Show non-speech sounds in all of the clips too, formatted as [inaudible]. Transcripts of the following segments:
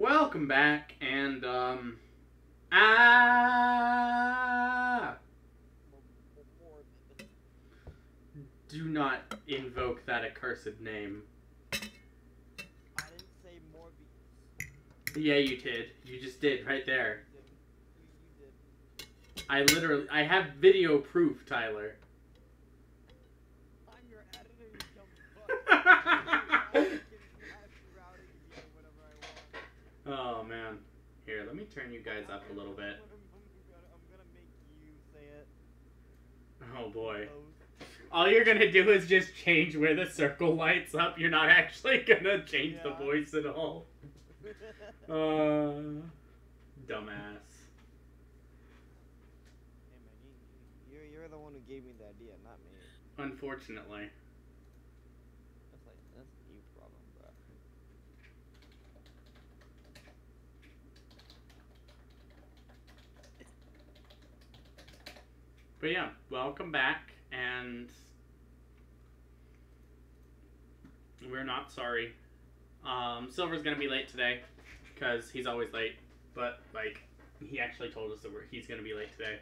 Welcome back, and um, ah, do not invoke that accursed name. Yeah, you did. You just did right there. I literally, I have video proof, Tyler. I'm your editor, you dumb fuck. I can hash routing again whenever I want. Oh man. Here, let me turn you guys up a little bit. I'm gonna, make you say it. Oh boy. All you're gonna do is just change where the circle lights up. You're not actually gonna change the voice at all. [laughs] Uh, dumbass. Hey man, you, you, you're, you're the one who gave me the idea, not me. Unfortunately. That's like, that's you problem, bro. But yeah, welcome back, and we're not sorry. Um, Silver's gonna be late today, because he's always late. But like, he actually told us that he's gonna be late today.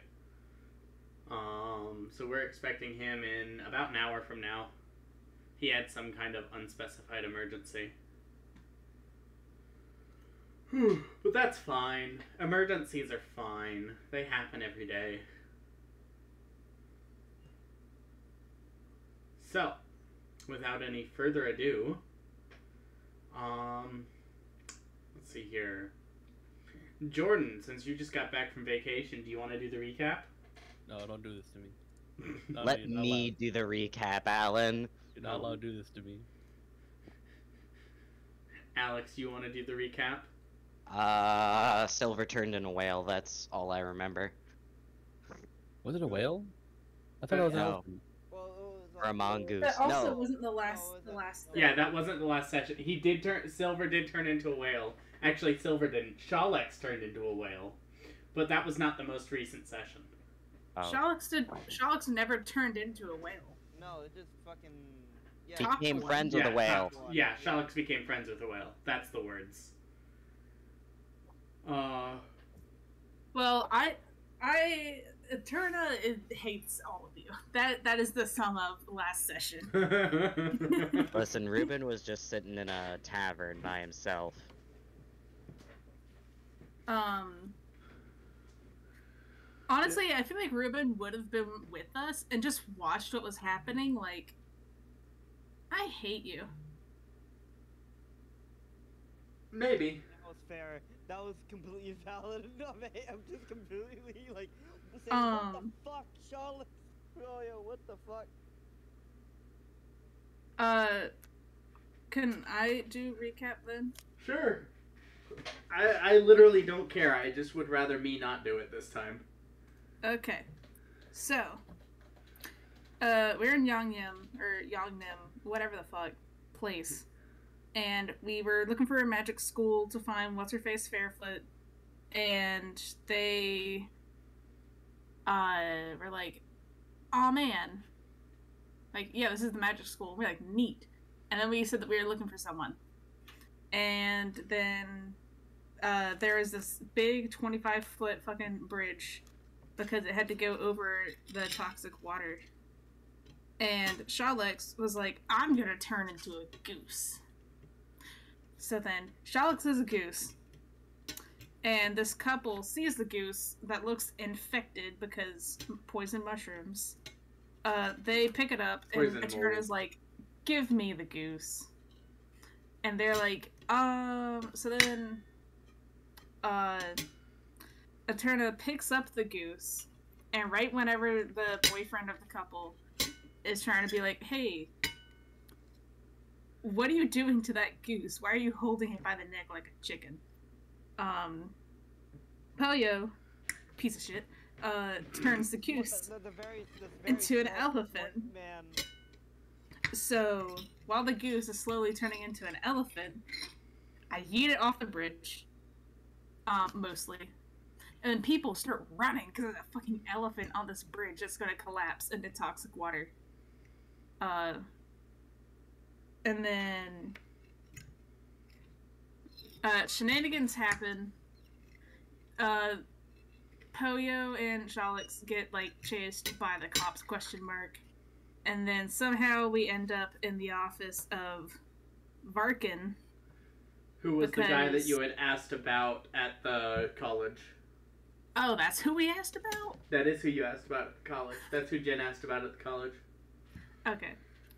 Um, so we're expecting him in about an hour from now. He had some kind of unspecified emergency. [sighs] but that's fine. Emergencies are fine. They happen every day. So, without any further ado, um, let's see here. Jordan, since you just got back from vacation, do you want to do the recap? No, don't do this to me. [laughs] No, no, Let you're me allowed. do the recap, Alan. You're not allowed to do this to me. Alex, you want to do the recap? Uh, Silver turned in a whale. That's all I remember. Was it a whale? I thought it was an elephant. Well, Or a mongoose. That also No. wasn't the last. Oh, is the it? last. Yeah, that wasn't the last session. He did turn. Silver did turn into a whale. Actually, Silver didn't. Shalex turned into a whale, but that was not the most recent session. Oh. Shalix did. Shalix never turned into a whale. No, it just fucking. Yeah. Talk Became friends yeah, with a whale. Shal- yeah, Shalex became friends with a whale. That's the words. Uh, Well, I, I, Eterna it hates all of you. That that is the sum of last session. [laughs] Listen, Ruben was just sitting in a tavern by himself. Um. Honestly, I feel like Ruben would have been with us and just watched what was happening. Like, I hate you. maybe. That was fair. That was completely valid. [laughs] No, man, I'm just completely like saying, what Um. the fuck, Charlotte? Oh, yo, what the fuck? Uh, can I do recap then? Sure. I I literally don't care. I just would rather me not do it this time. Okay. So, uh, we're in Yongyam, or Yongnam, whatever the fuck, place. And we were looking for a magic school to find What's Her Face Fairfoot. And they, uh, were like, oh man. Like, yeah, this is the magic school. We're like, neat. And then we said that we were looking for someone. And then, uh, there was this big 25 foot fucking bridge because it had to go over the toxic water. And Shalex was like, I'm gonna turn into a goose. So then Shalex is a goose. And this couple sees the goose that looks infected because poison mushrooms. Uh, they pick it up, Poison and. Eterna's like, Give me the goose. And they're like, um, so then, uh, Eterna picks up the goose, and right whenever the boyfriend of the couple is trying to be like, "Hey, what are you doing to that goose? Why are you holding it by the neck like a chicken?" Um, Pelio, piece of shit, uh, turns the goose. The, the very, the very into an elephant. Man. So while the goose is slowly turning into an elephant, I yeet it off the bridge, um, mostly. And then people start running because of that fucking elephant on this bridge that's gonna collapse into toxic water. Uh, and then uh, shenanigans happen. Uh, Poyo and Shalix get like chased by the cops? Question mark. And then somehow we end up in the office of Varcan. Who was the guy that you had asked about at the college? Oh, that's who we asked about. That is who you asked about at the college. That's who Jen asked about at the college. Okay.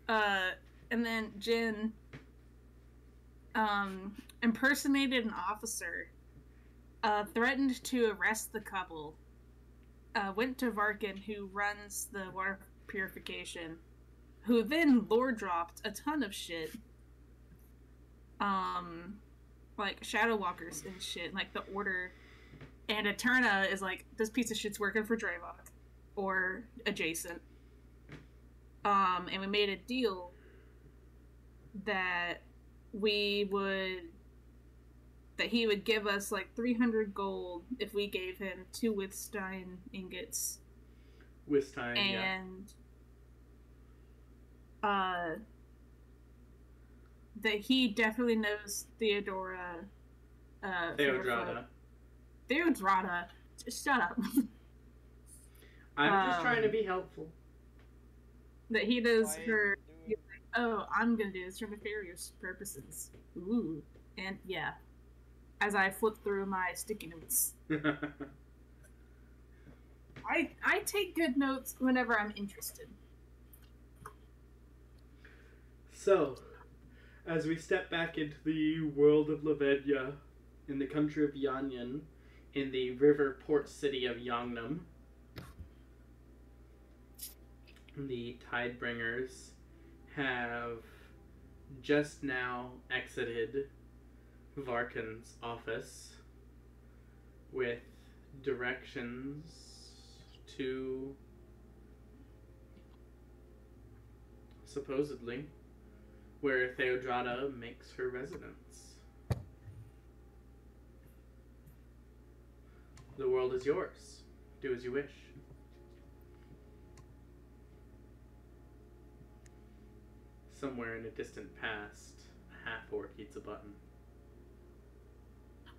Uh, and then Jin um, impersonated an officer, uh, threatened to arrest the couple, uh, went to Varcan, who runs the water purification, who then lore dropped a ton of shit. Um, like Shadow Walkers and shit, like the Order. And Eterna is like, this piece of shit's working for Draevok, or adjacent um, and we made a deal that we would that he would give us like 300 gold if we gave him two Wistine ingots With time, yeah. and uh that he definitely knows Theodora uh Theodrada. Theodrada just shut up I'm just Um, trying to be helpful. that he knows Why her do- oh, I'm gonna do this for nefarious purposes. Ooh. And yeah. As I flip through my sticky notes. [laughs] I I take good notes whenever I'm interested. so, as we step back into the world of Lavedya, in the country of Yanyan, in the river port city of Yangnam, the Tidebringers have just now exited Varcan's office with directions to supposedly where Theodrada makes her residence. The world is yours. Do as you wish. Somewhere in a distant past, a half orc eats a button.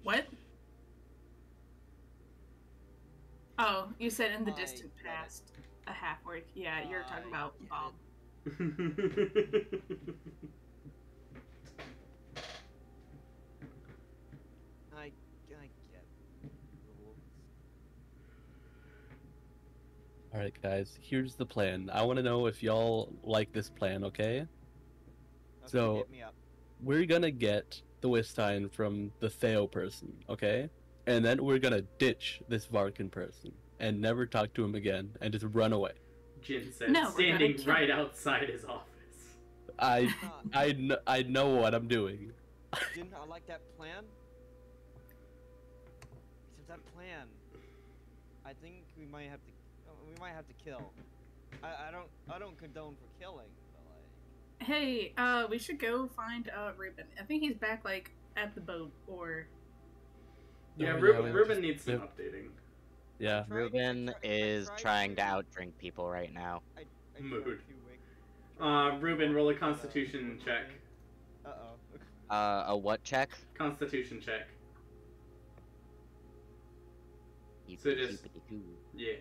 What? Oh, you said in the I distant get it. past. A half orc. Yeah, you're talking about Bob. [laughs] I, I get rules. All right, guys. Here's the plan. I want to know if y'all like this plan. Okay, Okay, So- hit me up. we're gonna get the Wistine from the Theo person. Okay, and then we're gonna ditch this Varcan person and never talk to him again and just run away. Jin said, No, standing right outside his office. I Nah, I kn- I know what I'm doing. didn't I like that plan? Except that plan, I think we might have to, we might have to kill. I, I don't, I don't condone for killing, but like, Hey, uh, we should go find uh Ruben. I think he's back like at the boat or Yeah, Oh, Ruben, we Ruben just- needs some we- updating. Yeah. Try- Ruben try- is tried trying to to- outdrink people right now. I tried Mood. a Uh, Ruben, roll a uh, constitution check. Uh-oh. Uh, a what check? Constitution check. So just- Yeah.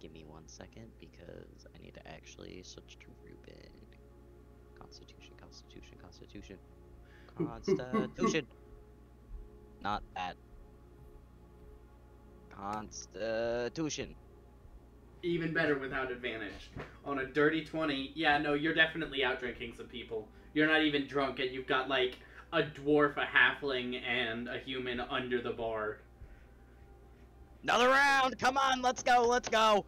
Give me one second because I need to actually switch to Ruben. Constitution, Constitution, Constitution. Constitution. [laughs] Not that. Constitution. Even better without advantage. On a dirty 20, yeah, no, you're definitely out drinking some people. You're not even drunk, and you've got like a dwarf, a halfling, and a human under the bar. Another round! Come on, let's go, let's go!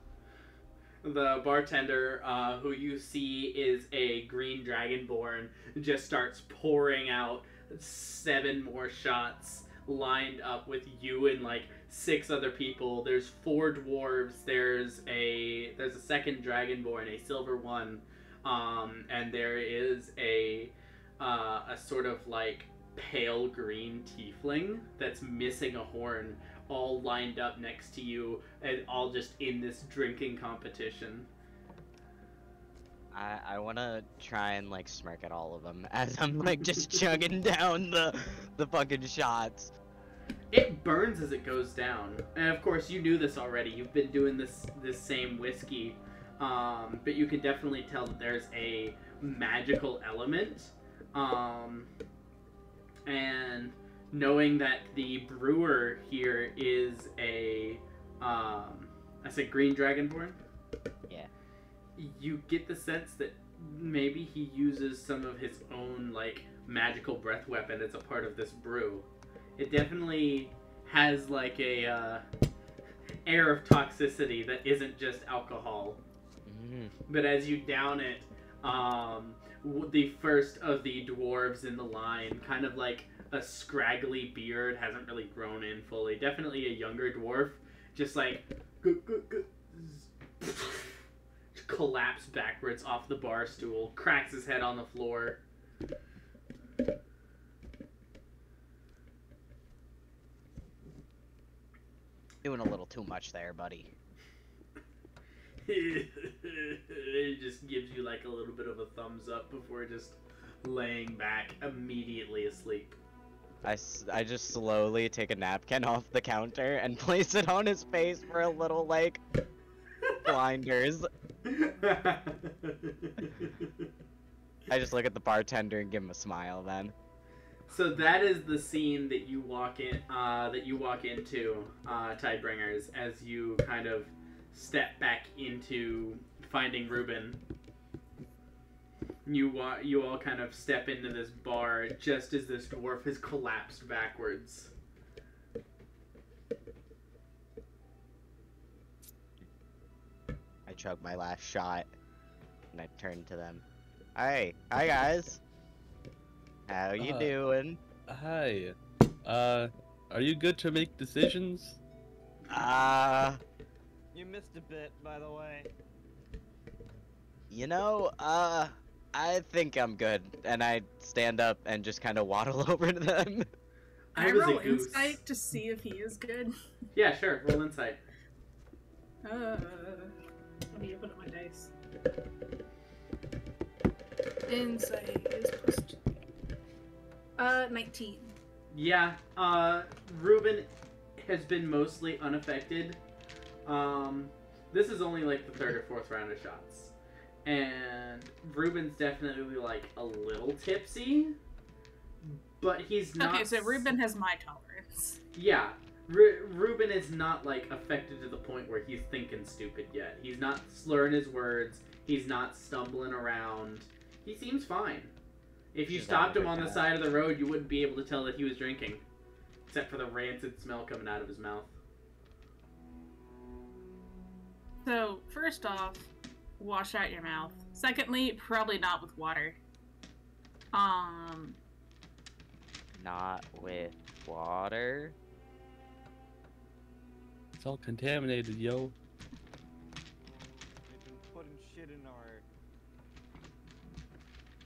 The bartender, uh, who you see is a green dragonborn, just starts pouring out seven more shots lined up with you and like six other people. There's four dwarves. There's a there's a second dragonborn, a silver one, um, and there is a uh, a sort of like pale green tiefling that's missing a horn all lined up next to you and all just in this drinking competition. I I want to try and like smirk at all of them [laughs] as I'm like just chugging down the the fucking shots. It burns as it goes down, and of course you knew this already. You've been doing this this same whiskey, um, but you can definitely tell that there's a magical element, um, and knowing that the brewer here is a, um, I said green dragonborn. Yeah. You get the sense that maybe he uses some of his own like magical breath weapon as a part of this brew. It definitely has like a uh, air of toxicity that isn't just alcohol. Mm. But as you down it, um, the first of the dwarves in the line, kind of like a scraggly beard, hasn't really grown in fully. Definitely a younger dwarf, just like [laughs] collapse backwards off the bar stool, cracks his head on the floor. Doing a little too much there, buddy. [laughs] it just gives you like a little bit of a thumbs up before just laying back immediately asleep. I, I just slowly take a napkin [laughs] off the counter and [laughs] place it on his face for a little like blinders. I just look at the bartender and give him a smile then. so that is the scene that you walk in uh, that you walk into uh, Tidebringers as you kind of step back into finding Ruben. You wa- you all kind of step into this bar just as this dwarf has collapsed backwards. I chug my last shot and I turn to them. Hey, hi guys. How you Uh, doing? Hi. Uh, are you good to make decisions? Uh, You missed a bit, by the way. you know, uh, I think I'm good. And I stand up and just kind of waddle [laughs] over to them. I, was roll a insight to see if he is good. Yeah, sure. Roll insight. Uh, I need to put up my dice. Insight is plus two. Uh, 19. Yeah, uh, Ruben has been mostly unaffected. Um, this is only like the third or fourth round of shots. And Ruben's definitely like a little tipsy, but he's not. Okay, so Ruben has my tolerance. Yeah, Ru- Ruben is not like affected to the point where he's thinking stupid yet. He's not slurring his words. He's not stumbling around. He seems fine. If you He's stopped him on the side of the road, you wouldn't be able to tell that he was drinking, except for the rancid smell coming out of his mouth. So, first off, wash out your mouth. Secondly, probably not with water. Um, Not with water. It's all contaminated, yo. They've been putting shit in our,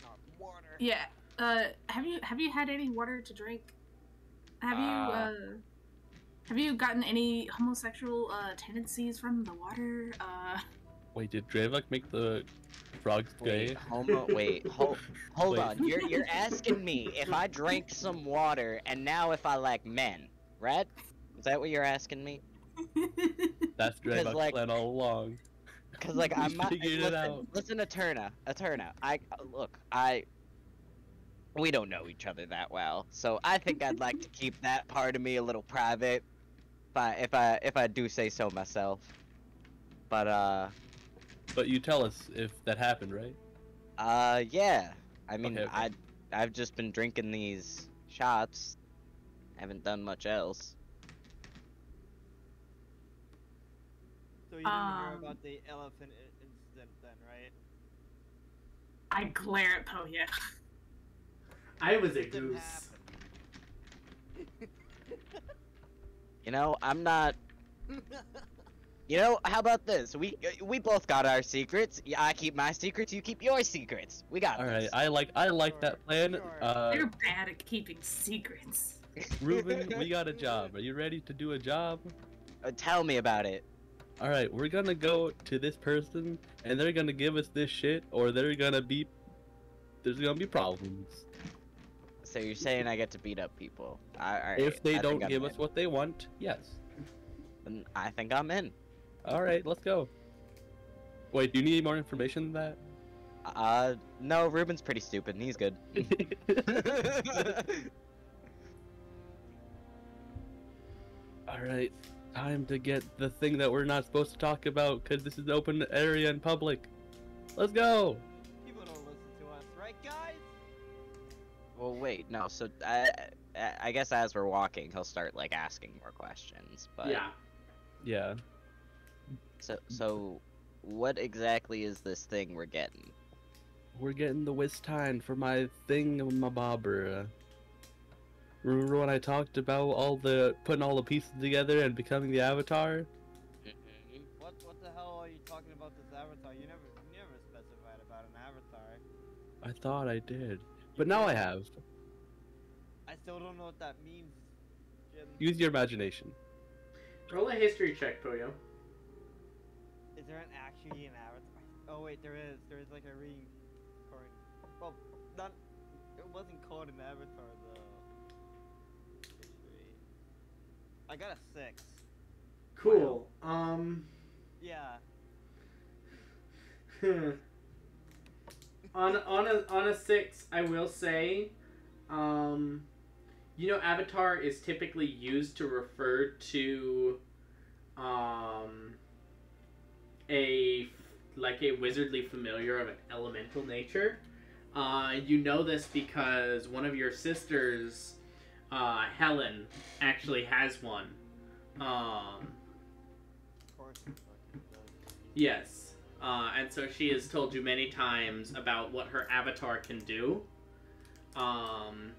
our water. yeah. Uh, have you have you had any water to drink? Have you Uh. uh, have you gotten any homosexual uh tendencies from the water? Uh, Wait, did Draevok make the frogs gay? Wait, homo. [laughs] Wait, hold, hold Wait. on. You're you're asking me if I drank some water and now if I like men, right? Is that what you're asking me? That's [laughs] Draevok's like- plan all along. Cause like I'm [laughs] not. listen, listen, Eterna, Eterna. I look. I. We don't know each other that well, so I think I'd like to keep that part of me a little private. If I if I if I do say so myself. But uh But you tell us if that happened, right? uh yeah. I mean Okay, okay. I I've just been drinking these shots. Haven't done much else. So you didn't hear Um, about the elephant incident then, right? I glare at Poya. I was a goose. You know, I'm not [laughs] You know, how about this? We uh, we both got our secrets. Yeah, I keep my secrets, you keep your secrets. We got All right, this. I like I like that plan. sure. Uh, You're bad at keeping secrets. [laughs] Ruben, we got a job. Are you ready to do a job? Uh, tell me about it. all right, we're gonna go to this person, and they're gonna give us this shit, or they're gonna be, there's gonna be problems So you're saying I get to beat up people? I, alright, if they I don't think I'm give us in. what they want. Yes. Then I think I'm in. All right, let's go. Wait, do you need more information than that? Uh, no, Ruben's pretty stupid and he's good. [laughs] [laughs] All right, time to get the thing that we're not supposed to talk about because this is an open area in public. Let's go. People don't listen to us, right, guys? well, wait, no. So I, I- I guess as we're walking, he'll start like asking more questions. But Yeah. Yeah. So so, what exactly is this thing we're getting? We're getting the Wistine for my thing, my bobber. Remember when I talked about all the putting all the pieces together and becoming the avatar? Mm-hmm. What what the hell are you talking about this avatar? You never you never specified about an avatar. I thought I did, but now I have. I still don't know what that means, Jim. Use your imagination. Roll a history check, Poyo. Is there an actually an avatar? Oh wait, there is. There is like a ring. Or, well, not. It wasn't called an avatar though. I got a six. Cool. Um. Yeah. [laughs] On on a on a six, I will say, um, you know, Avatar is typically used to refer to, um, a like a wizardly familiar of an elemental nature. Uh, you know this because one of your sisters, uh, Helen, actually has one. Um. Yes. Uh, and so she has told you many times about what her avatar can do. Um,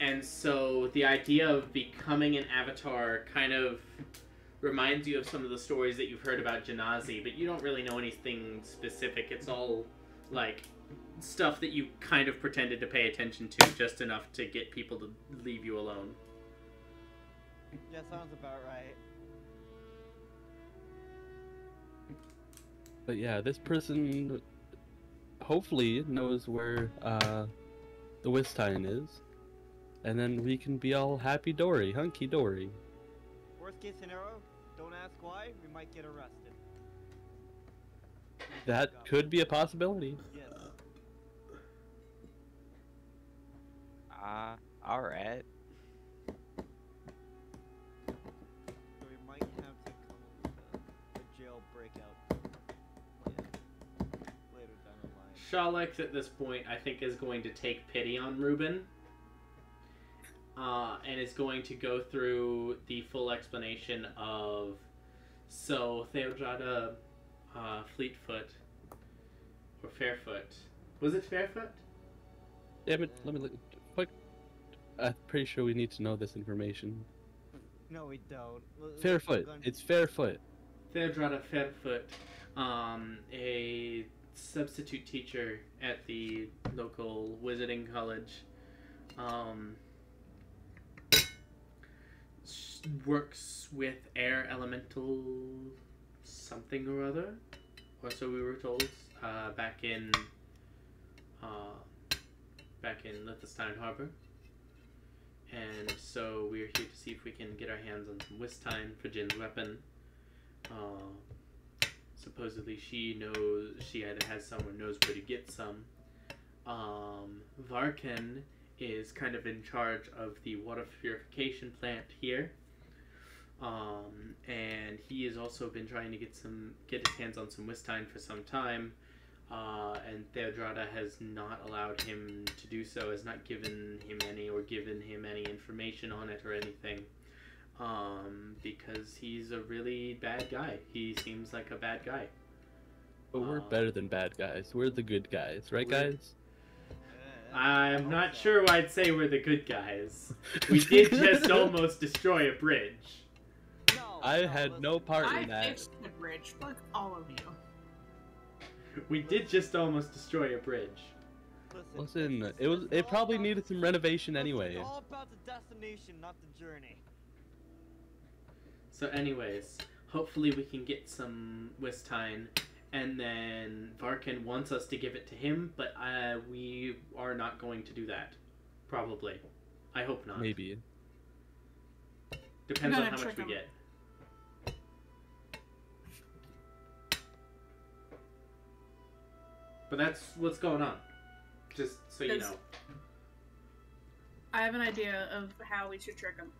and so the idea of becoming an avatar kind of reminds you of some of the stories that you've heard about Genasi, but you don't really know anything specific. It's all like stuff that you kind of pretended to pay attention to just enough to get people to leave you alone. Yeah, sounds about right. But yeah, this person hopefully knows where uh, the Wistine is, and then we can be all happy dory, hunky dory. Worst case scenario, don't ask why. We might get arrested. That could be a possibility. Yes. Uh, all right. So we might have to come up with a, a jail breakout plan later down the line. Shalix at this point, I think, is going to take pity on Ruben. Uh, and is going to go through the full explanation of so Theodrada uh, Fleetfoot or Fairfoot was it Fairfoot? Damn it, let me look. What? I'm pretty sure we need to know this information. No, we don't. L- l- Fairfoot. gun- It's Fairfoot. Theodrada Fairfoot, um, a substitute teacher at the local wizarding college, um, s- works with air elemental something or other, or so we were told uh, back in uh, back in Lithestein Harbor. And so we're here to see if we can get our hands on some Wistine for Jin's weapon. Uh, supposedly she knows she either has some or knows where to get some. Um, Varcan is kind of in charge of the water purification plant here. Um, and he has also been trying to get some get his hands on some Wistine for some time. Uh, and Theodrada has not allowed him to do so, has not given him any or given him any information on it or anything um, because he's a really bad guy. He seems like a bad guy. But we're Uh, better than bad guys. We're the good guys, right, guys? I I'm not sure why I'd say we're the good guys. [laughs] We did just almost destroy a bridge. No, I had no part I in that. I fixed the bridge. Fuck all of you. We did just almost destroy a bridge. Listen, it's- it was it probably needed some renovation anyway. It's all about the destination, not the journey. So, anyways, hopefully we can get some Wistine, and then Varcan wants us to give it to him, but uh, we are not going to do that. Probably. I hope not. Maybe. Depends on how much trick we him. get. But that's what's going on. Just so you know. I have an idea of how we should trick him.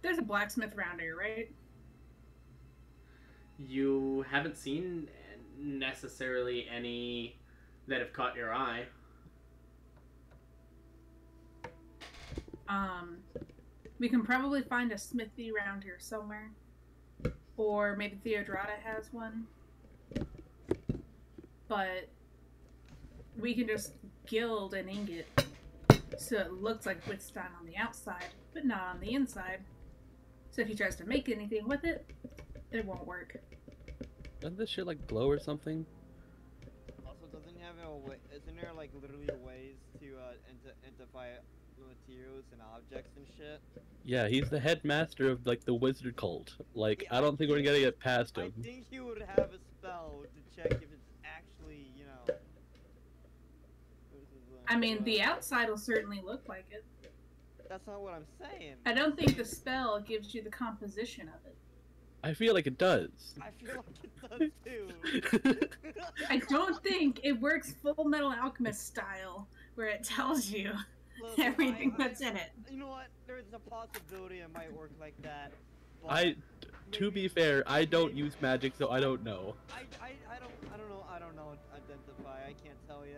There's a blacksmith around here, right? You haven't seen necessarily any that have caught your eye. Um, we can probably find a smithy around here somewhere, or maybe Theodrada has one. But we can just gild an ingot so it looks like Wistine on the outside, but not on the inside. So if he tries to make anything with it, it won't work. Doesn't this shit like glow or something? Also, doesn't have a way? Isn't there like literally ways to uh, identify materials and objects and shit? Yeah, he's the headmaster of like the wizard cult. Like, Yeah, I don't think we're gonna get past I him. think he would have a spell to check if it's actually, you know. this is, uh, I mean, the outside will certainly look like it. That's not what I'm saying. I don't think the spell gives you the composition of it. I feel like it does. I feel like it [laughs] does too. I don't think it works Full Metal Alchemist style, where it tells you Listen, [laughs] everything I- I- that's in it. You know what? There's a possibility it might work like that. I, to be fair, I don't use magic, so I don't know. I, I, I don't I don't know I don't know identify I can't tell you.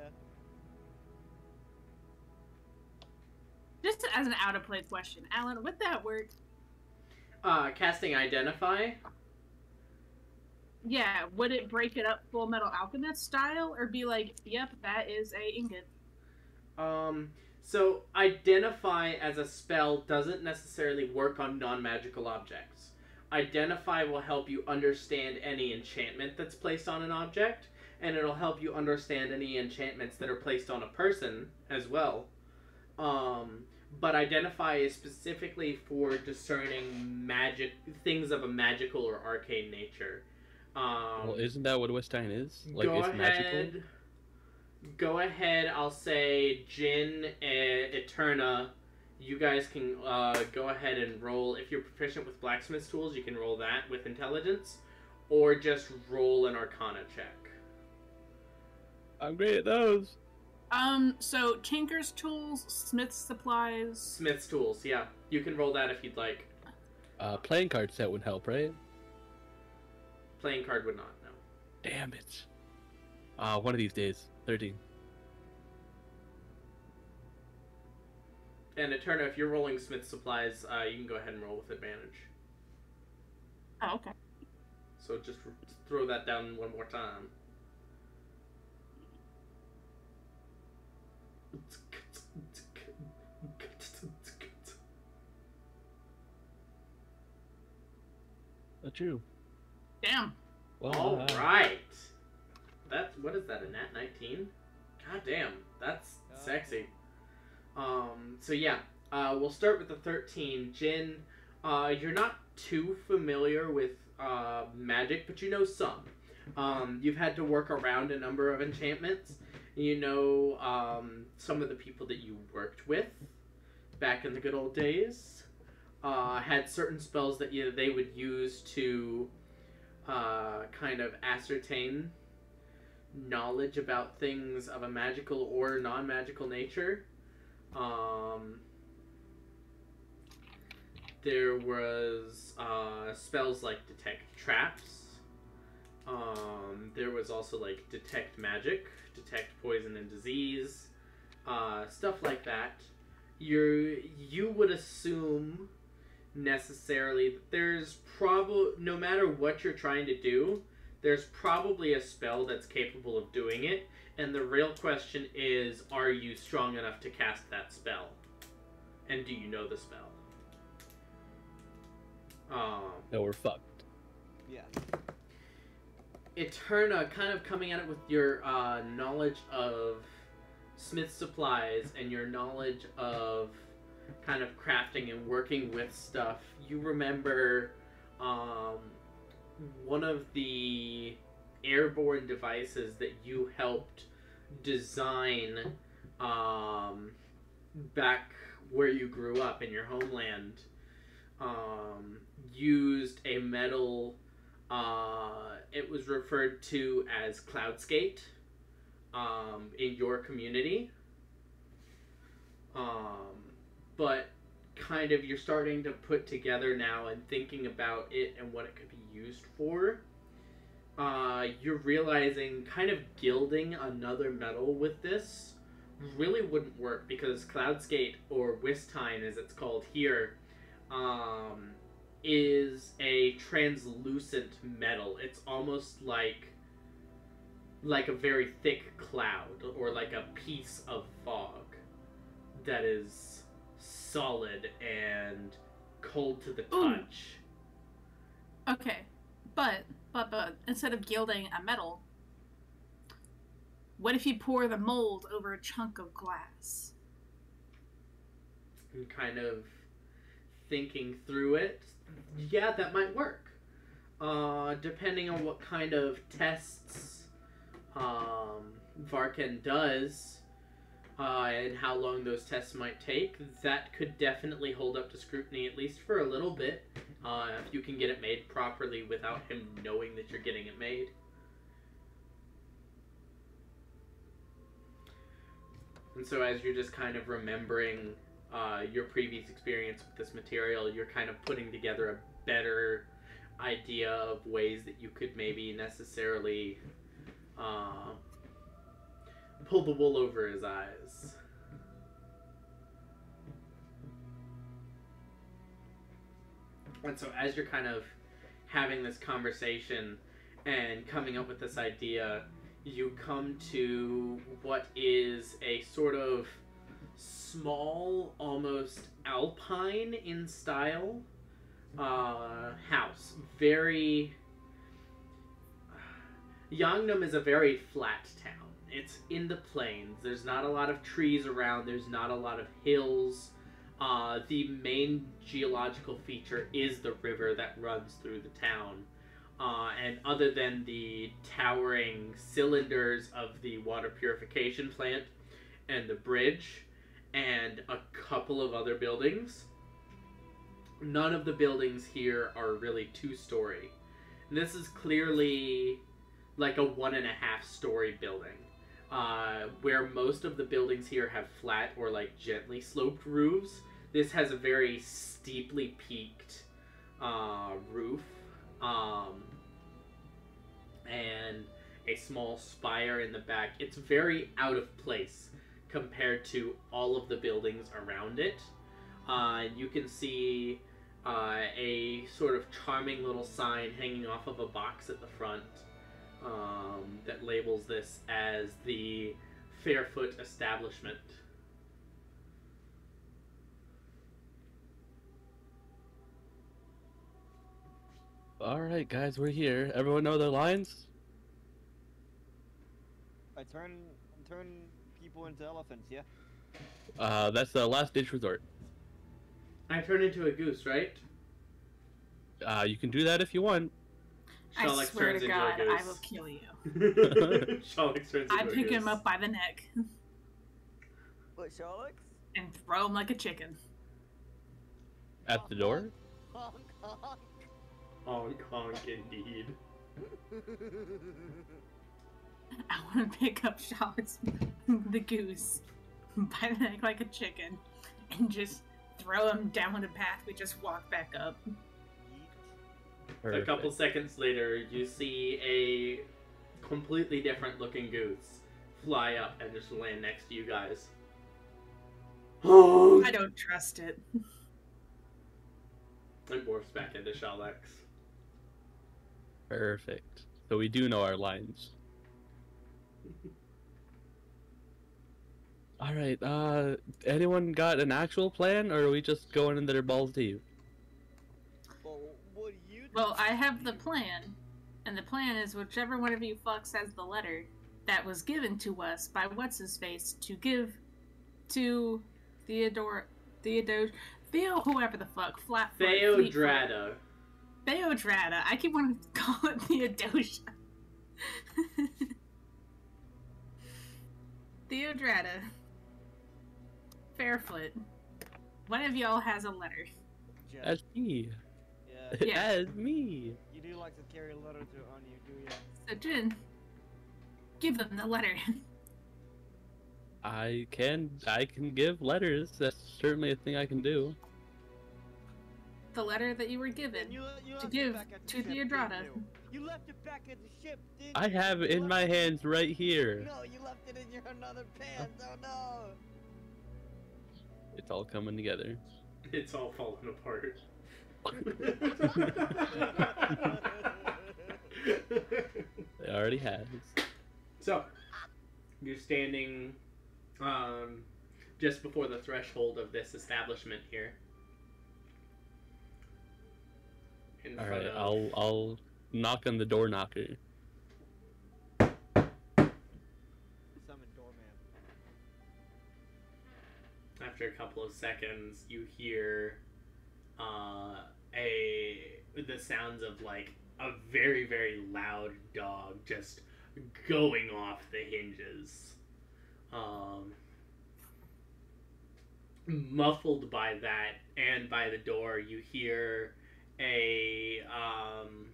Just as an out of play question, Alan, would that work? Uh, casting Identify. Yeah, would it break it up Full Metal Alchemist style, or be like, yep, that is a ingot? Um, so identify as a spell doesn't necessarily work on non-magical objects. Identify will help you understand any enchantment that's placed on an object, and it'll help you understand any enchantments that are placed on a person as well. Um, but identify is specifically for discerning magic things of a magical or arcane nature. Um, Well, isn't that what Wistine is? Like, go it's ahead. magical. Go ahead. I'll say Jin and Eterna. You guys can uh, go ahead and roll. If you're proficient with blacksmith tools, you can roll that with intelligence, or just roll an Arcana check. I'm great at those. Um, so Tinker's tools, Smith's supplies. Smith's tools. Yeah, you can roll that if you'd like. Uh, playing card set would help, right? Playing card would not. No. Damn it. Uh, one of these days. 13. And Eterna, if you're rolling Smith's supplies, uh, you can go ahead and roll with advantage. Oh, okay. So just throw that down one more time. That's true. Damn. Well, All uh, right. That's what is that? A nat nineteen? God damn, that's Oh. sexy. Um. So yeah, uh, we'll start with the thirteen. Jin, uh, you're not too familiar with uh, magic, but you know some. Um, you've had to work around a number of enchantments. You know um, some of the people that you worked with back in the good old days uh, had certain spells that you, they would use to uh, kind of ascertain knowledge about things of a magical or non-magical nature. Um, there was uh, spells like detect traps. Um, there was also like detect magic, detect poison and disease, uh, stuff like that. You you would assume necessarily that there's probably no matter what you're trying to do, there's probably a spell that's capable of doing it. And the real question is, are you strong enough to cast that spell? And do you know the spell? Um, No, we're fucked. Yeah. Eterna kind of coming at it with your uh, knowledge of Smith supplies and your knowledge of kind of crafting and working with stuff. You remember um, one of the airborne devices that you helped design um, back where you grew up in your homeland um, used a metal. Uh, it was referred to as Cloudskate um, in your community. Um, but kind of you're starting to put together now and thinking about it and what it could be used for. Uh, you're realizing kind of gilding another metal with this really wouldn't work because Cloudskate or Wistine as it's called here um, is a translucent metal. It's almost like like a very thick cloud or like a piece of fog that is solid and cold to the Ooh. touch. Okay, but but but instead of gilding a metal, what if you pour the mold over a chunk of glass? and kind of thinking through it, yeah, that might work. Uh, depending on what kind of tests um, Varcan does uh, and how long those tests might take, that could definitely hold up to scrutiny at least for a little bit. Uh, if you can get it made properly without him knowing that you're getting it made. And so, as you're just kind of remembering uh, your previous experience with this material, you're kind of putting together a better idea of ways that you could maybe necessarily uh, pull the wool over his eyes. And so, as you're kind of having this conversation and coming up with this idea, you come to what is a sort of small, almost alpine in style uh, house. Very. Yangnam is a very flat town. It's in the plains. There's not a lot of trees around. There's not a lot of hills. Uh, the main geological feature is the river that runs through the town. Uh, and other than the towering cylinders of the water purification plant and the bridge and a couple of other buildings, none of the buildings here are really two story. This is clearly like a one and a half story building. Uh, where most of the buildings here have flat or like gently sloped roofs, this has a very steeply peaked uh, roof um, and a small spire in the back. It's very out of place compared to all of the buildings around it. Uh, you can see uh, a sort of charming little sign hanging off of a box at the front um, that labels this as the Fairfoot Establishment. All right, guys, we're here. Everyone know their lines? I turn I turn people into elephants, yeah? Uh, that's the last ditch resort. I turn into a goose, right? Uh, you can do that if you want. I Shalix swear turns to into a God, I will kill you. [laughs] [laughs] Shalix turns I into a pick him up by the neck [laughs] What, Sharlix? and throw him like a chicken. At the door? Honk, honk. Honk honk indeed. I want to pick up Charlotte's the goose by the neck like a chicken and just throw him down the path we just walked back up. Yeet. A couple seconds later, you see a completely different looking goose fly up and just land next to you guys. [gasps] I don't trust it. It morphs back into Shalix. Perfect. So we do know our lines. All right. Uh, anyone got an actual plan, or are we just going in their balls deep? Well, what do you do? Well, I have the plan, and the plan is whichever one of you fucks has the letter that was given to us by what's his face to give to Theodore, Theodore, Theo, whoever the fuck, flat Fleetfoot. Theodrada. Theodrata. I keep wanting to [laughs] call it Theodosia. [laughs] Theodrada. Fairfoot. One of y'all has a letter. Jeff, That's me. yeah, [laughs] Yeah. That's me. you do like to carry letters on you, do you? So Jin, give them the letter. I can I can give letters. That's certainly a thing I can do. the letter that you were given. And you, you left it give back at the to ship, didn't Theodrada. You? You left it back at the ship, didn't I have it You in my it- hands right here. No, you left it in your another pants. Oh no. It's all coming together. It's all falling apart. [laughs] It already has. so, you're standing um, just before the threshold of this establishment here. In All front right, of- I'll I'll knock on the door knocker. Summon doorman. after a couple of seconds, you hear uh, a the sounds of like a very very loud dog just going off the hinges. Um, muffled by that and by the door, you hear a um,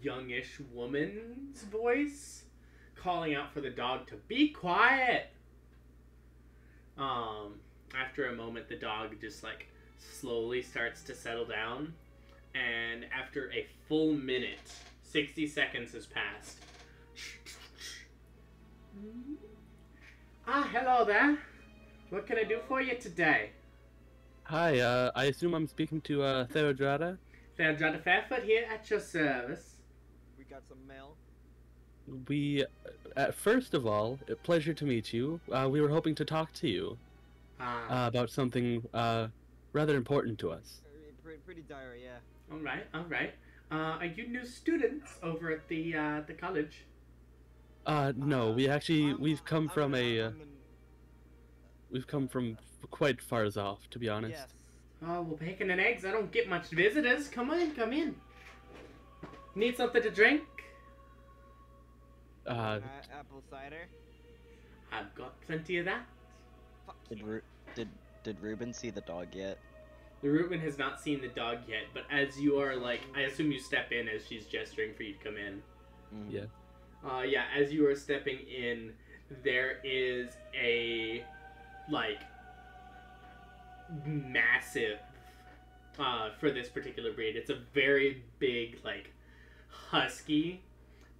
youngish woman's voice calling out for the dog to be quiet. Um, after a moment, the dog just like slowly starts to settle down, and after a full minute, 60 seconds has passed. Ah, hello there. What can I do for you today? Hi, uh, I assume I'm speaking to uh, Theodrada. Sandra Fairfoot here at your service. We got some mail. We, uh, first of all, a pleasure to meet you. Uh, we were hoping to talk to you Ah, uh, about something uh, rather important to us. Pretty, pretty dire, yeah. all right, all right. Uh, are you new students over at the uh, the college? Uh, no, we actually I'm- we've come I'm from an- a uh, I'm an- we've come from quite far off, to be honest. Yes. Oh, well, bacon and eggs. I don't get much visitors. Come on, come in. Need something to drink? Uh, Uh, apple cider. I've got plenty of that. Fuck Did. Ru- did did Ruben see the dog yet? The Ruben has not seen the dog yet, but as you are like, I assume you step in as she's gesturing for you to come in. Mm. Yeah. Uh, yeah, as you are stepping in, there is a like massive uh, for this particular breed. It's a very big like husky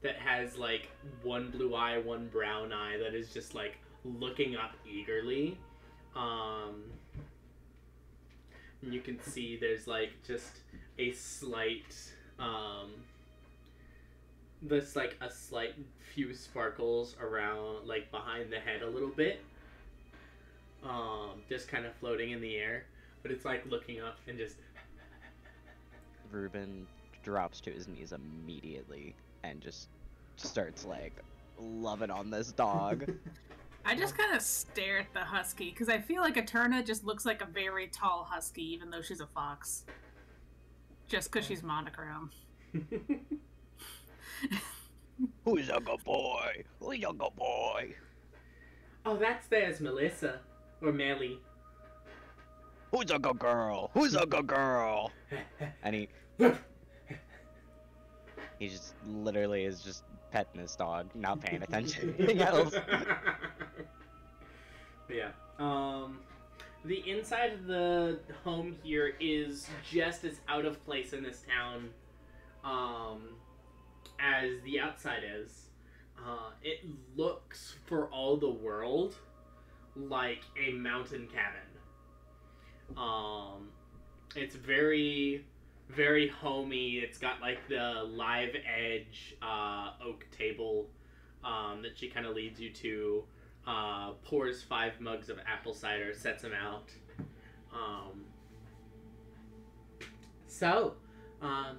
that has like one blue eye, one brown eye that is just like looking up eagerly. Um, and you can see there's like just a slight um, there's like a slight few sparkles around like behind the head a little bit um just kind of floating in the air but it's like looking up and just Ruben drops to his knees immediately and just starts like loving on this dog. [laughs] I just kind of stare at the husky because I feel like Eterna just looks like a very tall husky, even though she's a fox. Just because she's monochrome. [laughs] Who's a good boy? Who's a good boy? oh that's there's melissa or melly Who's a good girl? Who's a good girl? [laughs] And he he just literally is just petting his dog, not paying [laughs] attention to anything else. yeah. Um, the inside of the home here is just as out of place in this town um, as the outside is. Uh, it looks, for all the world, like a mountain cabin. Um, it's very, very homey. It's got like the live edge uh, oak table um, that she kind of leads you to. Uh, pours five mugs of apple cider, sets them out. Um, so, um,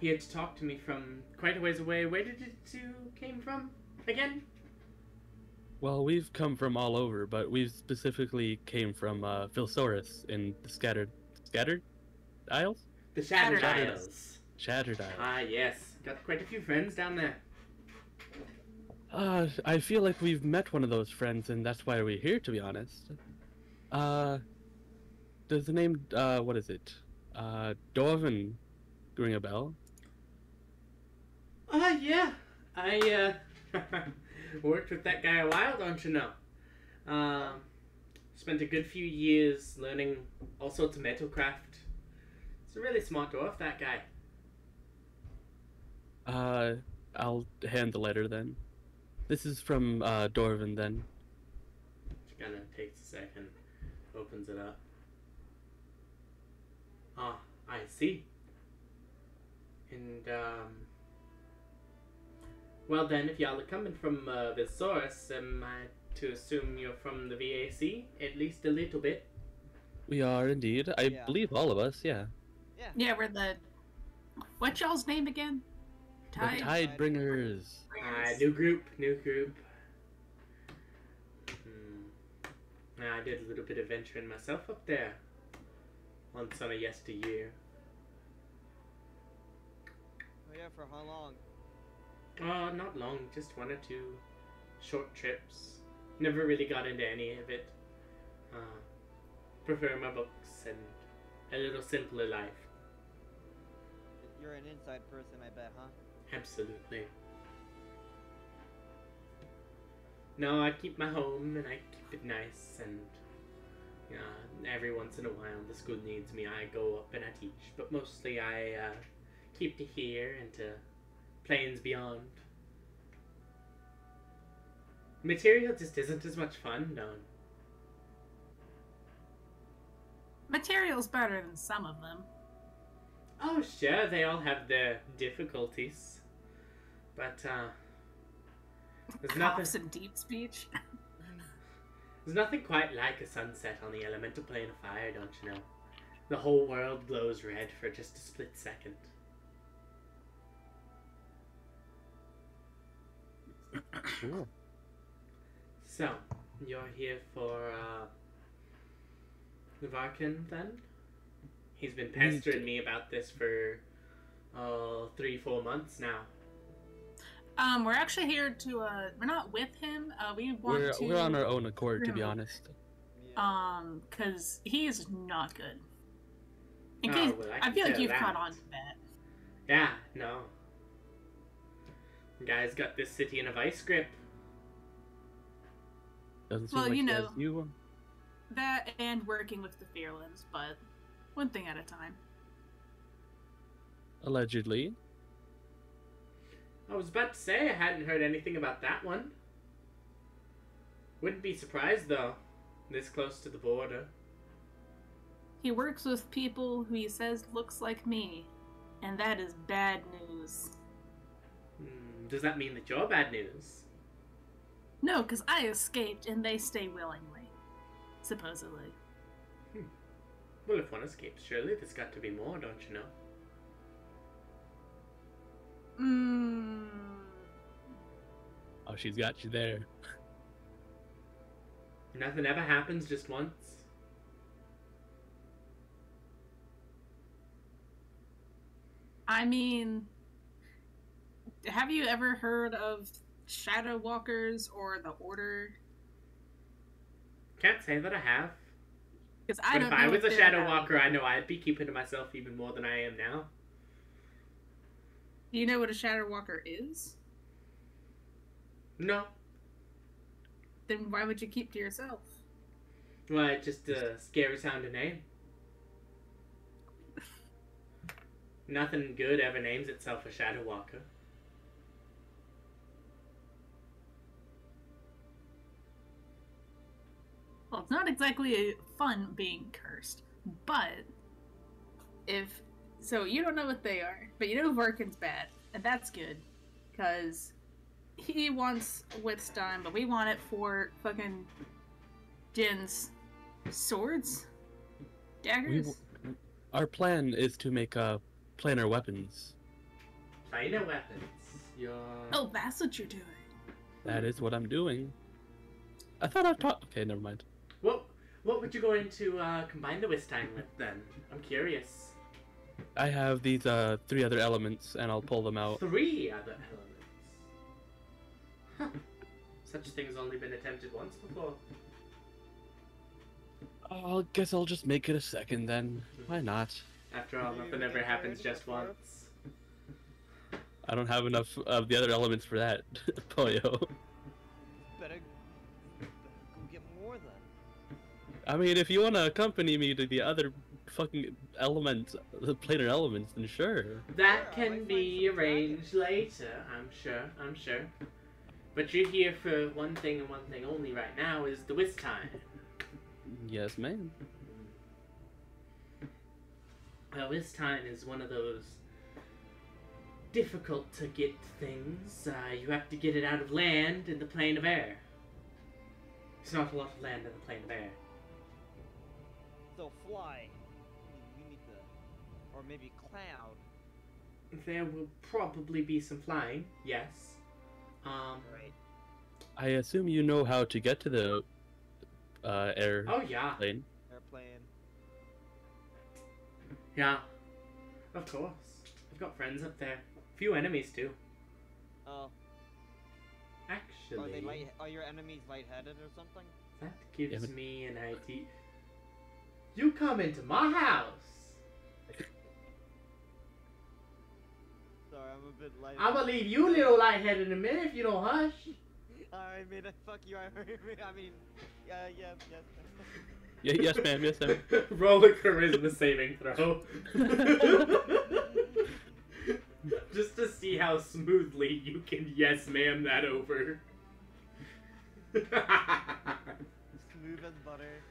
he had to talk to me from quite a ways away. Where did it you came from again? Well, we've come from all over, but we specifically came from uh, Vilsaurus in the Scattered Scattered Isles. The Shattered Shattered Isles. Chatterdile. Ah, yes. Got quite a few friends down there. Uh, I feel like we've met one of those friends, and that's why we're here, to be honest. Uh, does the name, uh, what is it? Uh, Dorvin ring a bell? Ah, yeah. I, uh, [laughs] worked with that guy a while, don't you know? Um, spent a good few years learning all sorts of metalcraft. He's a really smart dwarf, that guy. Uh, I'll hand the letter then. This is from, uh, Dorvin then. She kind of takes a second, opens it up. Ah, I see. And, um. Well, then, if y'all are coming from uh, the source, am I to assume you're from the VAC? At least a little bit. We are indeed. I Yeah. believe all of us, yeah. Yeah. Yeah, we're the. What's y'all's name again? The Tide. Tide Bringers. Uh, new group, new group. Hmm. I did a little bit of venturing myself up there. Once on a yesteryear. Oh yeah, for how long? Uh, not long, just one or two short trips. Never really got into any of it. Uh, prefer my books and a little simpler life. You're an inside person, I bet, huh? Absolutely. No, I keep my home and I keep it nice and uh, every once in a while the school needs me. I go up and I teach, but mostly I uh, keep to here and to planes beyond. Material just isn't as much fun, no. Material's better than some of them. Oh, sure, they all have their difficulties, but uh, there's nothing. Cops and deep speech. [laughs] There's nothing quite like a sunset on the elemental plane of fire, don't you know? The whole world glows red for just a split second. Cool. So, you're here for, uh. Varcan, then? He's been pestering me about this for, uh, three, four months now. Um, we're actually here to. Uh, we're not with him. Uh, we want We're, to. we're on our own accord, to be honest. Um, because he is not good. In Oh, case well, I I, feel like you've that. caught on to that. Yeah, no. Guy's got this city in a vice grip. Doesn't seem Well, like you know. you. That and working with the Fearlands, but one thing at a time. Allegedly. I was about to say I hadn't heard anything about that one. Wouldn't be surprised though, this close to the border. He works with people who he says looks like me, and that is bad news. Hmm, does that mean that you're bad news? No, because I escaped and they stay willingly. Supposedly. Well, if one escapes, surely there's got to be more, don't you know? Mmm. Oh, she's got you there. Nothing ever happens just once. I mean, have you ever heard of Shadow Walkers or the Order? Can't say that I have. Because I but don't if I was a Shadow Walker, I know I'd be keeping to myself even more than I am now. Do you know what a Shadow Walker is? No. Then why would you keep to yourself? Well, it's just a scary sounding name. [laughs] Nothing good ever names itself a Shadow Walker. Well, it's not exactly fun being cursed, but if so, you don't know what they are, but you know Varcan's bad, and that's good, because he wants Wistine, but we want it for fucking Jin's swords, daggers. w- our plan is to make uh, planar weapons. Planar weapons. You're. Oh, that's what you're doing. That is what I'm doing. I thought I'd talk. Okay, never mind. What What would you going to uh, combine the Wistine with then? I'm curious. I have these uh three other elements, and I'll pull them out. Three other elements. Huh. Such things only been attempted once before. I guess I'll just make it a second then. Why not? After all, nothing ever happens just once. I don't have enough of the other elements for that, [laughs] Pollo. I mean, if you want to accompany me to the other fucking elements, the planar elements, then sure. That can be arranged later, I'm sure, I'm sure. But you're here for one thing and one thing only right now is the Wistine. Yes, ma'am. Well, Wistine is one of those difficult to get things. Uh, you have to get it out of land in the plane of air. There's not a lot of land in the plane of air. So fly. We need to, or maybe cloud. There will probably be some flying, yes. Um, Right. I assume you know how to get to the uh, airplane. oh yeah, Airplane. yeah. Of course. I've got friends up there. Few enemies too. Oh, Actually, are they light? Are your enemies lightheaded or something? that gives Yeah, but- me an idea. You come into my house. Sorry, I'm a bit light. I'm gonna leave you little lightheaded in a minute if you don't hush. Alright, man. Fuck you. I [laughs] I mean, uh, yes, yes. Yeah, yes, ma'am. Yes, ma'am. [laughs] Roll a charisma saving throw. [laughs] Just to see how smoothly you can yes ma'am that over. Smooth as butter.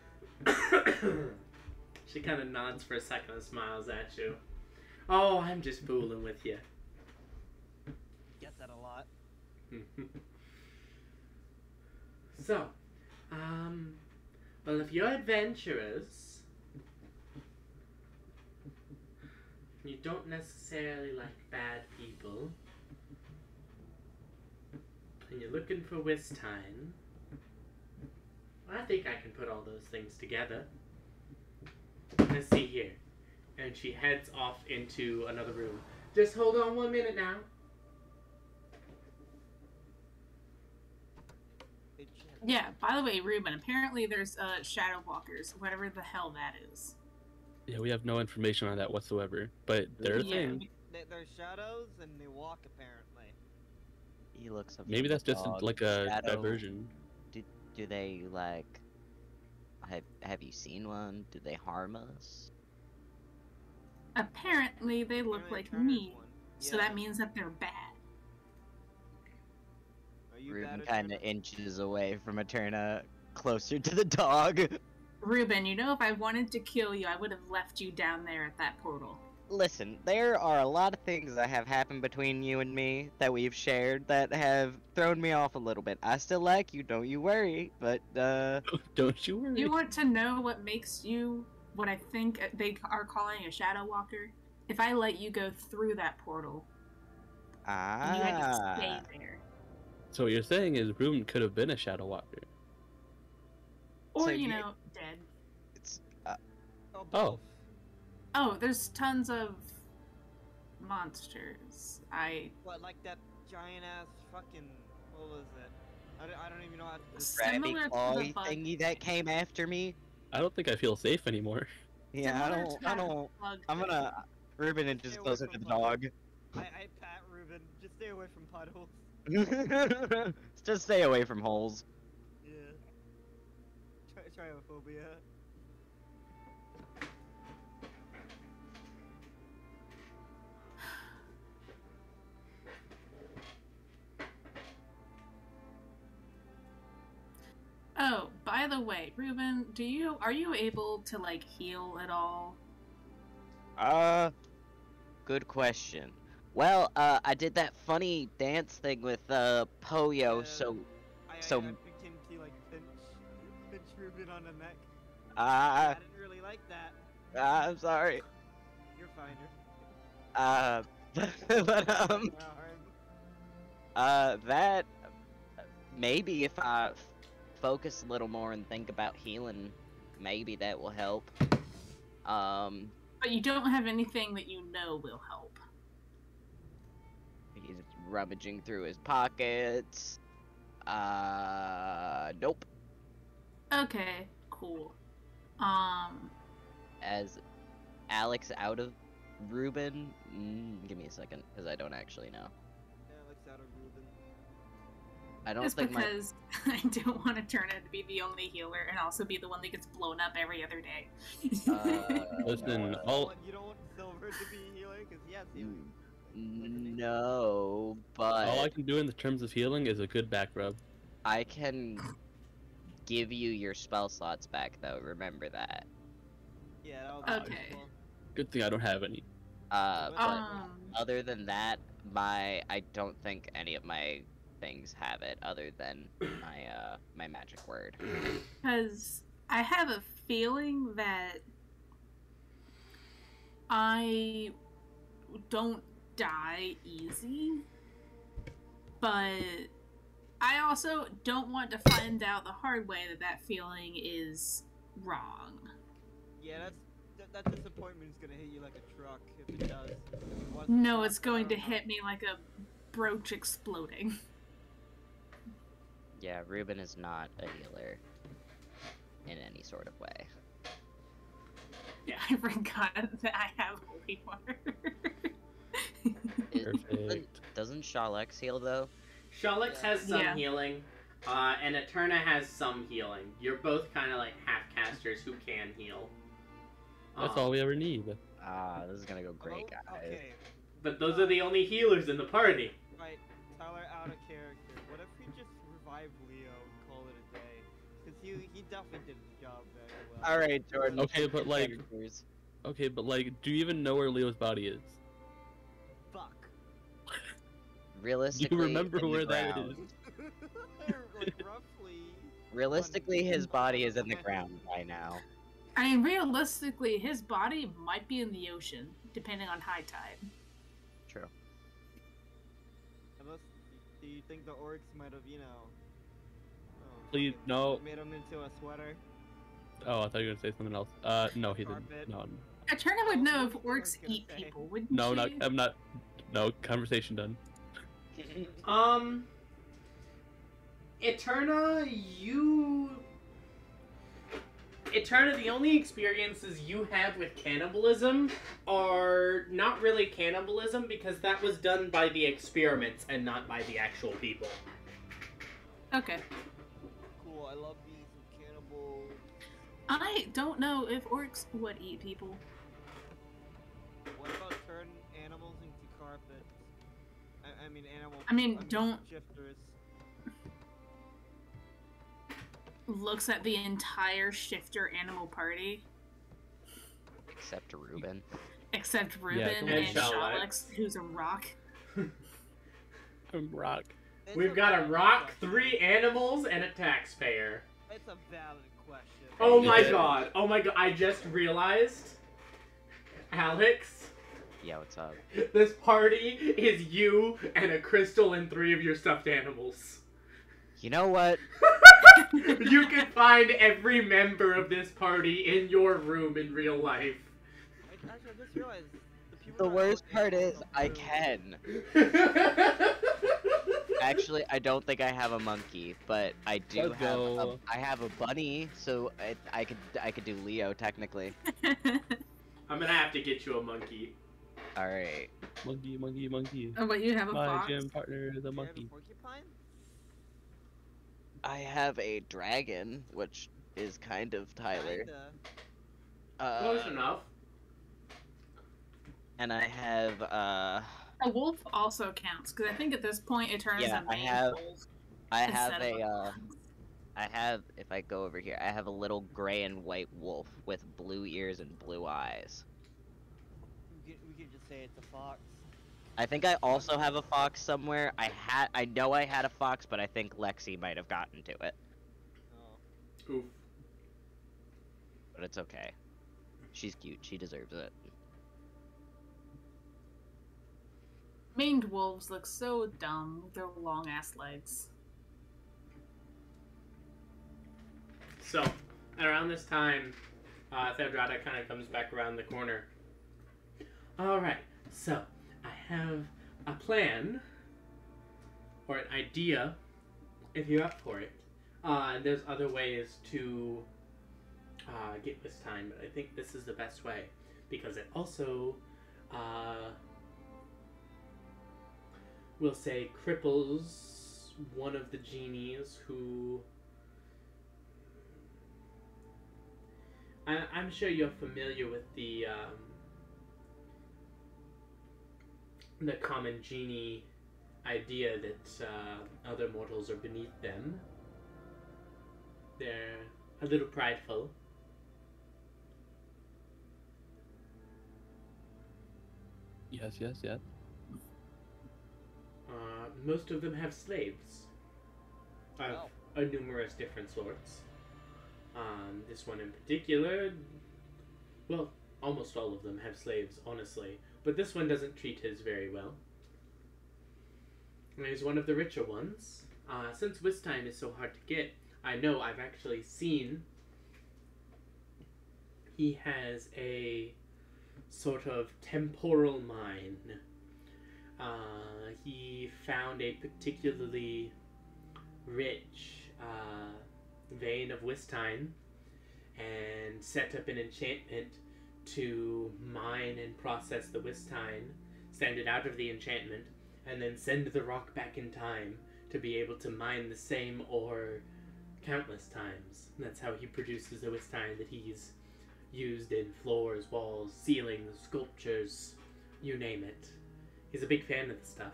[coughs] she kind of nods for a second and smiles at you. Oh, I'm just fooling with you. Get that a lot. [laughs] so, um, well, if you're adventurers, you don't necessarily like bad people, and you're looking for Wistine, I think I can put all those things together. Let's see here. And she heads off into another room. Just hold on one minute now. Yeah, by the way, Ruben, apparently there's uh, Shadow Walkers, whatever the hell that is. Yeah, we have no information on that whatsoever, but they're a yeah, thing. They, they're shadows and they walk apparently. He looks up. Maybe that's just dog. like a Shadow. diversion. Do they like? Have Have you seen one? Do they harm us? apparently they look You're like me, one. so that means that they're bad. Are Ruben kind of inches away from Eterna, closer to the dog. Ruben, you know, if I wanted to kill you, I would have left you down there at that portal. Listen, there are a lot of things that have happened between you and me that we've shared that have thrown me off a little bit. I still like you, don't you worry. But uh, [laughs] Don't you worry. You want to know what makes you what I think they are calling a Shadow Walker? If I let you go through that portal and you had to ah, stay there, So what you're saying is Ruben could have been a Shadow Walker. or So you you- know, dead. it's uh, Oh. Oh. Both. Oh, there's tons of monsters. I What, like that giant ass fucking. What was it? I don't, I don't even know how to. Similar rabbit to the clawy bug thingy that came after me. I don't think I feel safe anymore. [laughs] Yeah, I don't. to I don't. I'm gonna. Ruben inches Stay away closer to the puddles. dog. I, I pat Ruben. Just stay away from puddles. [laughs] Just stay away from holes. Yeah. Tri- Triophobia. Oh, by the way, Ruben, do you are you able to like heal at all? Uh, good question. Well, uh, I did that funny dance thing with uh Poyo, Yeah. so I, So- I, I begin to like pinch, pinch Ruben on the neck. uh, I didn't really like that. I'm sorry. You're fine. You're Uh, [laughs] but um, uh, that maybe if I f- focus a little more and think about healing, maybe that will help. Um, But you don't have anything that you know will help. He's rummaging through his pockets. Uh, nope. Okay, cool. Um, As Alex out of Ruben, mm, give me a second, because I don't actually know. I don't just think my because [laughs] I don't want to turn out to be the only healer and also be the one that gets blown up every other day. Uh, [laughs] [laughs] Listen, You don't want- You don't want Silver to be a healer because he has healing. no, but all I can do in the terms of healing is a good back rub. I can give you your spell slots back, though. Remember that. Yeah, that be Okay. useful. Good thing I don't have any. Uh, but um, other than that, my I don't think any of my things have it, other than my uh my magic word. because I have a feeling that I don't die easy, but I also don't want to find out the hard way that that feeling is wrong. Yeah, that's that, that disappointment is gonna hit you like a truck if it does. If it No, it's going to hit me like a brooch exploding. [laughs] Yeah, Ruben is not a healer in any sort of way. Yeah, [laughs] I forgot that I have holy water. Doesn't, Perfect. doesn't Shalix heal though? Shalix has some Yeah. healing, uh, and Eterna has some healing. You're both kind of like half casters who can heal. That's Um, all we ever need. Ah, this is gonna go great, guys. Okay, But those are the only healers in the party. right. He he definitely did the job very well. All right, Jordan. Okay, but, like- characters. Okay, but like, do you even know where Leo's body is? Fuck. [laughs] realistically, you remember in where that ground. [laughs] [laughs] like roughly. Realistically, his body is in the ground by now. I mean, realistically, his body might be in the ocean, depending on high tide. True. Unless, do you think the orcs might have, you know? Oh, Please, no. Made him into a sweater. Oh, I thought you were gonna say something else. Uh, no, he didn't. Carpet. No, Eterna would know if orcs eat say? people, wouldn't no, not. she? I'm not. No, conversation done. [laughs] Um, Eterna, you. Eterna, the only experiences you have with cannibalism are not really cannibalism because that was done by the experiments and not by the actual people. Okay. I don't know if orcs would eat people. What about turn animals into carpets? I, I mean animal. I mean, don't- Shifters. Looks at the entire shifter animal party, Except Ruben. except Ruben come on. and And Shalak. Shalix, who's a rock. [laughs] I'm rock. It's We've got a rock, question. three animals, and a taxpayer. It's a valid question. Oh my Yeah. god! Oh my god! I just realized, Alex, Yeah, what's up? this party is you and a crystal and three of your stuffed animals. You know what? [laughs] you can find every member of this party in your room in real life. Actually, I just realized the. The worst part is I can. [laughs] Actually, I don't think I have a monkey, but I do Let's have. A, go. I have a bunny, so I, I could I could do Leo technically. [laughs] I'm gonna have to get you a monkey. All right. Monkey, monkey, monkey. oh, but you have a My fox. gym partner is a Do you have a monkey. porcupine? I have a dragon, which is kind of Tyler. Kinda. Uh, Close enough. And I have uh, A wolf also counts because I think at this point it turns Yeah, a I main have- wolf I have of a uh. I have if I go over here, I have a little gray and white wolf with blue ears and blue eyes. We could, we could just say it's a fox. I think I also have a fox somewhere. I had I know I had a fox, but I think Lexi might have gotten to it. Oh. Oof. But it's okay. She's cute. She deserves it. Maned wolves look so dumb with their long ass legs. So, around this time, uh, Theodrada kind of comes back around the corner. All right. So I have a plan or an idea, if you're up for it. Uh, there's other ways to uh, get this time, but I think this is the best way because it also uh, will say cripples one of the genies who. I, I'm sure you're familiar with the um, the common genie idea that uh, other mortals are beneath them. They're a little prideful. Yes, yes, yes. Uh, most of them have slaves of Oh. a numerous different sorts. Um, this one in particular, well, almost all of them have slaves, honestly, but this one doesn't treat his very well. And he's one of the richer ones. Uh, since Wistine is so hard to get, I know I've actually seen he has a sort of temporal mine. Uh, he found a particularly rich uh, vein of Wistine and set up an enchantment to mine and process the Wistine, send it out of the enchantment, and then send the rock back in time to be able to mine the same ore countless times. That's how he produces the Wistine that he's used in floors, walls, ceilings, sculptures, you name it. He's a big fan of the stuff.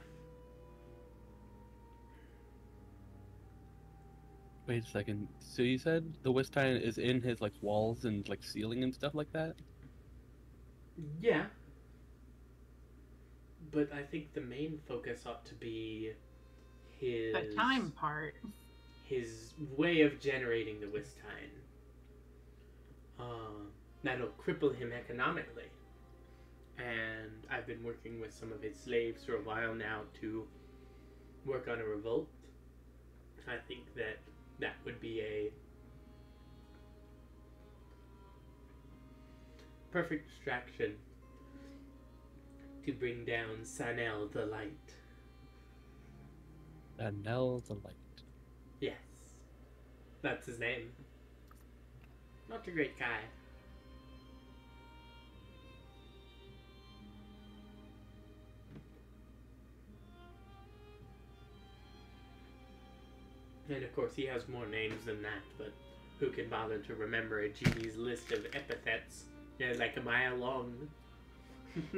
Wait a second. So you said the Wistine is in his like walls and like ceiling and stuff like that? Yeah. But I think the main focus ought to be his The time part. his way of generating the Wistine. Uh, that'll cripple him economically. And I've been working with some of his slaves for a while now to work on a revolt. I think that that would be a perfect distraction to bring down Sanel the Light. Sanel the Light. Yes. That's his name. Not a great guy. And of course, he has more names than that, but who can bother to remember a genie's list of epithets? They're like a mile long. [laughs]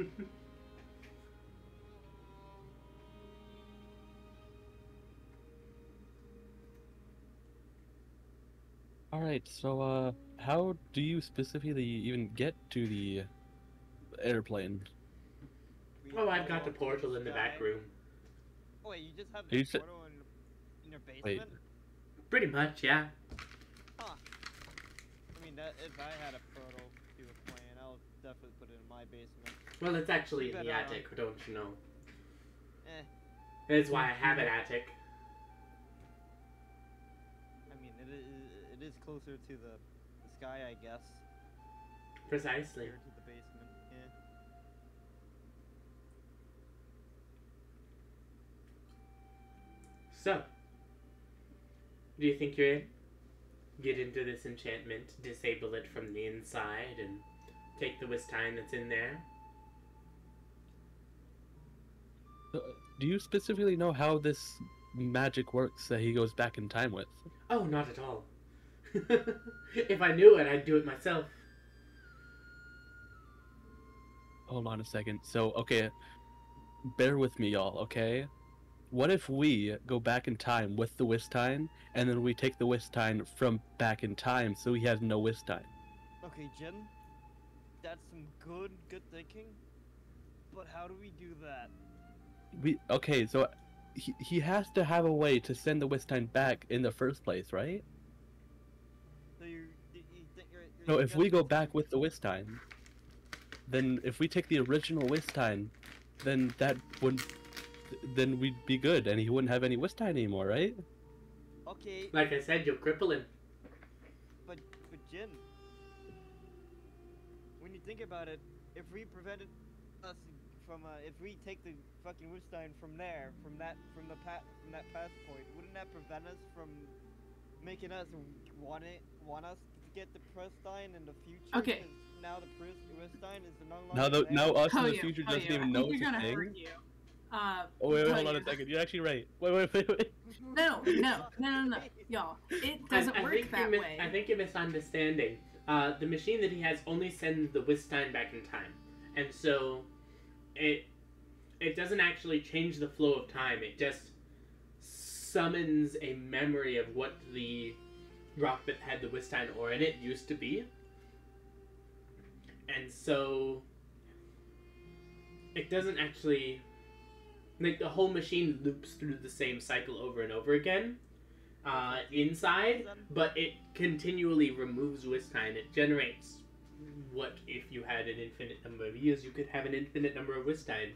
All right. So, uh, how do you specifically even get to the airplane? Oh, I've got the portal in the back room. Oh, wait, you just have You the said- portal in, in your Wait. Pretty much, yeah. I mean, that if I had a portal to a plane, I'll definitely put it in my basement. Well, it's actually in the Better, uh, attic, don't you know? Eh, That's why I have an attic. I mean, it is, it is closer to the, the sky, I guess. Precisely. To the basement. Yeah. So, do you think you're in? Get into this enchantment, disable it from the inside, and take the Wistine that's in there? Do you specifically know how this magic works that he goes back in time with? Oh, not at all. [laughs] if I knew it, I'd do it myself. Hold on a second. So, okay, bear with me, y'all. Okay, what if we go back in time with the Wistine, and then we take the Wistine from back in time, so he has no Wistine? Okay, Jin. That's some good, good thinking. But how do we do that? We okay, so he he has to have a way to send the Wistine back in the first place, right? So you, you, think you're, you're No, if we go back with the Wistine, then if we take the original Wistine, then that would then we'd be good, and he wouldn't have any Wistine anymore, right? Okay, Like I said, you'll cripple him. but but Jin, when you think about it, if we prevented us from uh, if we take the fucking Woodstein from there, from that from the pa- from that pass point, wouldn't that prevent us from making us want it want us to get the Pristine in the future? Okay. Now the Pris- Pristine is no longer Now the now us Oh, in the yeah, future oh, doesn't yeah. even I know think it's you're a gonna thing. hurt you. Uh, Oh wait, wait, hold on a second. You're actually right. Wait, wait, wait, wait. [laughs] No, no, no, no, no, y'all. It doesn't I, work that mis- way. I think you're misunderstanding. Uh, the machine that he has only sends the Wistine back in time, and so it it doesn't actually change the flow of time. It just summons a memory of what the rock that had the Wistine ore in it used to be, and so it doesn't actually like the whole machine loops through the same cycle over and over again uh, inside, but it continually removes Wistine. It generates what if you had an infinite number of years, you could have an infinite number of Wistine.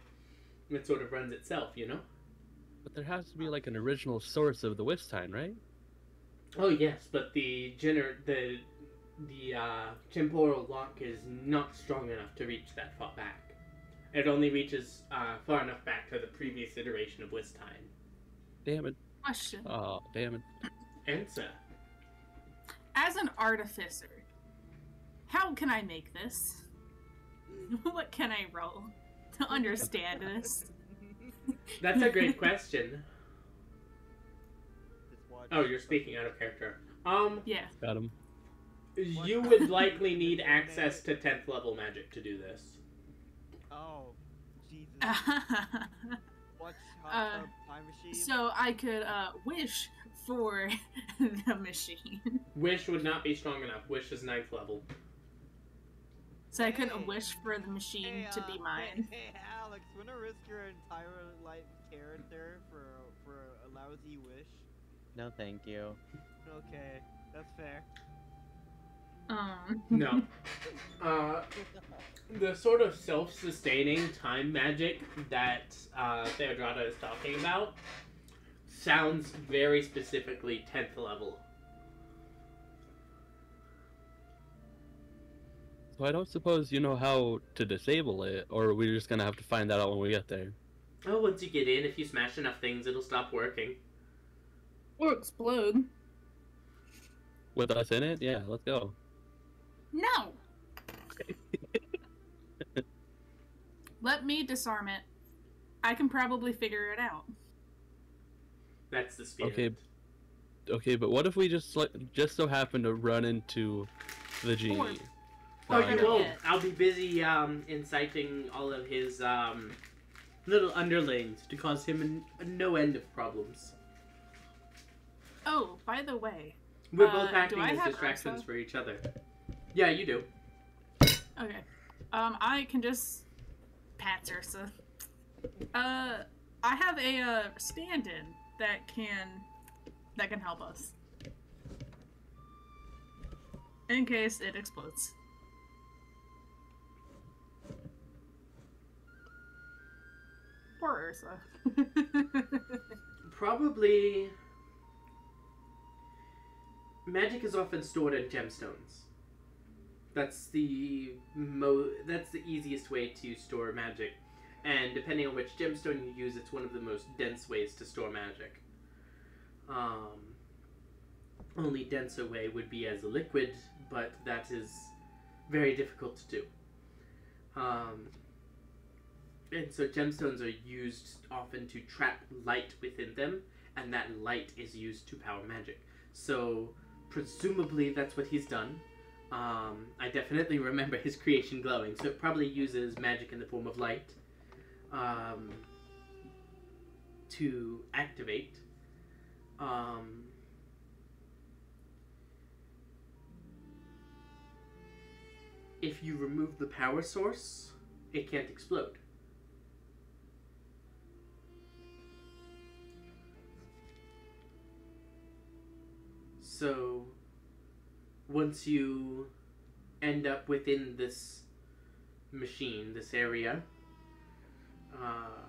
It sort of runs itself, you know? But there has to be like an original source of the Wistine, right? Oh yes, but the gener the the uh, temporal lock is not strong enough to reach that far back. It only reaches uh, far enough back to the previous iteration of Wistine. Damn it. Question: Oh, damn it. Answer. As an artificer, how can I make this? [laughs] what can I roll to understand this? [laughs] That's a great question. Oh, you're speaking out of character. Um, Yeah. Got him. you would likely need access to 10th level magic to do this. Oh, Jesus. [laughs] Watch Hot Uh, Time Machine. so I could uh, wish for [laughs] the machine. Wish would not be strong enough. Wish is ninth level. So I could Hey. wish for the machine Hey, to uh, be mine. Hey, hey, Alex, wanna risk your entire life character for for a lousy wish? No, thank you. Okay, that's fair. Um. No. Uh, the sort of self-sustaining time magic that uh, Theodrada is talking about sounds very specifically 10th level. So I don't suppose you know how to disable it, or we're just gonna have to find that out when we get there. Oh, once you get in, if you smash enough things, it'll stop working. Or explode. With us in it? Yeah, let's go. No. [laughs] Let me disarm it. I can probably figure it out. That's the spirit. Okay. Okay, but what if we just like, just so happen to run into the genie? Or- Oh, you won't. I'll be busy um, inciting all of his um, little underlings to cause him an, no end of problems. Oh, by the way. We're Uh, both do acting as distractions Ursa? for each other. Yeah, you do. Okay. Um, I can just pat Ursa. Uh, I have a uh, stand-in that can that can help us in case it explodes. Poor Ursa. [laughs] Probably. Magic is often stored in gemstones. That's the mo. That's the easiest way to store magic, and depending on which gemstone you use, it's one of the most dense ways to store magic. Um, only denser way would be as a liquid, but that is very difficult to do. Um, and so gemstones are used often to trap light within them, and that light is used to power magic. So presumably that's what he's done. Um, I definitely remember his creation glowing, so it probably uses magic in the form of light um, to activate. Um, if you remove the power source, it can't explode. So, once you end up within this machine, this area, uh,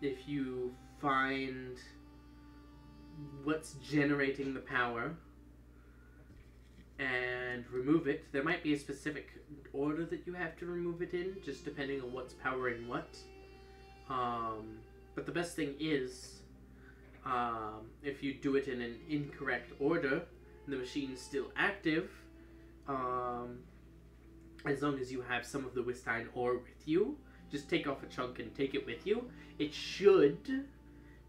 if you find what's generating the power, and remove it. There might be a specific order that you have to remove it in, just depending on what's powering what. Um, but the best thing is, um, if you do it in an incorrect order, the machine's still active, um, as long as you have some of the Wistine ore with you, just take off a chunk and take it with you. It should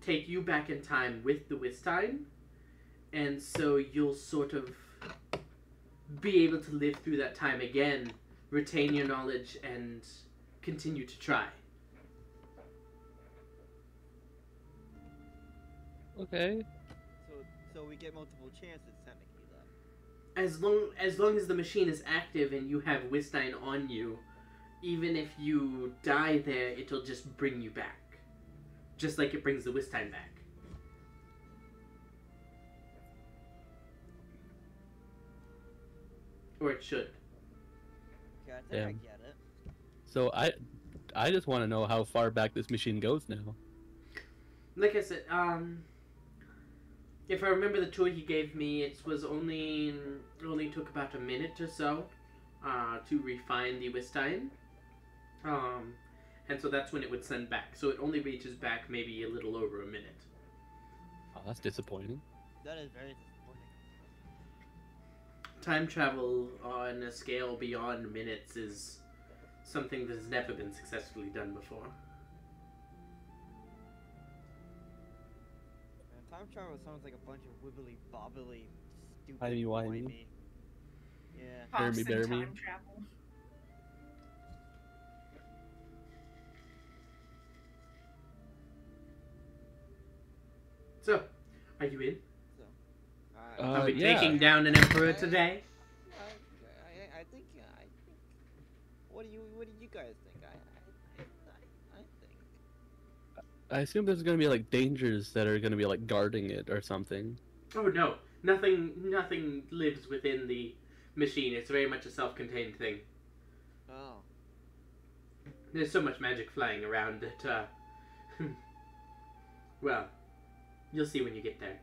take you back in time with the Wistine, and so you'll sort of be able to live through that time again, retain your knowledge, and continue to try. Okay. So, so we get multiple chances technically then. As long as long as the machine is active and you have Wistine on you, even if you die there, it'll just bring you back, just like it brings the Wistine back. Or it should. Okay, I think I get it. So I, I just want to know how far back this machine goes now. like I said, um, if I remember the tour he gave me, it was only it only took about a minute or so uh, to refine the Wistine. Um, and so that's when it would send back. So it only reaches back maybe a little over a minute. Oh, that's disappointing. That is very disappointing. Time travel on a scale beyond minutes is something that has never been successfully done before. Time travel sounds like a bunch of wibbly bobbly, stupid. Timey-wimey. whimey. Yeah. Bear me, Boston bear me. time travel. So, are you in? Uh, Uh, Are we yeah. taking down an emperor today? I assume there's gonna be like dangers that are gonna be like guarding it or something. Oh no, nothing. Nothing lives within the machine. It's very much a self-contained thing. Oh. There's so much magic flying around that. Uh, [laughs] well, you'll see when you get there.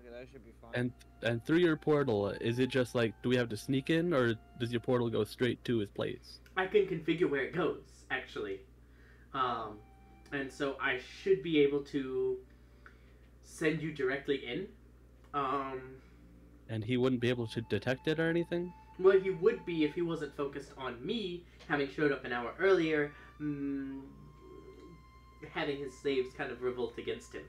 Okay, that should be fine. And and through your portal, is it just like do we have to sneak in or does your portal go straight to his place? I can configure where it goes actually, um, and so I should be able to send you directly in. Um, And he wouldn't be able to detect it or anything? well, he would be if he wasn't focused on me, having showed up an hour earlier, mm, having his slaves kind of revolt against him.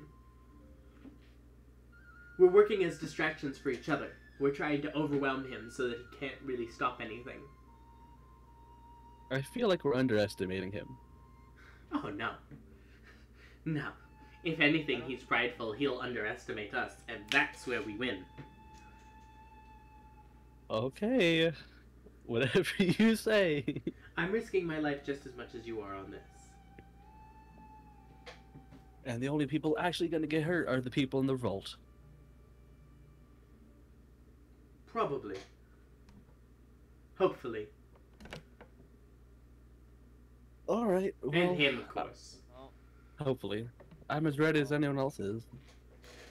We're working as distractions for each other. We're trying to overwhelm him so that he can't really stop anything. I feel like we're underestimating him. Oh no. No. If anything, he's prideful, he'll underestimate us, and that's where we win. Okay. [laughs] Whatever [laughs] you say. I'm risking my life just as much as you are on this. And the only people actually gonna get hurt are the people in the vault. Probably. Hopefully. Alright, well, and him, of course. Well, hopefully. I'm as ready as anyone else is.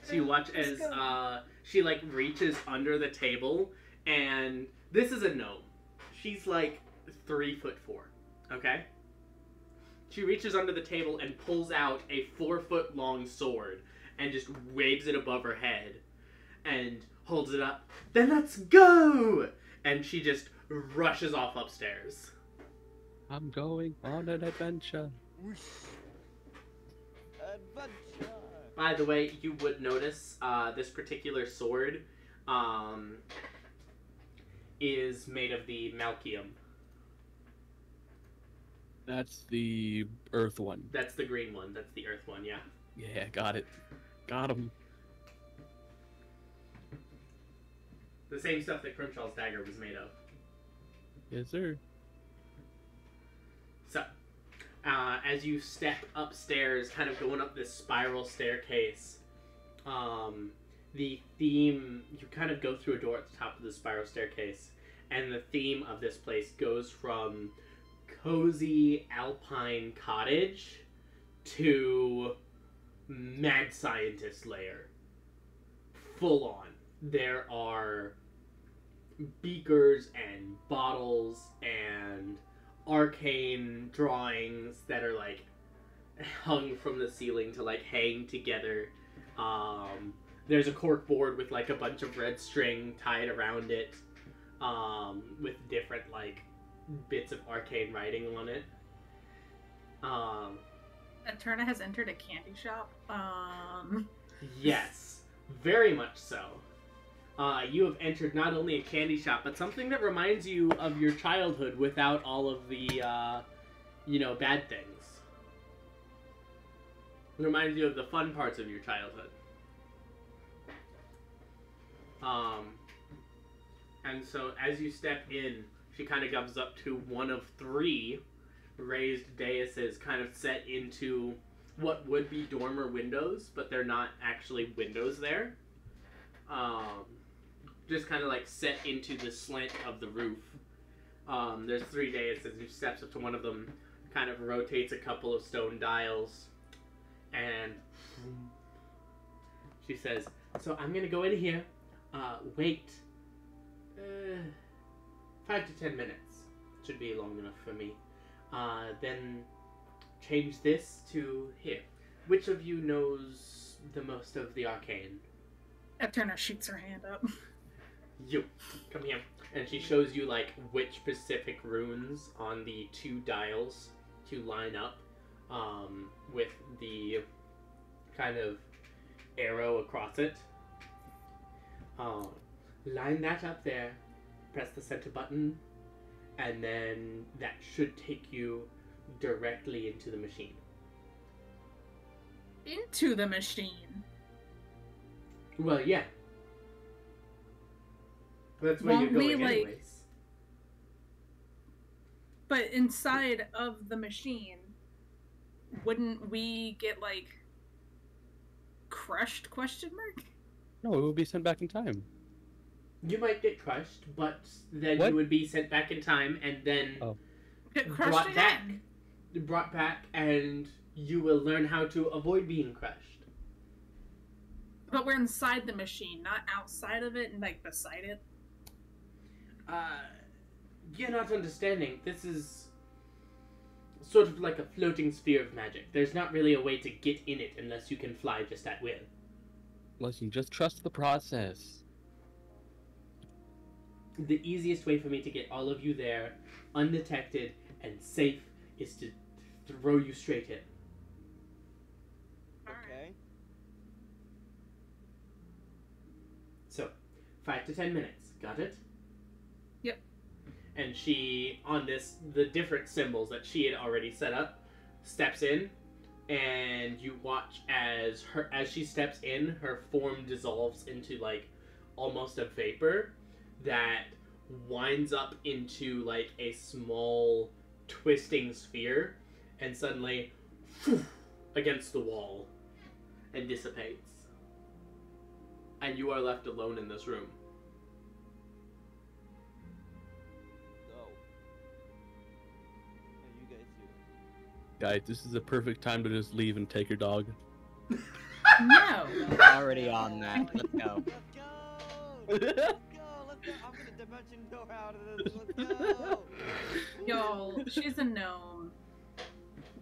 So you watch as uh, she like reaches under the table, and this is a gnome. She's like three foot four. Okay. She reaches under the table and pulls out a four foot long sword and just waves it above her head, and holds it up. Then let's go! And she just rushes off upstairs. I'm going on an adventure. Whoosh. Adventure. By the way, you would notice uh, this particular sword um, is made of the Malchium. That's the Earth one. That's the green one. That's the Earth one. Yeah. Yeah, got it. Got him. The same stuff that Crimshaw's dagger was made of. Yes, sir. So, uh, as you step upstairs, kind of going up this spiral staircase, um, the theme you kind of go through a door at the top of the spiral staircase, and the theme of this place goes from cozy alpine cottage to mad scientist lair. Full on. There are beakers and bottles and arcane drawings that are like [laughs] hung from the ceiling to like hang together. Um, there's a cork board with like a bunch of red string tied around it, um, with different like bits of arcane writing on it. Um, Eterna has entered a candy shop. Um, yes, very much so. Uh, you have entered not only a candy shop, but something that reminds you of your childhood without all of the, uh, you know, bad things. It reminds you of the fun parts of your childhood. Um, and so as you step in, she kind of comes up to one of three raised daises kind of set into what would be dormer windows, but they're not actually windows there. Um, just kind of like set into the slant of the roof. Um, there's three daises, and she steps up to one of them, kind of rotates a couple of stone dials, and she says, "So I'm gonna go in here. Uh, wait. Uh, five to ten minutes should be long enough for me. Uh, then change this to here. Which of you knows the most of the arcane? Eterna shoots her hand up. [laughs] You come here, and she shows you like which specific runes on the two dials to line up, um, with the kind of arrow across it. Um, line that up there. Press the center button, and then that should take you directly into the machine. Into the machine. Well, yeah. That's where Won't you're we, going like- anyways. But inside of the machine, wouldn't we get like crushed? Question mark. No, it will be sent back in time. You might get crushed, but then What? you would be sent back in time and then Oh. Get crushed brought back. Brought back, and you will learn how to avoid being crushed. But we're inside the machine, not outside of it and like beside it. Uh, you're not understanding. This is sort of like a floating sphere of magic. There's not really a way to get in it unless you can fly just at will. Listen, just trust the process. The easiest way for me to get all of you there, undetected and safe, is to throw you straight in. Okay. So, five to ten minutes. Got it? And she, on this, the different symbols that she had already set up, steps in, and you watch as her as she steps in, her form dissolves into like almost a vapor that winds up into like a small twisting sphere, and suddenly against the wall and dissipates and you are left alone in this room. Guys, this is the perfect time to just leave and take your dog. No. Already on that. Let's go. Let's go! Let's go! Let's go! I'm gonna dimension door out of this. Let's go! Yo, she's a gnome.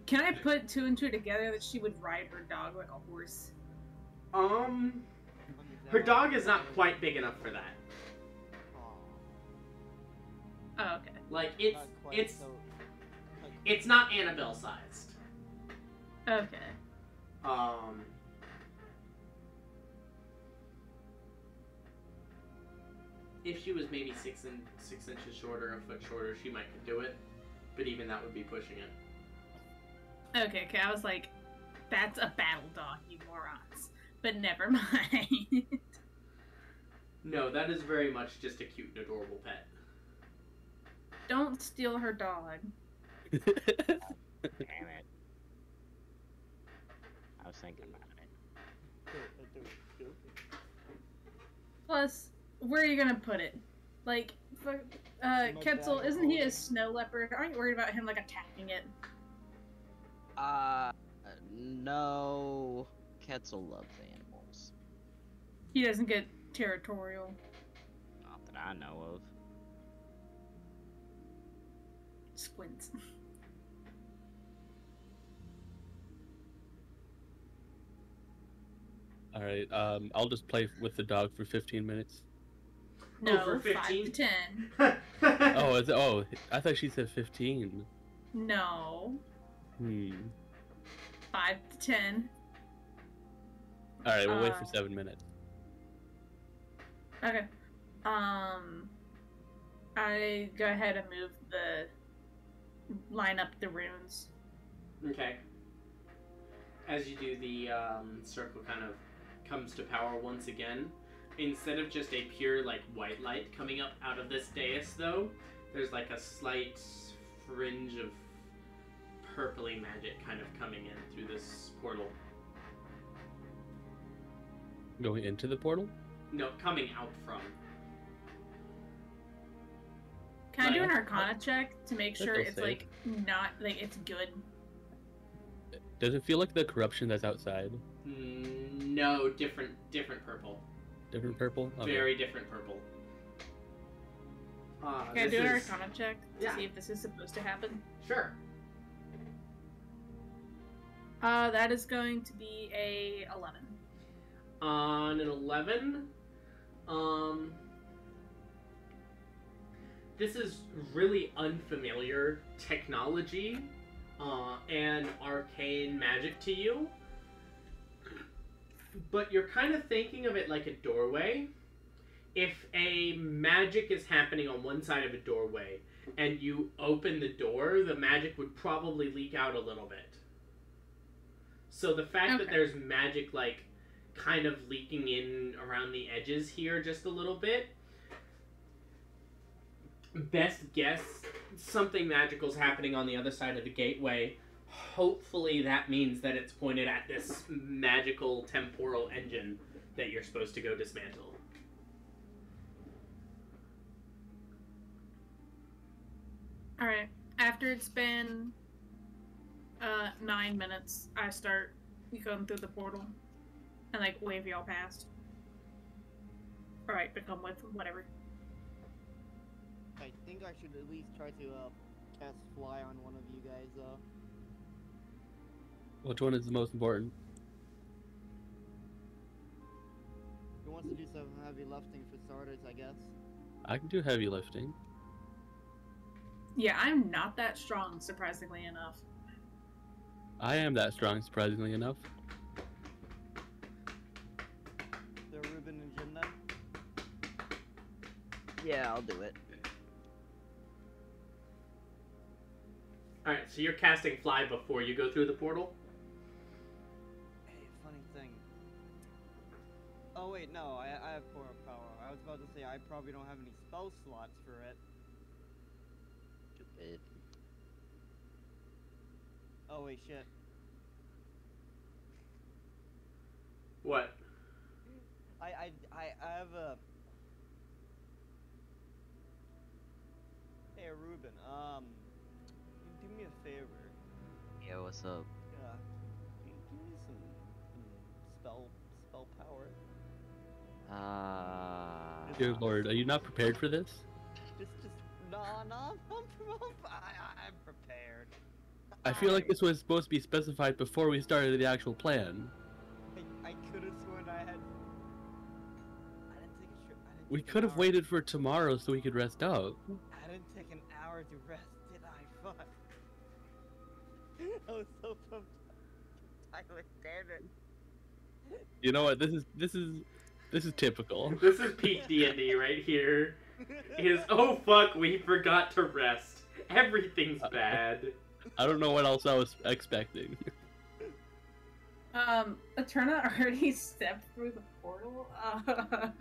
Can I put two and two together that she would ride her dog like a horse? Um, her dog is not quite big enough for that. Oh, okay. Like it's it's so- like- it's not Annabelle sized. Okay. Um, if she was maybe six and six inches shorter, a foot shorter, she might could do it. But even that would be pushing it. Okay, okay. I was like, that's a battle dog, you morons. But never [laughs] mind. No, that is very much just a cute and adorable pet. Don't steal her dog. Damn it. I was thinking about it. Plus, where are you gonna put it? Like, fuck, uh, My Ketzel, isn't he a snow leopard? Aren't you worried about him, like, attacking it? Uh, no. Ketzel loves animals. He doesn't get territorial. Not that I know of. Squints. [laughs] All right. Um, I'll just play with the dog for 15 minutes. No, for five to ten. [laughs] Oh, is it, oh, I thought she said 15. No, Hmm. five to ten. All right, we'll wait for Uh, seven minutes. Okay. Um, I go ahead and move the line up the runes. Okay. As you do, the um, circle kind of comes to power once again. Instead of just a pure like white light coming up out of this dais, though, there's like a slight fringe of purpley magic kind of coming in through this portal. Going into the portal? No, coming out from. Can I do an Right. Arcana uh, check to make sure it's safe. like not like it's good? Does it feel like the corruption that's outside? Mm, No, different, different purple. Different purple? Okay. Very different purple. Uh, Can I this do an is- Arcana check to Yeah. see if this is supposed to happen? Sure. Uh, that is going to be a eleven. on an 11 um this is really unfamiliar technology uh, and arcane magic to you but you're kind of thinking of it like a doorway if a magic is happening on one side of a doorway and you open the door the magic would probably leak out a little bit so the fact that there's magic like kind of leaking in around the edges here just a little bit. Best guess, something magical's happening on the other side of the gateway. Hopefully, that means that it's pointed at this magical temporal engine that you're supposed to go dismantle. All right. After it's been uh nine minutes, I start going through the portal and like wave y'all past. All right, to come with whatever. I think I should at least try to uh, cast fly on one of you guys. Uh, Which one is the most important? who wants to do some heavy lifting for starters? I guess. I can do heavy lifting. Yeah, I'm not that strong, surprisingly enough. I am that strong, surprisingly enough. The Ruben and Jim then. Yeah, I'll do it. Alright, so you're casting fly before you go through the portal? Oh wait, no, I, I have four power. I was about to say I probably don't have any spell slots for it. Stupid. Oh wait, shit. What? I I I, I have a. Hey Ruben, um, do me a favor. Yeah, what's up? Uh. Dear Lord, are you not prepared for this? Just just no no I'm, I'm, [laughs] I'm, prepared. I feel like this was supposed to be specified before we started the actual plan. I, I could have sworn I had. I didn't take a trip. I didn't We could have waited for tomorrow so we could rest up. I didn't take an hour to rest, did I? [laughs] Fuck. I was so pumped. Tyler, damn it. You know what? This is this is this is typical. [laughs] This is peak D&D right here. Is, oh fuck, we forgot to rest. Everything's bad. I don't know what else I was expecting. Um, Eterna already [laughs] stepped through the portal. Uh, [laughs]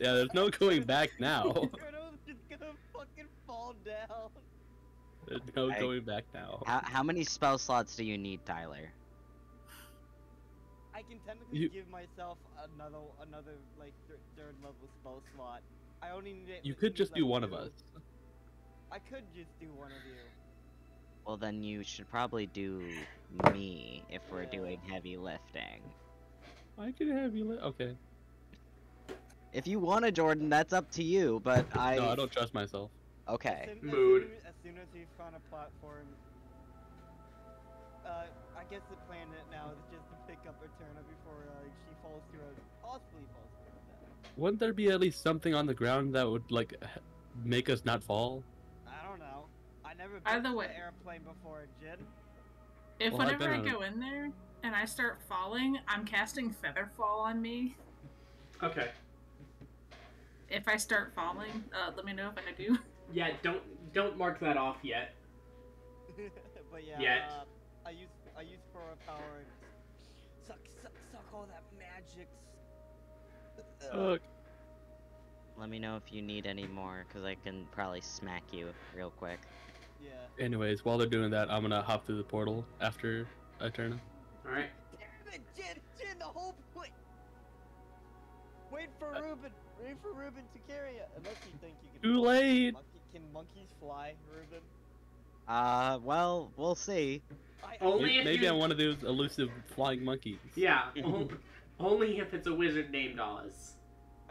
Yeah, there's no going back now. Turtle's just gonna fucking fall down. There's no I- going back now. How, how many spell slots do you need, Tyler? I can technically You- give myself another another like thir- third level spell slot. I only need it. You could just do level one of us. I could just do one of you. Well, then you should probably do me if we're Yeah. doing heavy lifting. I can have you. Li- okay. If you want a Jordan, that's up to you. But I. No, I don't trust myself. Okay. As soon- Mood. As soon as we found a platform, uh, I guess the plan now is just to pick up Eterna before uh, she falls through a possibly falls through a death. Wouldn't there be at least something on the ground that would like make us not fall? I don't know. I never been Either to way. an airplane before, Jin. If Well, whenever I on- go in there and I start falling, I'm casting Featherfall on me. Okay. If I start falling, uh, let me know if I do. [laughs] Yeah, don't don't mark that off yet. [laughs] but yeah, Yet. uh, I use I use Furrow power and suck suck suck all that magic. Ugh. Let me know if you need any more, cause I can probably smack you real quick. Yeah. Anyways, while they're doing that, I'm gonna hop through the portal after I turn. All right. Damn it, Jin! Jin, the whole point! Wait for Uh, Ruben! Wait for Ruben to carry it! Unless you think you can. Too late. Monkey, can monkeys fly, Ruben? Uh, well, we'll see. I, Only if Maybe you- I'm one of those elusive flying monkeys. Yeah. [laughs] [laughs] on- only if it's a wizard named Oz.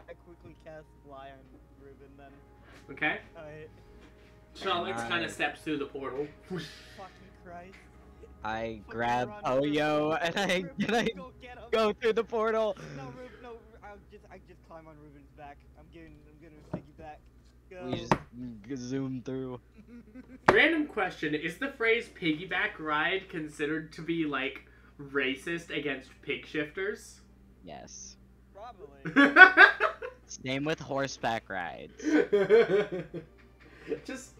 I quickly cast fly on Ruben then. Okay. I. Trellix kind of steps through the portal. Fucking Christ. I Fucking grab run, Ruben. Oyo [laughs] and I Ruben, and I go get go through the portal. No, Ruben, no. I'll just, I just climb on Ruben's back. I'm getting, I'm gonna piggyback. Go. We just zoom through. Random question: Is the phrase "piggyback ride" considered to be like racist against pig shifters? Yes. Probably. [laughs] Same with horseback rides. [laughs] Just,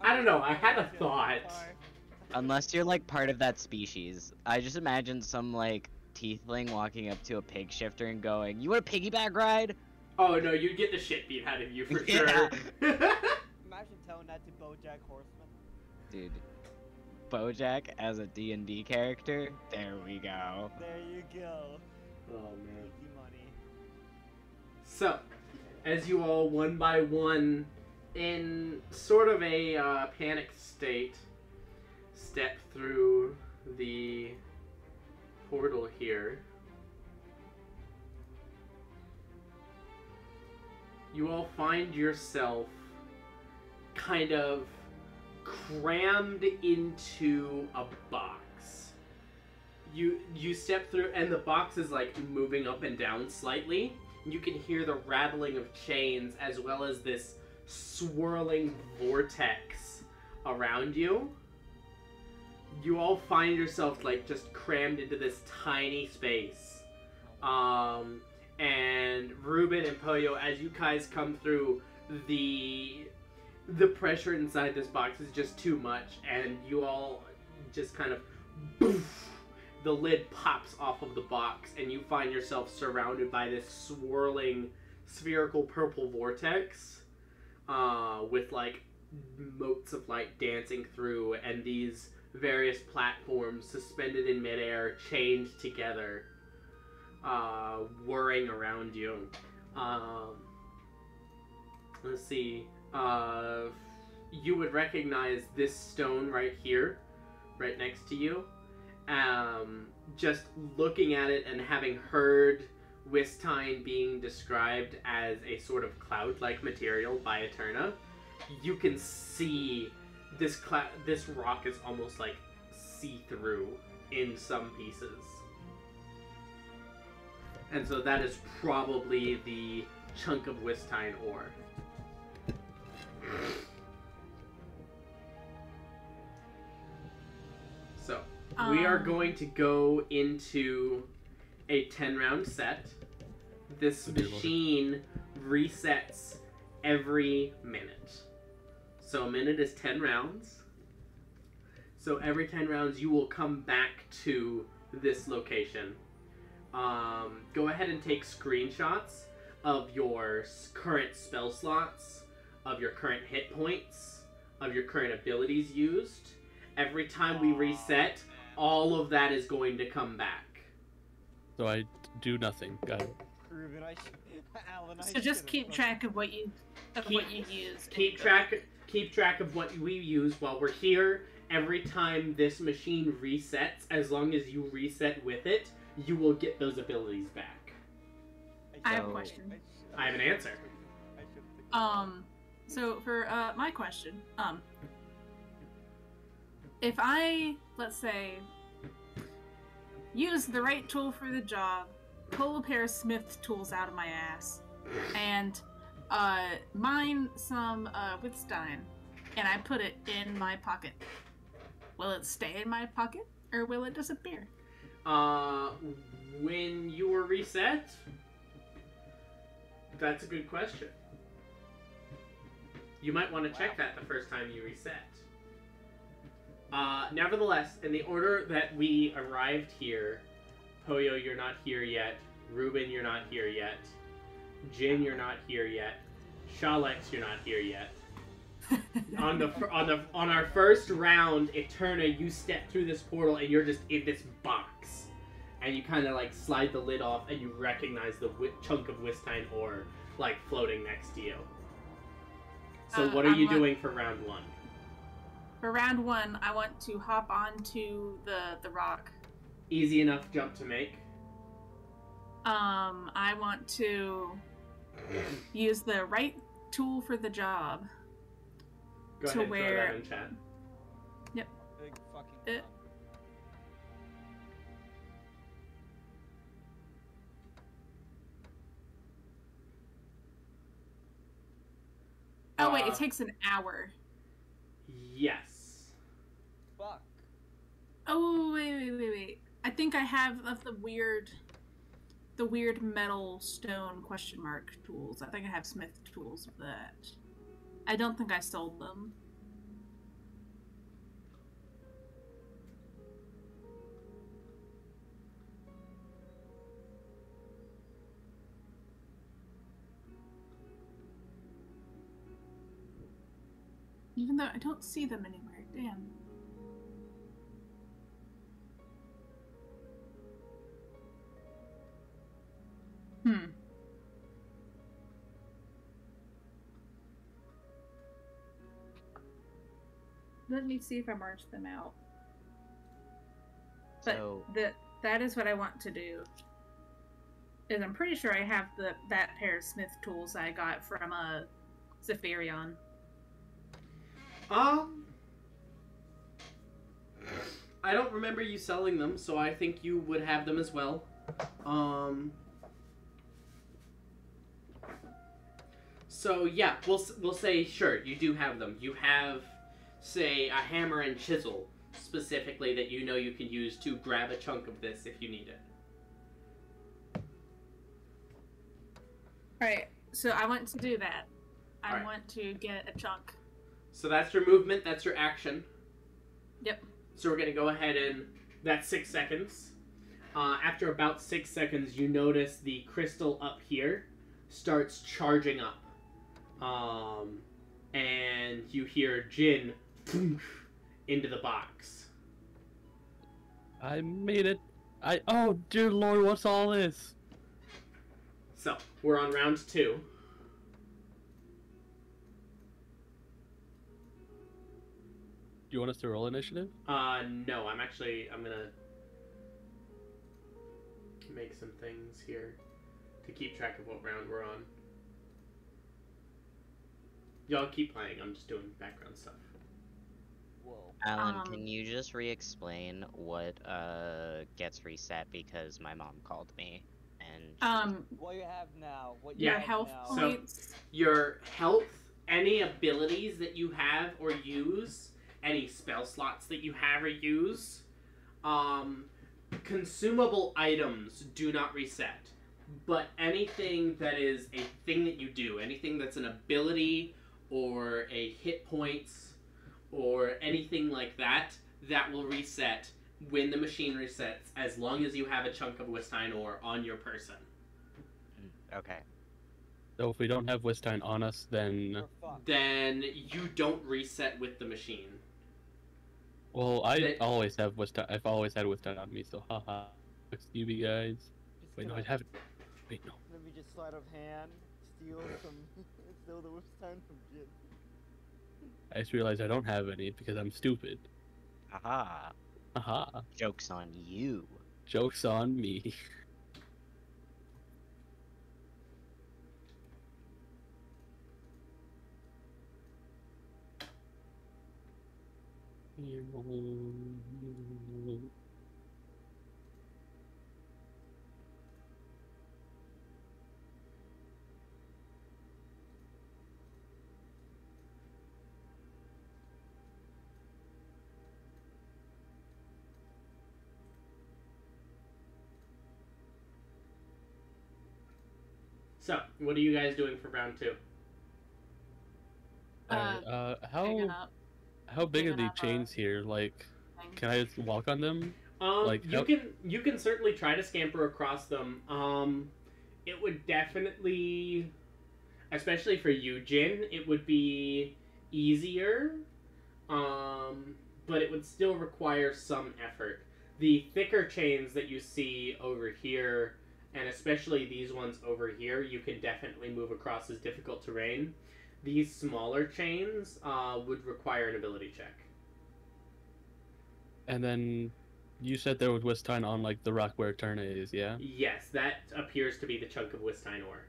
I don't know. I had a thought. Unless you're like part of that species. I just imagine some like tiefling walking up to a pig shifter and going, "You want a piggyback ride?" Oh no, you'd get the shit beat out of you for [laughs] sure. Yeah. Imagine telling that to BoJack Horseman. Dude. Bojack as a D&D character? There we go. There you go. oh man. Easy money. So, as you all one by one, in sort of a uh, panic state, step through the portal here, you all find yourself kind of crammed into a box. You you step through and the box is like moving up and down slightly. You can hear the rattling of chains as well as this swirling vortex around you. You all find yourself like just crammed into this tiny space. Um, and Ruben and Poyo, as you guys come through, the the pressure inside this box is just too much, and you all just kind of the lid pops off of the box, and you find yourself surrounded by this swirling spherical purple vortex uh, with like motes of light dancing through, and these various platforms suspended in midair, chained together, uh, whirring around you. Um, let's see. Uh, you would recognize this stone right here, right next to you. Um, just looking at it and having heard Wistine being described as a sort of cloud-like material by Eterna, you can see this this rock is almost like see-through in some pieces. And so that is probably the chunk of Wistine ore. So, we are Um, going to go into a 10 round set. This dear machine resets every minute. So, a minute is 10 rounds. So, every 10 rounds, you will come back to this location. Um, go ahead and take screenshots of your current spell slots, of your current hit points, of your current abilities used. Every time we reset, all of that is going to come back. So I do nothing. Got it. Ruben, I sh- [laughs] Alan, I So just keep track of what you of Keep- what you used. Keep track keep track of what we use while we're here. Every time this machine resets, as long as you reset with it, you will get those abilities back. I have a question. I have an answer. I should think Um, so for uh, my question, um, if I let's say use the right tool for the job, pull a pair of Smith tools out of my ass, and uh, mine some uh, Wistine, and I put it in my pocket, will it stay in my pocket or will it disappear? Uh, when you were reset? That's a good question. You might want to check that the first time you reset. Uh, nevertheless, in the order that we arrived here, Poyo, you're not here yet. Ruben, you're not here yet. Jin, you're not here yet. Shalix, you're not here yet. [laughs] on the on the on our first round, Eterna, you step through this portal and you're just in this box, and you kind of like slide the lid off and you recognize the wi- chunk of Wistine ore like floating next to you. So Uh, what are I'm you what- doing for round one? For round one, I want to hop onto the the rock. Easy enough jump to make. Um, I want to [clears throat] use the right tool for the job. Go To ahead, where- throw that in chat. big fucking. It- Oh wait, Uh, it takes an hour. Yes. Fuck. Oh wait, wait, wait, wait. I think I have of the weird, the weird metal stone question mark tools. I think I have Smith tools of that. I don't think I sold them. Even though I don't see them anywhere. Damn. Hmm. Let me see if I marked them out. But So that that is what I want to do. Is I'm pretty sure I have the that pair of Smith tools I got from uh Zephyrion. Um, I don't remember you selling them, so I think you would have them as well. Um, so yeah, we'll we'll say sure you do have them. You have, say, a hammer and chisel specifically that you know you can use to grab a chunk of this if you need it. Alright, so I want to do that. I Alright. want to get a chunk. So that's your movement. That's your action. Yep. So we're gonna go ahead and that's six seconds. Uh, after about six seconds, you notice the crystal up here starts charging up, um, and you hear Jin [sniffs] into the box. I made it. I oh dear lord, what's all this? So we're on round two. You want us to roll initiative? Uh, no, I'm actually I'm gonna make some things here to keep track of what round we're on. Y'all keep playing. I'm just doing background stuff. Whoa. Alan, Um, can you just re-explain what uh gets reset because my mom called me and Um, What you have now? What Yeah, your you health have So- now. points. Your health, any abilities that you have or use, any spell slots that you have or use, um, consumable items do not reset. But anything that is a thing that you do, anything that's an ability or a hit points or anything like that, that will reset when the machine resets as long as you have a chunk of Wistine ore on your person. okay. So if we don't have Wistine on us, then Then you don't reset with the machine. Well, I They- always have Wistine. I've always had Wistine on me, so haha. Excuse me, guys. Just Wait, no, I gonna- haven't. Wait, no. Let me just sleight of hand steal some [laughs] steal the Wolfstein from Jin. I just realized I don't have any because I'm stupid. Haha. Haha. Joke's on you. Joke's on me. [laughs] So, what are you guys doing for round two? Alright, uh, Hanging how up. How big are hanging the up, chains here? Like, can I just walk on them? Um, Like, you how- can you can certainly try to scamper across them. Um, it would definitely, especially for you, Jin, it would be easier. Um, but it would still require some effort. The thicker chains that you see over here, and especially these ones over here, you can definitely move across as difficult terrain. These smaller chains uh, would require an ability check. And then you said there was Wistine on like the rock where Eterna is, yeah? Yes, that appears to be the chunk of Wistine ore.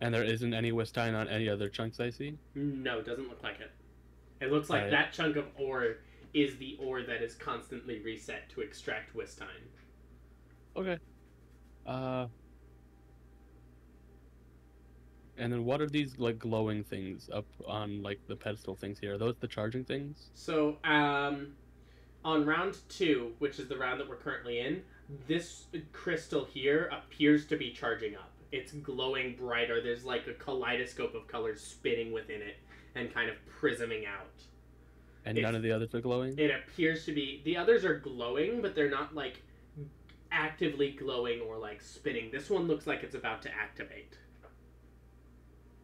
And there isn't any Wistine on any other chunks I see? No, it doesn't look like it. It looks like that chunk of ore is the ore that is constantly reset to extract Wistine. Okay. Uh. And then what are these like glowing things up on like the pedestal things here? Are those the charging things? So, um, on round two, which is the round that we're currently in, this crystal here appears to be charging up. It's glowing brighter. There's like a kaleidoscope of colors spinning within it and kind of prisming out. And none of the others are glowing? It appears to be the others are glowing, but they're not like actively glowing or like spinning. This one looks like it's about to activate.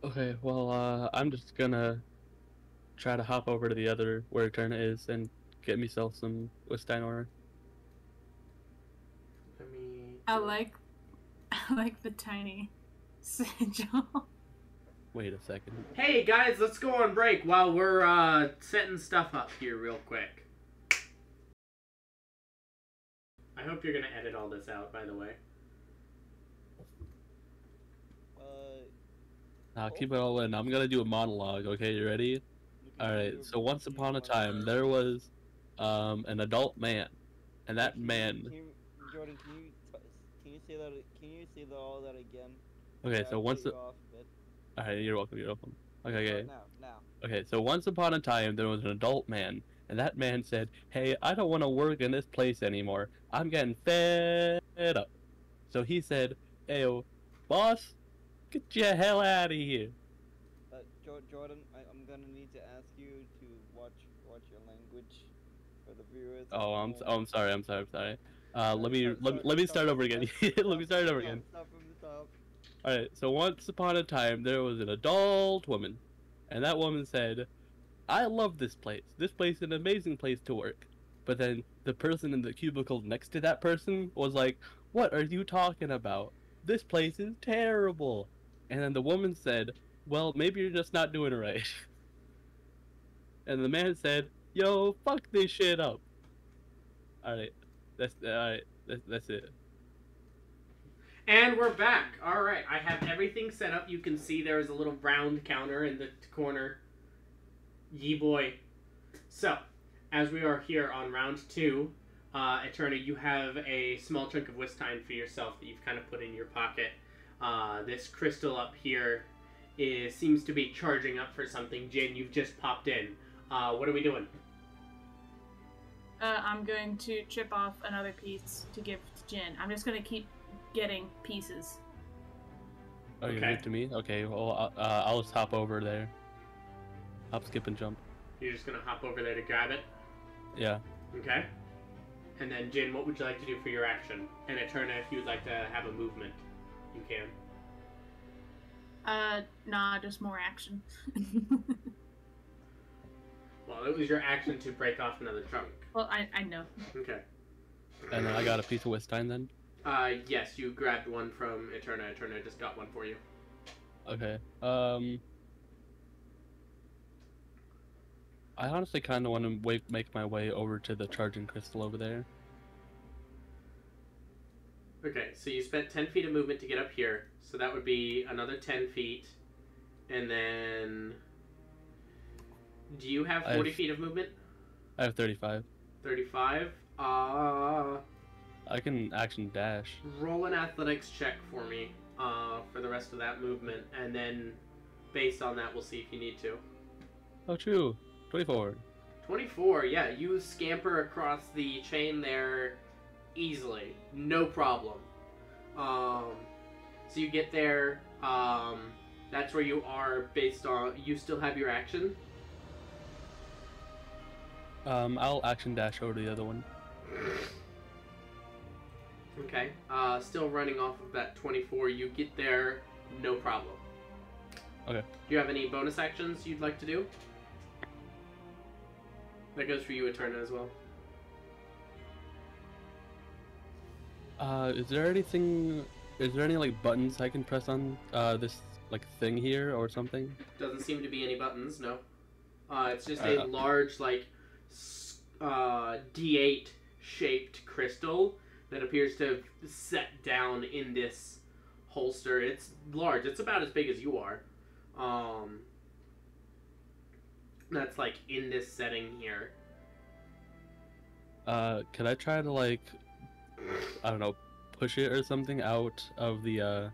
Okay, well, uh, I'm just gonna try to hop over to the other where Eterna is and get myself some Wistine ore. Let me. I like, [laughs] I like the tiny [laughs] sigil. Wait a second. Hey guys, let's go on break while we're uh, setting stuff up here real quick. I hope you're gonna edit all this out, by the way. Uh, Now keep it all in. I'm gonna do a monologue. Okay, you ready? All right. So once upon a time, there was um, an adult man, and that man. Can you, Jordan, can you can you say that? Can you say that all that again? Okay, so once. The... you off a bit. All right, you're welcome. You're welcome. Okay, okay. Now, now. Okay, so once upon a time there was an adult man, and that man said, Hey, I don't want to work in this place anymore. I'm getting fed up. So he said, Hey, boss, get your hell out of here. Uh, jo- Jordan, I, I'm gonna need to ask you to watch watch your language for the viewers. Oh, I'm, home. oh, I'm sorry, I'm sorry, I'm sorry. Uh, let me, Start- let, me- start- let me start start over again. [laughs] let me start over again. Stop from the top. Alright, so once upon a time there was an adult woman, and that woman said, I love this place. This place is an amazing place to work. But then the person in the cubicle next to that person was like, What are you talking about? This place is terrible. And then the woman said, Well, maybe you're just not doing it right. [laughs] and the man said, Yo, fuck this shit up. Alright, that's, alright, that's, that's it. And we're back. All right, I have everything set up. You can see there is a little round counter in the corner. Ye boy. So, as we are here on round two, uh, you have a small chunk of Wistine for yourself that you've kind of put in your pocket. Uh, this crystal up here is seems to be charging up for something. Jin, you've just popped in. Uh, what are we doing? Uh, I'm going to chip off another piece to give to Jin. I'm just gonna keep getting pieces. Oh, you Okay. give to me? Okay, well, uh, I'll just hop over there. Hop, skip, and jump. You're just gonna hop over there to grab it. Yeah. Okay. And then, Jin, what would you like to do for your action? And Eterna, if you'd like to have a movement, you can. Uh, nah, just more action. [laughs] Well, it was your action to break off another chunk. well, I I know. Okay. And I got a piece of Wistine then? Uh, yes, you grabbed one from Eterna. Eterna just got one for you. Okay. Um. I honestly kind of want to make my way over to the charging crystal over there. Okay, so you spent 10 feet of movement to get up here, so that would be another 10 feet. And then. Do you have 40 I've- feet of movement? I have 35. 35. Uh, I can action dash. roll an athletics check for me uh, for the rest of that movement, and then based on that, we'll see if you need to. Oh, true. 24. 24, yeah, you scamper across the chain there easily. No problem. Um, so you get there, um, that's where you are based on. You still have your action? Um, I'll action dash over to the other one. Okay. Uh, still running off of that 24. You get there, no problem. Okay. Do you have any bonus actions you'd like to do? That goes for you, Eterna, as well. Uh, is there anything? Is there any like buttons I can press on uh this like thing here or something? Doesn't seem to be any buttons, no. Uh, it's just a Uh, large, like, uh, D8 shaped crystal that appears to have set down in this holster. It's large, it's about as big as you are. Um, that's, like, in this setting here. Uh, can I try to like, I don't know, push it or something out of the uh,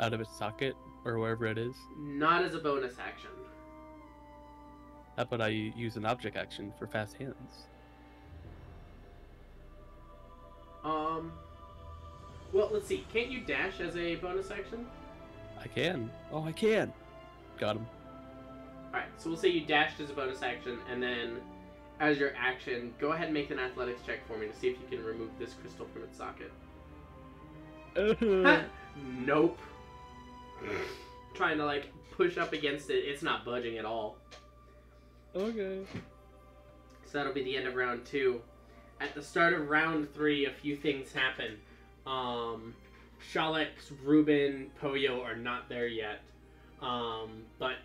out of its socket or wherever it is? Not as a bonus action. How about I use an object action for fast hands? Um, well, let's see. Can't you dash as a bonus action? I can. Oh, I can. Got him. Alright, so we'll say you dashed as a bonus action, and then as your action, go ahead and make an athletics check for me to see if you can remove this crystal from its socket. [laughs] nope. Trying to like push up against it, it's not budging at all. okay. So that'll be the end of round two. At the start of round three, a few things happen. Um, Shalix, Ruben, Poyo are not there yet. Um, but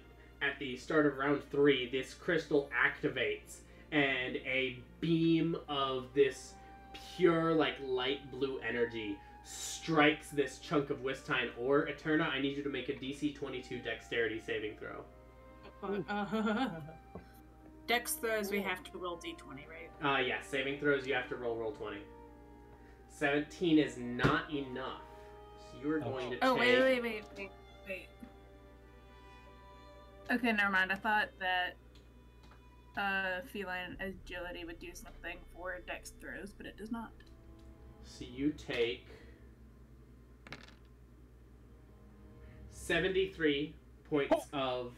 at the start of round three, this crystal activates, and a beam of this pure, like light blue energy strikes this chunk of Wistine ore. Eterna, I need you to make a DC 22 dexterity saving throw. [laughs] Dex throws, we have to roll d20, right? Uh, yeah, saving throws, you have to roll roll 20. 17 is not enough. So you are going to Oh, take. wait, wait, wait, wait, wait. Okay, never mind. I thought that uh, feline agility would do something for dex throws, but it does not. So you take 73 points of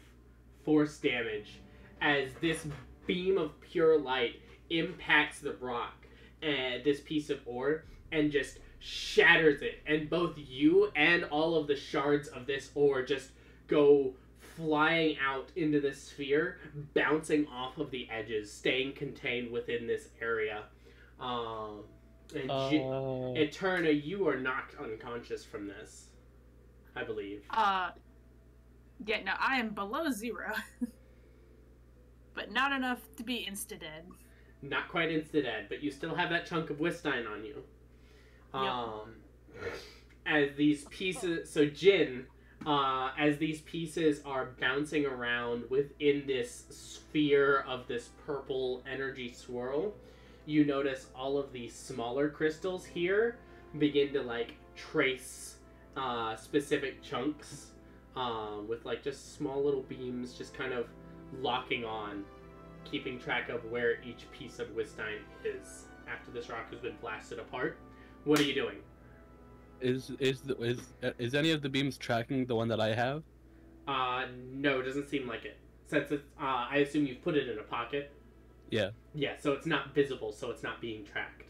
force damage as this beam of pure light impacts the rock and this piece of ore and just shatters it and both you and all of the shards of this ore just go flying out into this sphere bouncing off of the edges staying contained within this area um and Ji- Uh, Eterna, you are knocked unconscious from this. I believe. Uh, yeah, no, I am below zero. [laughs] but not enough to be insta dead. Not quite insta dead, but you still have that chunk of Wistine on you. Um, as these pieces, so Jin, uh, as these pieces are bouncing around within this sphere of this purple energy swirl, you notice all of these smaller crystals here begin to like trace uh, specific chunks um, with like just small little beams just kind of locking on, keeping track of where each piece of Wistine is after this rock has been blasted apart. What are you doing? Is is the, is is any of the beams tracking the one that I have? Uh, no, it doesn't seem like it. Since it's, uh, I assume you've put it in a pocket. Yeah. Yeah, so it's not visible, so it's not being tracked.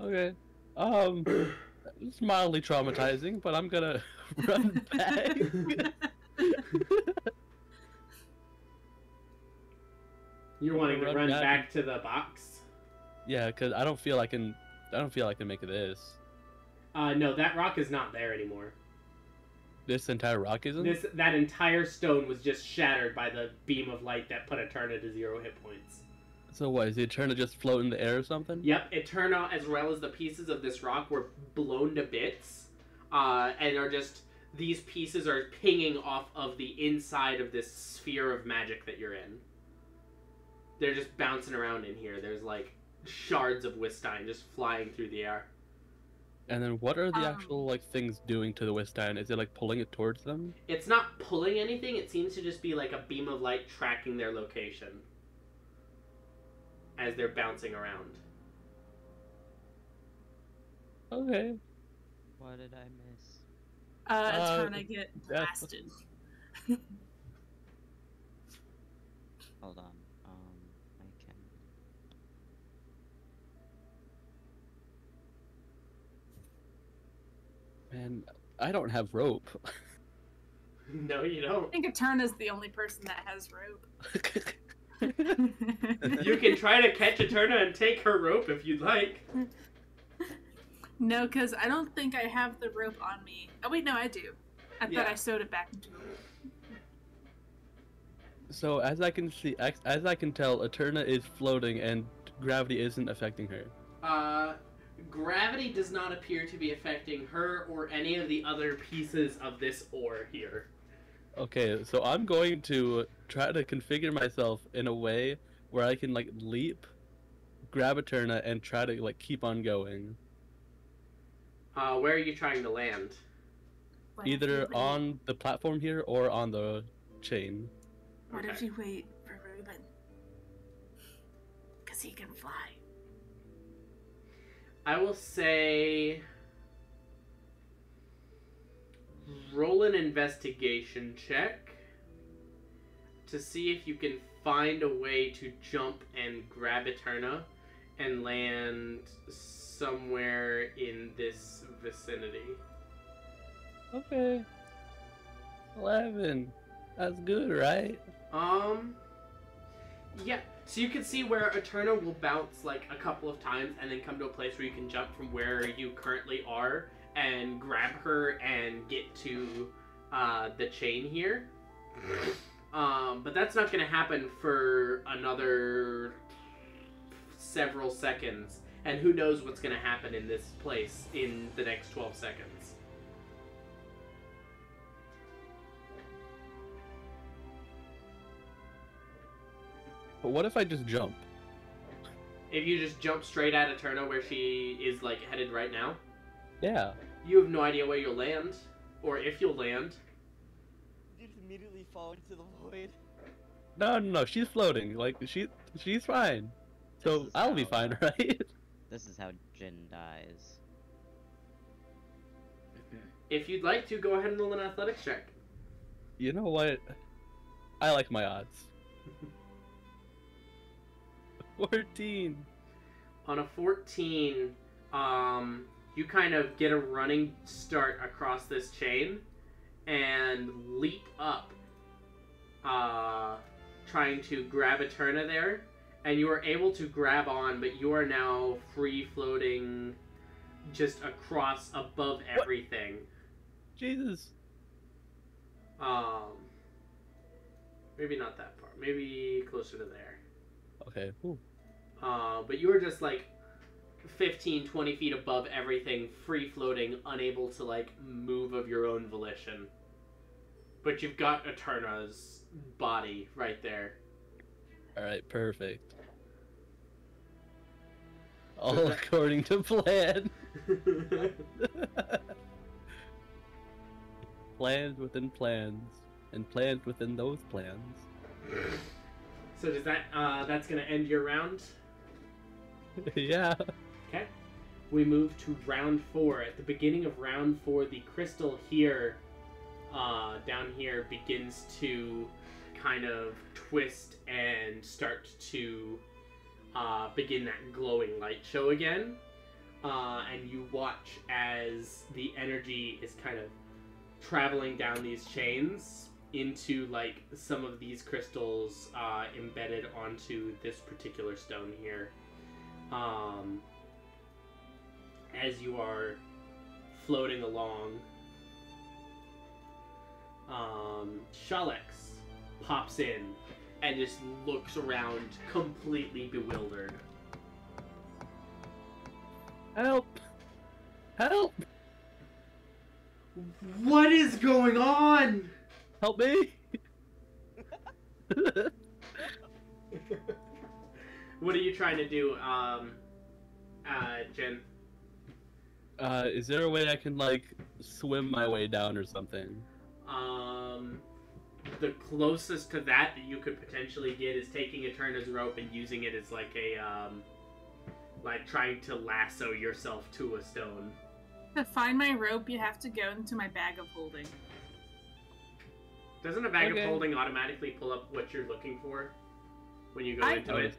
Okay. Um, [coughs] it's mildly traumatizing, but I'm gonna [laughs] run back. [laughs] You're wanting to Run run back. back to the box? yeah, cause I don't feel I can. I don't feel I can make this. Uh, no, that rock is not there anymore. This entire rock isn't. This that entire stone was just shattered by the beam of light that put Eterna to zero hit points. So what? Is the Eterna just float in the air or something? Yep, Eterna, as well as the pieces of this rock, were blown to bits, uh, and are just these pieces are pinging off of the inside of this sphere of magic that you're in. they're just bouncing around in here. There's like shards of Wistine just flying through the air. And then what are the Um. actual like things doing to the Wistine? Is it like pulling it towards them? It's not pulling anything. It seems to just be like a beam of light tracking their location as they're bouncing around. Okay. What did I miss? Uh, Uh, Eterna get blasted. [laughs] Hold on. Um, I can. Man, I don't have rope. [laughs] no, you don't. I think Eterna's the only person that has rope. [laughs] [laughs] You can try to catch Eterna and take her rope if you'd like. No, because I don't think I have the rope on me. Oh wait, no, I do. I Yeah. thought I sewed it back into a rope. so as I can see, as, as I can tell, Eterna is floating and gravity isn't affecting her. Uh, gravity does not appear to be affecting her or any of the other pieces of this ore here. Okay, so I'm going to try to configure myself in a way where I can like leap, grab Eterna, and try to like keep on going. Uh, where are you trying to land? What Either you wait- on the platform here or on the chain. What if you wait for Ruben? Because he can fly. I will say. Roll an investigation check to see if you can find a way to jump and grab Eterna and land somewhere in this vicinity. Okay. Eleven. That's good, right? Um. Yeah. So you can see where Eterna will bounce like a couple of times and then come to a place where you can jump from where you currently are and grab her and get to uh, the chain here. Um, but that's not going to happen for another several seconds. And who knows what's going to happen in this place in the next 12 seconds. But what if I just jump? If you just jump straight at Eterna where she is like headed right now, Yeah. you have no idea where you'll land or if you'll land. You just immediately fall into the void. No, no, no. She's floating. Like she, she's fine. So This is I'll be fine, [laughs] right? This is how Jin dies. [clears throat] If you'd like to, go ahead and roll an athletics check. You know what? I like my odds. [laughs] Fourteen. On a 14, um, you kind of get a running start across this chain and leap up, uh, trying to grab Eterna there. And you are able to grab on, but you are now free floating just across above everything. Jesus. Um, maybe not that far. Maybe closer to there. Okay. Ooh. Uh, but you were just like 15, 20 feet above everything, free floating, unable to like move of your own volition. But you've got Eterna's body right there. All right. Perfect. All that- according to plan. [laughs] plans within plans, and plans within those plans. [laughs] so does that uh, that's gonna end your round? [laughs] yeah. Okay. We move to round four. At the beginning of round four, the crystal here, uh, down here, begins to kind of twist and start to uh, begin that glowing light show again. Uh, and you watch as the energy is kind of traveling down these chains into like some of these crystals uh, embedded onto this particular stone here um, as you are floating along, um, Shalix pops in and just looks around completely bewildered. Help! Help! What is going on? Help me! [laughs] What are you trying to do, um, uh, Jen? Uh, is there a way I can like swim my way down or something? Um, the closest to that that you could potentially get is taking a turn as rope and using it as like a um, like trying to lasso yourself to a stone. To find my rope, you have to go into my bag of holding. Doesn't a bag Okay. of holding automatically pull up what you're looking for when you go I- into it? would,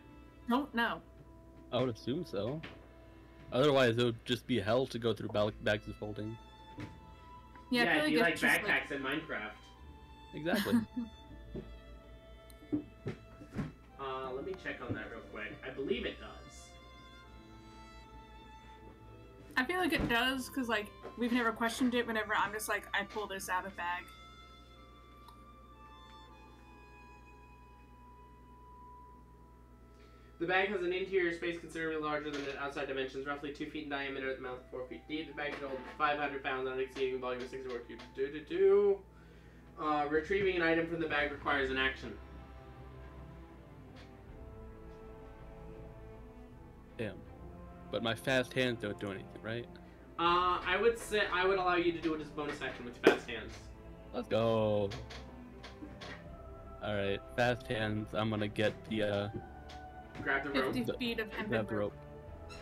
Don't know. I would assume so. Otherwise, it would just be hell to go through bags of folding. Yeah, I it'd feel be like like it's just backpacks in Minecraft. Exactly. [laughs] Uh, let me check on that real quick. I believe it does. I feel like it does because like we've never questioned it. Whenever I'm just like I pull this out of bag. The bag has an interior space considerably larger than its outside dimensions, roughly 2 feet in diameter at the mouth, 4 feet deep. The bag can hold 500 pounds, not exceeding a volume of 64 cubes. Do, do, do. Uh, retrieving an item from the bag requires an action. Damn. But my fast hands don't do anything, right? Uh, I would say I would allow you to do it as a bonus action with fast hands. Let's go. All right, fast hands. I'm gonna get the uh, Grab the rope. Fifty The- feet of hempen grab the rope. rope.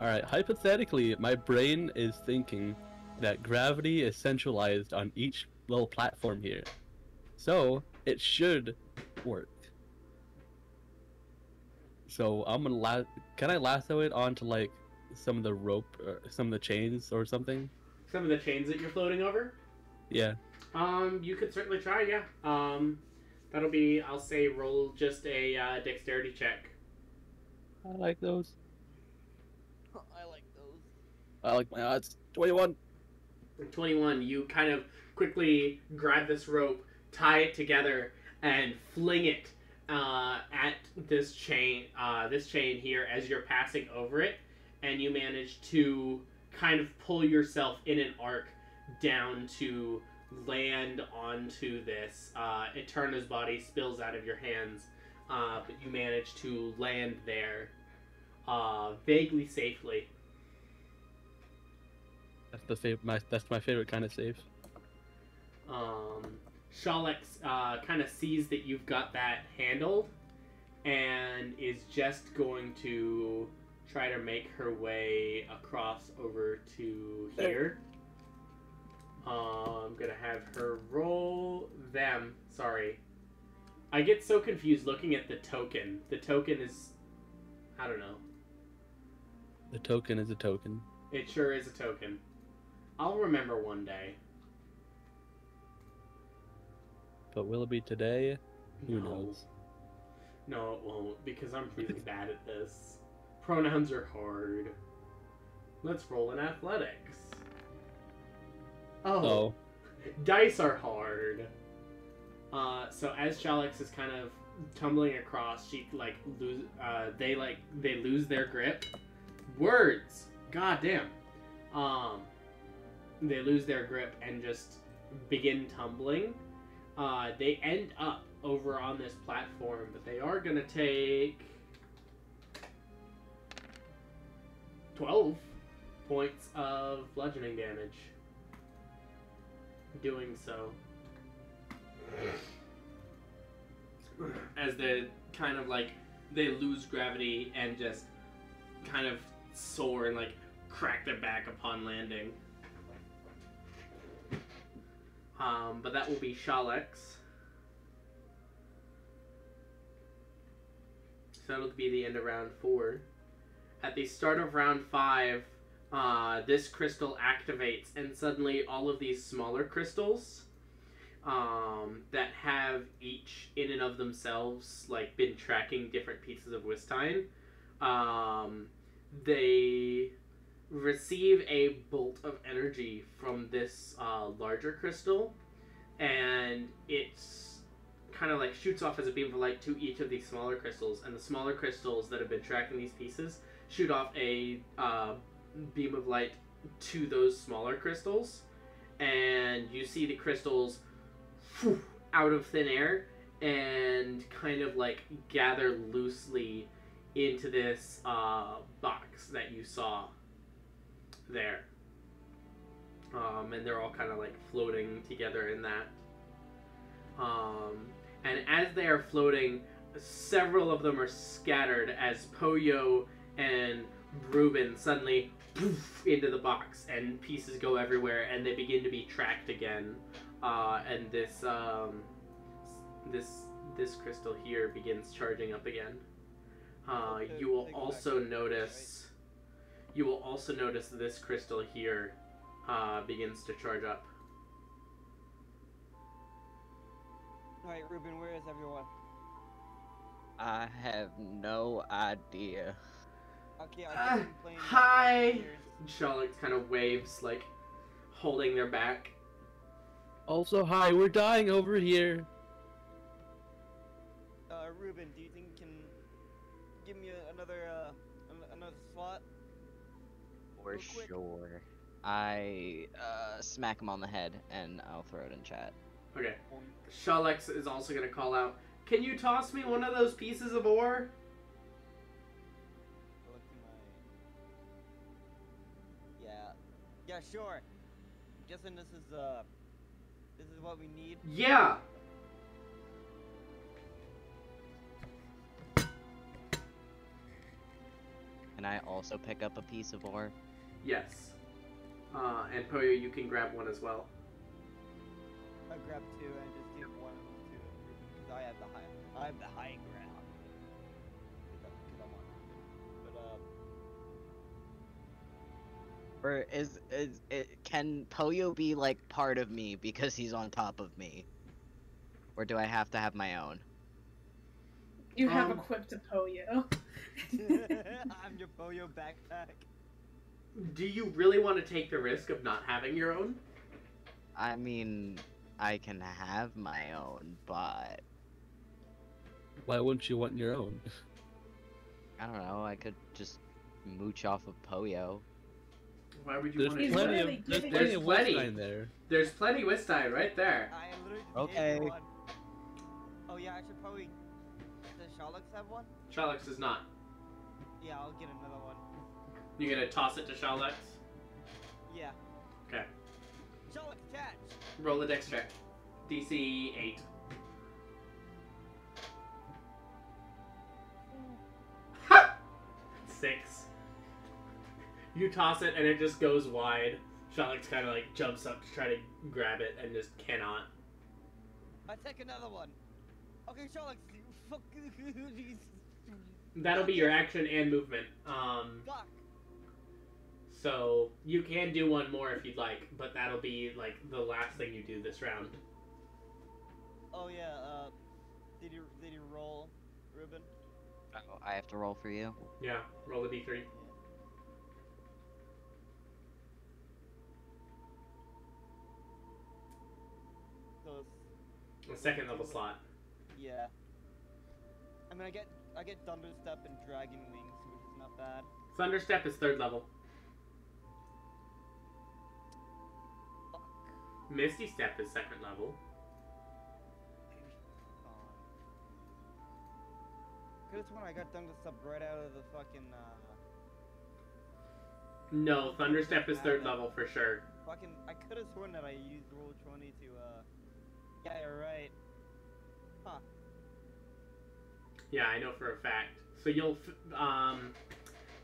All right. Hypothetically, my brain is thinking that gravity is centralized on each little platform here, so it should work. So I'm gonna la- Can I lasso it onto like some of the rope, or some of the chains, or something? Some of the chains that you're floating over. Yeah. Um, you could certainly try, yeah. Um, that'll be, I'll say, roll just a uh, dexterity check. I like those. [laughs] I like those. I like my odds. Twenty-one. 21, you kind of quickly grab this rope, tie it together, and fling it uh, at this chain, uh, this chain here as you're passing over it, and you manage to kind of pull yourself in an arc down to land onto this. Uh, Eterna's body spills out of your hands, uh, but you manage to land there uh, vaguely safely. That's the fav- my that's my favorite kind of safe. um, Shalix uh, kind of sees that you've got that handled and is just going to try to make her way across over to here. Uh, I'm gonna have her roll them. Sorry. I get so confused looking at the token. The token is. I don't know. The token is a token. It sure is a token. I'll remember one day. But will it be today? Who No. knows? No, it won't, because I'm really [laughs] bad at this. Pronouns are hard. Let's roll in athletics. Oh, Oh, dice are hard. Uh, so as Shalix is kind of tumbling across, she like lose. Uh, they like they lose their grip. Words, god damn. Um, they lose their grip and just begin tumbling. Uh, they end up over on this platform, but they are gonna take twelve points of bludgeoning damage. Doing so, as they kind of like they lose gravity and just kind of soar and like crack their back upon landing. Um, but that will be Shalix. So that'll be the end of round four. At the start of round five, uh, this crystal activates, and suddenly all of these smaller crystals um, that have each in and of themselves like been tracking different pieces of Wistine, um, they receive a bolt of energy from this uh, larger crystal, and it's kind of like shoots off as a beam of light to each of these smaller crystals, and the smaller crystals that have been tracking these pieces shoot off a uh, beam of light to those smaller crystals, and you see the crystals phew, out of thin air and kind of like gather loosely into this uh, box that you saw there. Um, and they're all kind of like floating together in that. Um, and as they are floating, several of them are scattered as Poyo and Ruben suddenly poof into the box, and pieces go everywhere, and they begin to be tracked again. Uh, and this um, this this crystal here begins charging up again. Uh, you will take it back also to the notice. You will also notice this crystal here uh, begins to charge up. Alright, Ruben, where is everyone? I have no idea. Okay, Uh, I'll keep them playing. hi. Charlotte kind of waves, like holding their back. Also, hi, we're dying over here. Uh, Ruben, do you think you can give me another, uh, another slot? For sure. I uh, smack him on the head and I'll throw it in chat. Okay. Shalix is also going to call out, Can you toss me one of those pieces of ore? Yeah, sure. I'm guessing this is, uh, this is what we need. Yeah! Can I also pick up a piece of ore? Yes. Uh, and Poyo, you can grab one as well. I grab two and just give one of them to because I have the high, I have the high Or is is it, can Poyo be like part of me because he's on top of me? Or do I have to have my own? You have Um, equipped a Poyo. [laughs] I'm your Poyo backpack. Do you really want to take the risk of not having your own? I mean, I can have my own, but Why wouldn't you want your own? I don't know. I could just mooch off of Poyo. Why would you There's want to He's do plenty that? of literally there's plenty us- of There's plenty. Wistine there. There's plenty Wistai right there. I literally Okay. one. Oh yeah, I should probably. Does Shalix have one? Shalix does not. Yeah, I'll get another one. You gonna toss it to Shalix? Yeah. Okay. Shalix, catch! Roll a dex check. DC 8. Six. You toss it and it just goes wide. Shalix kind of like jumps up to try to grab it and just cannot. I take another one. Okay, Shalix, you fuck. [laughs] That'll be your action and movement. Um, Fuck. so you can do one more if you'd like, but that'll be like the last thing you do this round. Oh yeah. Uh, did you did you roll, Ruben? Oh, I have to roll for you. Yeah, roll a d3. A second level slot. Yeah. I mean, I get I get Thunderstep and Dragon Wings, which is not bad. Thunderstep is third level. Fuck. Misty Step is second level. Could have sworn I got Thunderstep right out of the fucking uh. No, Thunderstep is third level for sure. Fucking. I could have sworn that I used roll twenty to uh. Yeah, you're right. Huh. Yeah, I know for a fact. So you'll f- um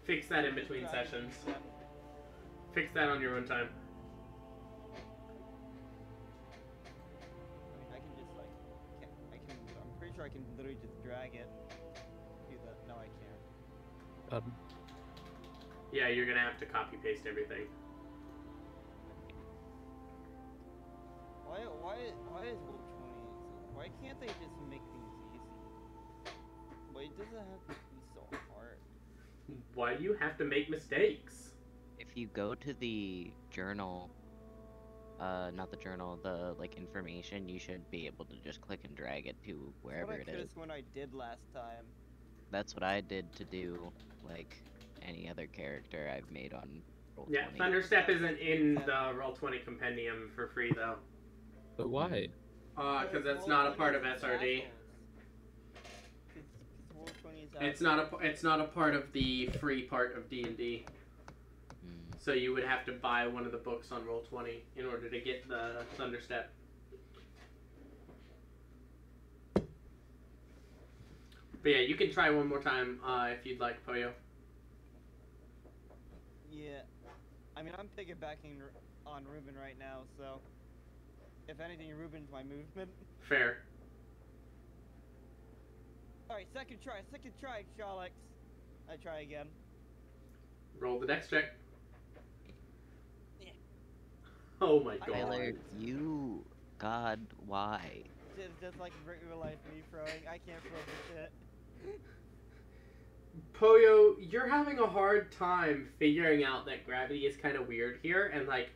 fix that in between Dragon sessions. Wings then. Fix that on your own time. I mean, I can just like, can, I can. I'm pretty sure I can literally just drag it. Do that. No, I can't. Um, Yeah, you're gonna have to copy paste everything. Why? Why? Why is roll twenty? So, why can't they just make things easy? Why does it have to be so hard? Why do you have to make mistakes? If you go to the journal, uh, not the journal, the like information, you should be able to just click and drag it to wherever it is. I it could've is. sworn I did last time. That's what I did to do like any other character I've made on Roll Yeah, 20. Thunderstep isn't in the Roll20 compendium for free though. But why? Uh, because Roll that's not a part of SRD. assholes. 'Cause- 'cause roll twenty is Is that- It's not a p- it's not a part of the free part of D and D. Hmm. So you would have to buy one of the books on Roll Twenty in order to get the Thunderstep. But yeah, you can try one more time uh, if you'd like, Poyo. Yeah. I mean, I'm piggybacking on Ruben right now, so if anything, Ruben's my movement. Fair. All right, second try, second try, Shalix. I try again. Roll the dex check. Yeah. Oh my god. Tyler, you. God, why? Just, just like real life me throwing. I can't throw the shit. Poyo, you're having a hard time figuring out that gravity is kind of weird here and like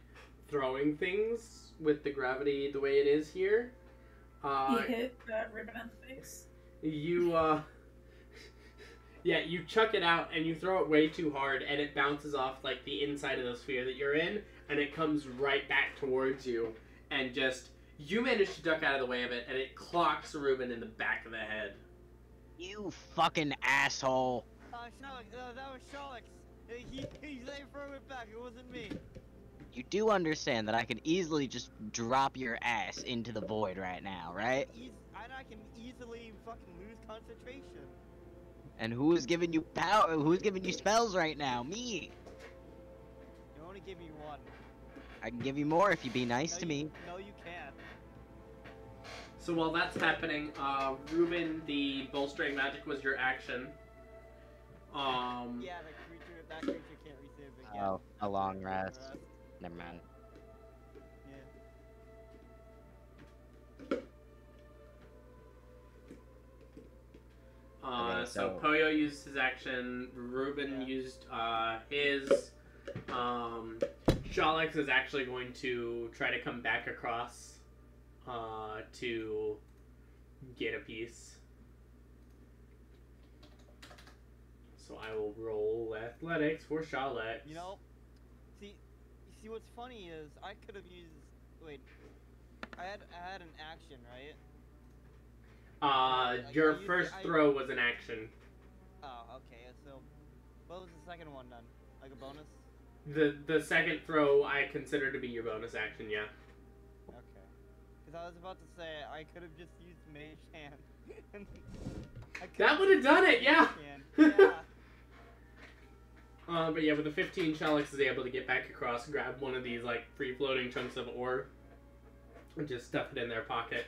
throwing things with the gravity the way it is here. Uh, he hit that ribbon in the face. you uh [laughs] yeah you chuck it out and you throw it way too hard and it bounces off like the inside of the sphere that you're in and it comes right back towards you and just you manage to duck out of the way of it and it clocks Ruben in the back of the head You fucking asshole. Uh, Shalix, uh, that was Shalix. He, he, they threw it back. It wasn't me. You do understand that I could easily just drop your ass into the void right now, right? Eas- and I can easily fucking lose concentration. And who's giving you power? Who's giving you spells right now? Me. You only give me one. I can give you more if you be nice no, to you, me. No, you can't. so while that's happening uh Ruben the bolstering magic was your action um Yeah, the creature, that creature can't receive again. Oh, a long Long rest. Never mind. Yeah. Uh, so, so- Poyo used his action. Ruben Yeah. used uh, his. Um, Shalix is actually going to try to come back across uh, to get a piece. So I will roll athletics for Shalix. You know, see, you see what's funny is I could have used. Wait, I had I had an action, right? Uh, I- I your used- first I- throw was an action. Oh, okay. So, what was the second one then? Like a bonus? The the second throw I consider to be your bonus action. Yeah. Okay. Because I was about to say I could have just used Mage Hand. [laughs] I That would've done it, yeah. Yeah. Uh, but yeah, with the 15, Shalix is able to get back across, grab one of these like free floating chunks of ore, and just stuff it in their pocket.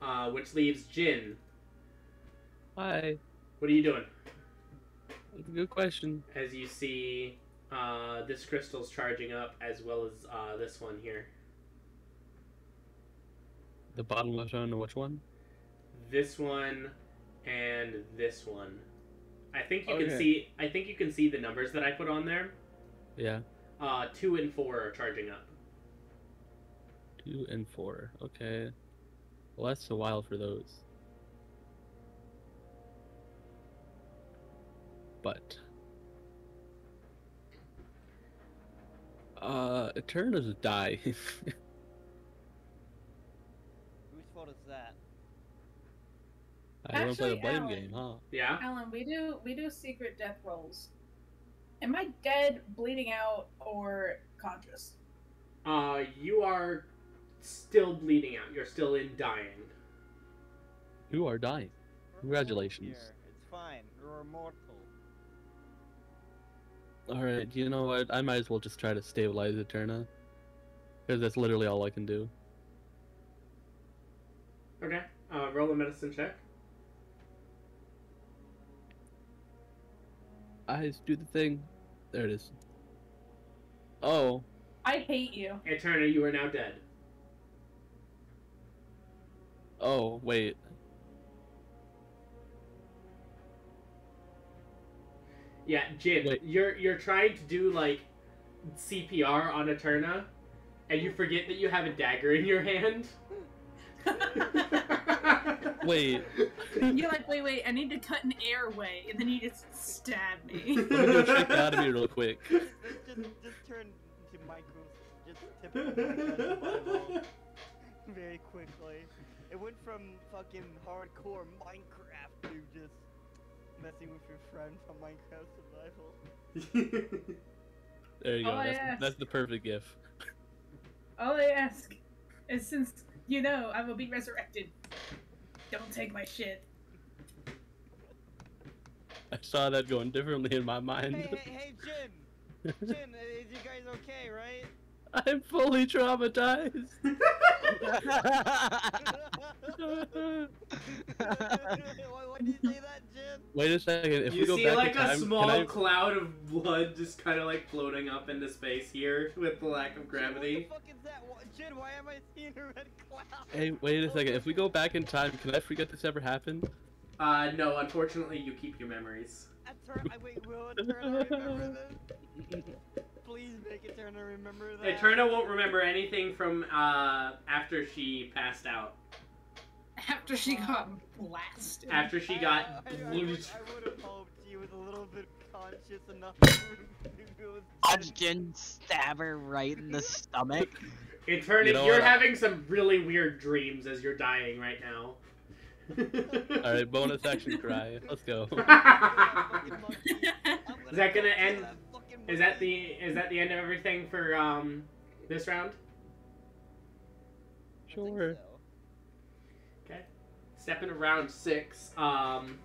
Uh, which leaves Jin. Hi. What are you doing? That's a good question. As you see, uh, this crystal's charging up, as well as uh, this one here. The bottom left hand, which one? This one and this one. I think you can see. I think you can see the numbers that I put on there. Yeah. Uh, two and four are charging up. Two and four. Okay. Well, that's a while for those. But. Uh, Eterna's die. [laughs] I don't play the Actually, blame Alan. game, huh? Yeah. Alan, we do we do secret death rolls. Am I dead, bleeding out, or conscious? Uh, you are still bleeding out. You're still in dying. You are dying. Congratulations. here. It's fine. We're immortal. Alright, you know what? I might as well just try to stabilize Eterna. Because that's literally all I can do. Okay. Uh, roll a medicine check. Eyes, do the thing. There it is. Oh, I hate you. Eterna, you are now dead. oh, wait. Yeah, Jin, Wait. you're you're trying to do like CPR on Eterna, and you forget that you have a dagger in your hand. [laughs] Wait. You're like, wait, wait, I need to cut an airway, and then you just stab me. Let me go check out of here real quick. This just, just turned into micro, just typical Minecraft [laughs] very quickly. It went from fucking hardcore Minecraft to just messing with your friend from Minecraft Survival. There you go. Oh, that's, that's the perfect gif. All I ask is since you know I will be resurrected, don't take my shit. I saw that going differently in my mind. hey, hey, hey, Jin! [laughs] Jin, is you guys okay, right? [laughs] I'm fully traumatized. [laughs] why, why do you say that, Jin? Wait a second. If you we go see back like in a time, small can I... cloud of blood just kind of like floating up into space here [laughs] with the lack of gravity. Jin, what the fuck is that? Wha- Jin, why am I seeing a red cloud? Hey, wait a second. If we go back in time, can I forget this ever happened? Uh, no, unfortunately, you keep your memories. Eter- I wait, will Eterna remember this? Please make Eterna remember that. Eterna won't remember anything from uh after she passed out. After she got blasted. After she got I, I, I, would. I would have hoped she was a little bit conscious enough to it was Watch Jin stab her right in the stomach. Eterna, You know you're having some really weird dreams as you're dying right now. All right, bonus action cry. Let's go. [laughs] Is that gonna end- Is that the is that the end of everything for um this round? Sure. Okay. Stepping into round six. Um,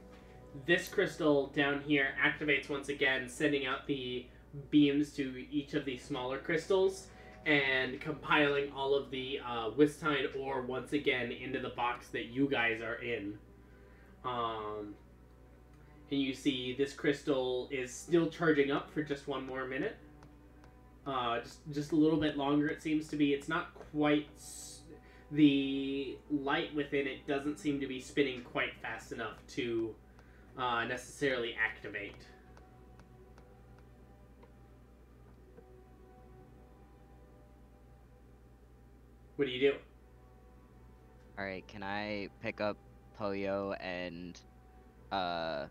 this crystal down here activates once again, sending out the beams to each of the smaller crystals and compiling all of the uh, Wistine ore once again into the box that you guys are in. Um, and you see this crystal is still charging up for just one more minute. Uh, just just a little bit longer. It seems to be. It's not quite. The light within it doesn't seem to be spinning quite fast enough to uh, necessarily activate. What do you do? Alright, can I pick up Poyo and uh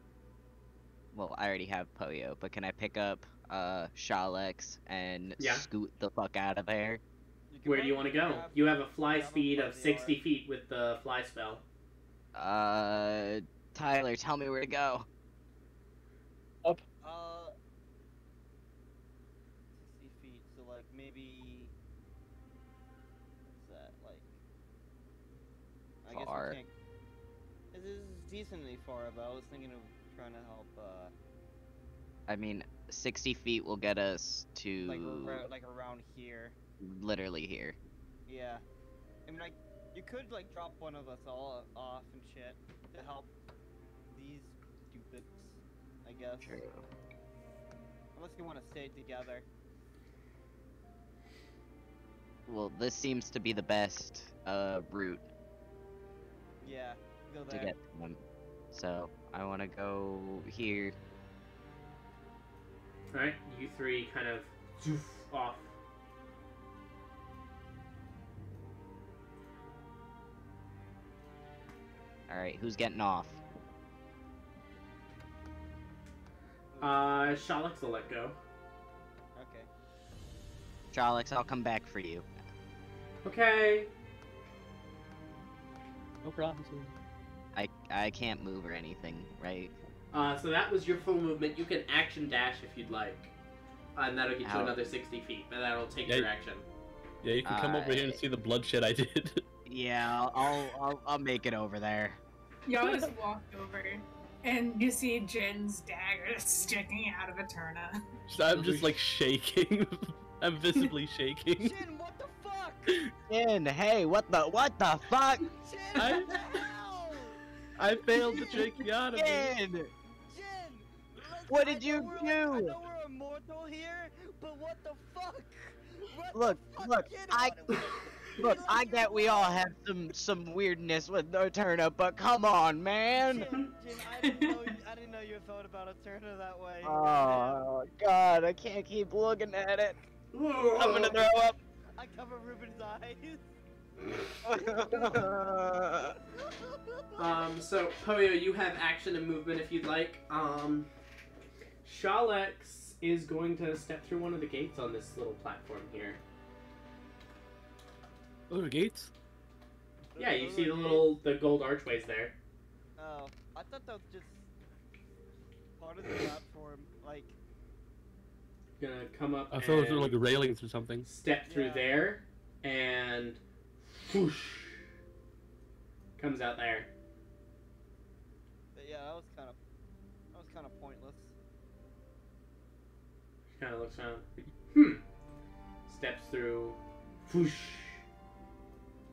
well I already have Poyo, but can I pick up uh Shalix and Yeah. scoot the fuck out of there? Where do you want to go? You have a fly speed of 60 feet with the fly spell. Uh Tyler, tell me where to go. Up. Uh, sixty feet. So like maybe. What's that like? I guess Far. we can't. This is decently far, but I was thinking of trying to help. Uh, I mean, 60 feet will get us to like ar- like around here. literally here. Yeah. I mean, like, you could like drop one of us all off and shit to help these stupids. I guess. True. Unless you want to stay together. Well, this seems to be the best uh route Yeah. To get them. So, I want to go here. Alright, you three kind of zoof off. Alright, who's getting off? Uh, Shalix will let go. Okay. Trollocs, I'll come back for you. Okay. No problem. I I can't move or anything, right? Uh, so that was your full movement. You can action dash if you'd like. Uh, and that'll get you another 60 feet, but that'll take Yeah, your action. Yeah, you can come over here and Uh, see the bloodshed I did. [laughs] Yeah, I'll I'll, I'll, I'll make it over there. Y'all just walked over, and you see Jin's dagger [laughs] sticking out of Eterna. So I'm just like shaking. [laughs] I'm visibly shaking. Jin, what the fuck? Jin, hey, what the what the fuck? Jin, I- what the hell? I failed to shake you out of it. Jin! Jin! What did you we're, like- I know we're immortal here, but what the fuck? What Look, the fuck? look, I- out. [laughs] Look, I get we all have some some weirdness with no turnip, but come on, man. Jin, Jin, I didn't know. I didn't know you felt about Eterna that way. [laughs] Oh God, I can't keep looking at it. I'm gonna throw up. I cover Ruben's eyes. [laughs] Um, so, Poyo, you have action and movement if you'd like. Um, Shalix is going to step through one of the gates on this little platform here. Oh, the gates? Yeah, you see the little, the gold archways there. Oh, I thought that was just. part of the platform like? Gonna come up I thought it was like railings or something. step through Yeah. there, and whoosh, comes out there. But yeah, that was kind of that was kind of pointless. Kind of looks around. Hmm. Steps through. Whoosh.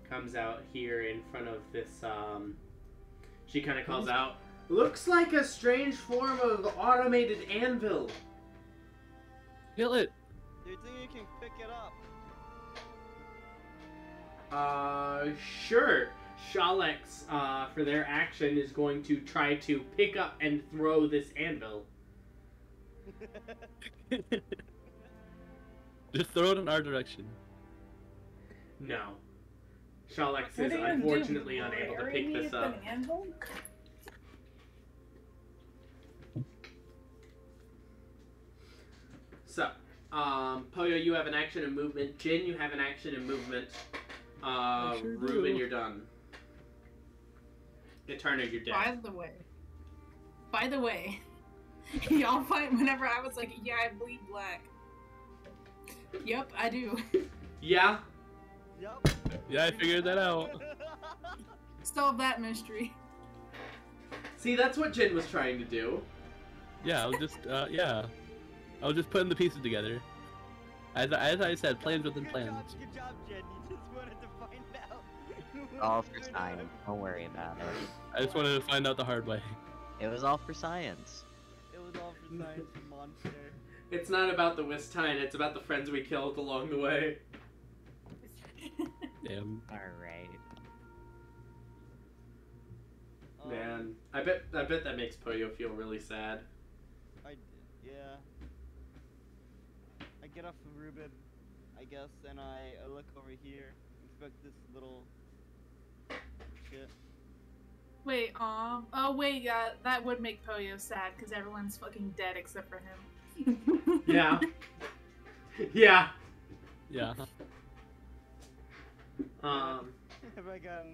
Comes out here in front of this. Um. She kind of calls out. Looks like a strange form of automated anvil. Kill it. Do you think you can pick it up? Uh, sure. Shalix, uh, for their action, is going to try to pick up and throw this anvil. [laughs] Just throw it in our direction. No. Shalix What is are you gonna do? unfortunately unable to pick this up. an? So, um, Poyo, you have an action and movement. Jin, you have an action and movement. Uh, I sure Ruben, do. you're done. Eterna, you're dead. By the way, by the way, [laughs] y'all fight whenever I was like, yeah, I bleed black. Yep, I do. [laughs] Yeah? Yup. Yeah, I figured that out. [laughs] Solve that mystery. See, that's what Jin was trying to do. Yeah, I was just, uh, yeah. I was just putting the pieces together. As, as I said, plans within Good plans. job, good job, Jin. You just wanted to find out. [laughs] All for science. Don't worry about it. I just wanted to find out the hard way. It was all for science. It was all for science monster. [laughs] It's not about the Wistine, it's about the friends we killed along the way. [laughs] Damn. Alright. Um, Man, I bet I bet that makes Poyo feel really sad. I yeah. I get off of Ruben, I guess, and I, I look over here, expect this little shit. Wait, um, oh wait, yeah, that would make Poyo sad because everyone's fucking dead except for him. [laughs] Yeah. yeah. Yeah. [laughs] Um, Have I got a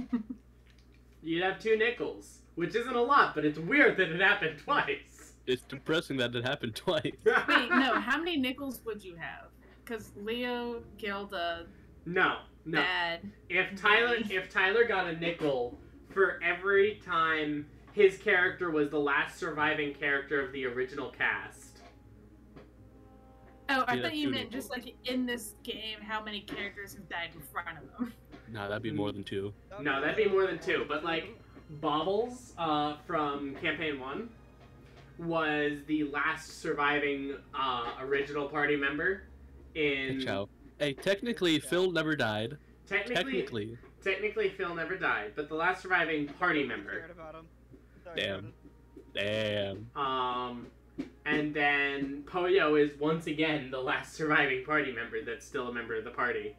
nickel? [laughs] you'd have two nickels, which isn't a lot, but it's weird that it happened twice. It's depressing that it happened [laughs] twice. [laughs] wait, no, how many nickels would you have? Because Leo, Gilda, No, no. Bad. If Tyler if Tyler got a nickel for every time his character was the last surviving character of the original cast. Oh, I Yeah, thought you meant nickels. just like in this game, how many characters have died in front of them. Nah, that'd be more than two. No, that'd be more than two, but like Bobbles uh, from campaign one was the last surviving uh, original party member in Hey, Chow. Hey, technically, Phil never died. technically Technically. technically Phil never died, but the last surviving party member. About him. Sorry, Damn. Jordan. Damn. Um, and then Poyo is once again the last surviving party member that's still a member of the party.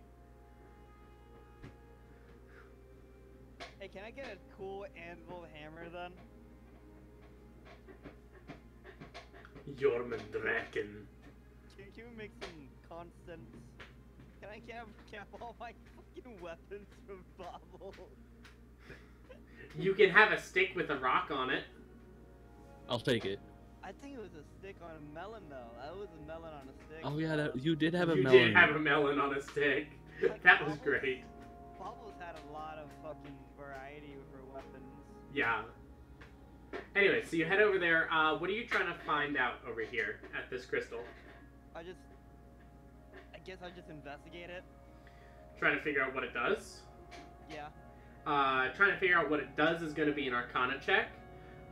Hey, can I get a cool anvil hammer then? Jormundraken. Can, can we make some constant? Can I can I have, can have all my fucking weapons from Bobble? You can have a stick with a rock on it. I'll take it. I think it was a stick on a melon though. That was a melon on a stick. Oh yeah, that, you did have a you melon. You did have a melon on a stick. that was great. Bobbles had a lot of fucking variety with her weapons. Yeah. Anyway, so you head over there. Uh, what are you trying to find out over here at this crystal? I just, I guess I just investigate it. Trying to figure out what it does. Yeah. Uh, trying to figure out what it does is going to be an Arcana check.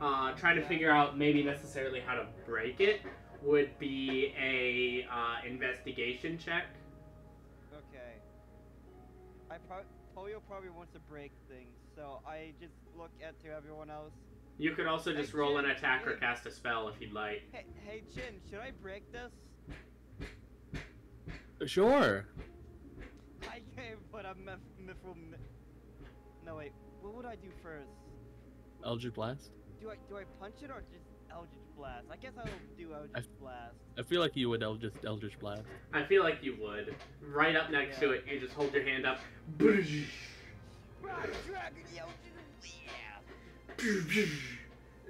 Uh, trying to Yeah. figure out maybe necessarily how to break it would be a uh, investigation check. Okay. I pro- Poyo probably wants to break things, so I just look at to everyone else. You could also just Hey, roll an Jin, attack or cast a spell if you'd like. Hey, hey, Jin, should I break this? Sure. I can't put a myth- mithril. Mi- no wait, what would I do first? Eldritch Blast. Do I do I punch it or just Eldritch Blast? I guess I'll do Eldritch Blast. I feel like you would Eldritch, Eldritch Blast. I feel like you would. Right up next to it, you just hold your hand up. Rock Dragon Eldritch Blast!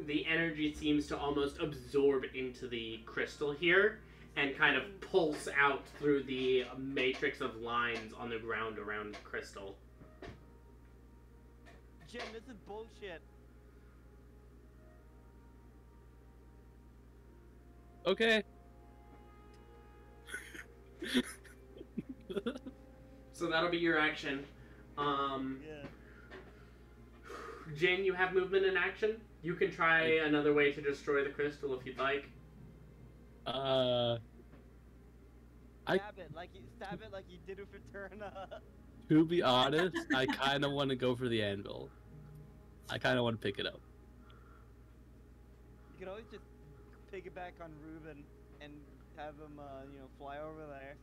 The energy seems to almost absorb into the crystal here and kind of pulse out through the matrix of lines on the ground around the crystal. Jim, this is bullshit. Okay. [laughs] So that'll be your action. Um, Yeah. Jin, you have movement in action. You can try another way to destroy the crystal if you'd like. uh, I- Stab it like you stab it like you did with Eterna. [laughs] to be honest, I kind of want to go for the anvil. I kind of want to pick it up. You can always just piggyback on Ruben and have him, uh, you know, fly over there.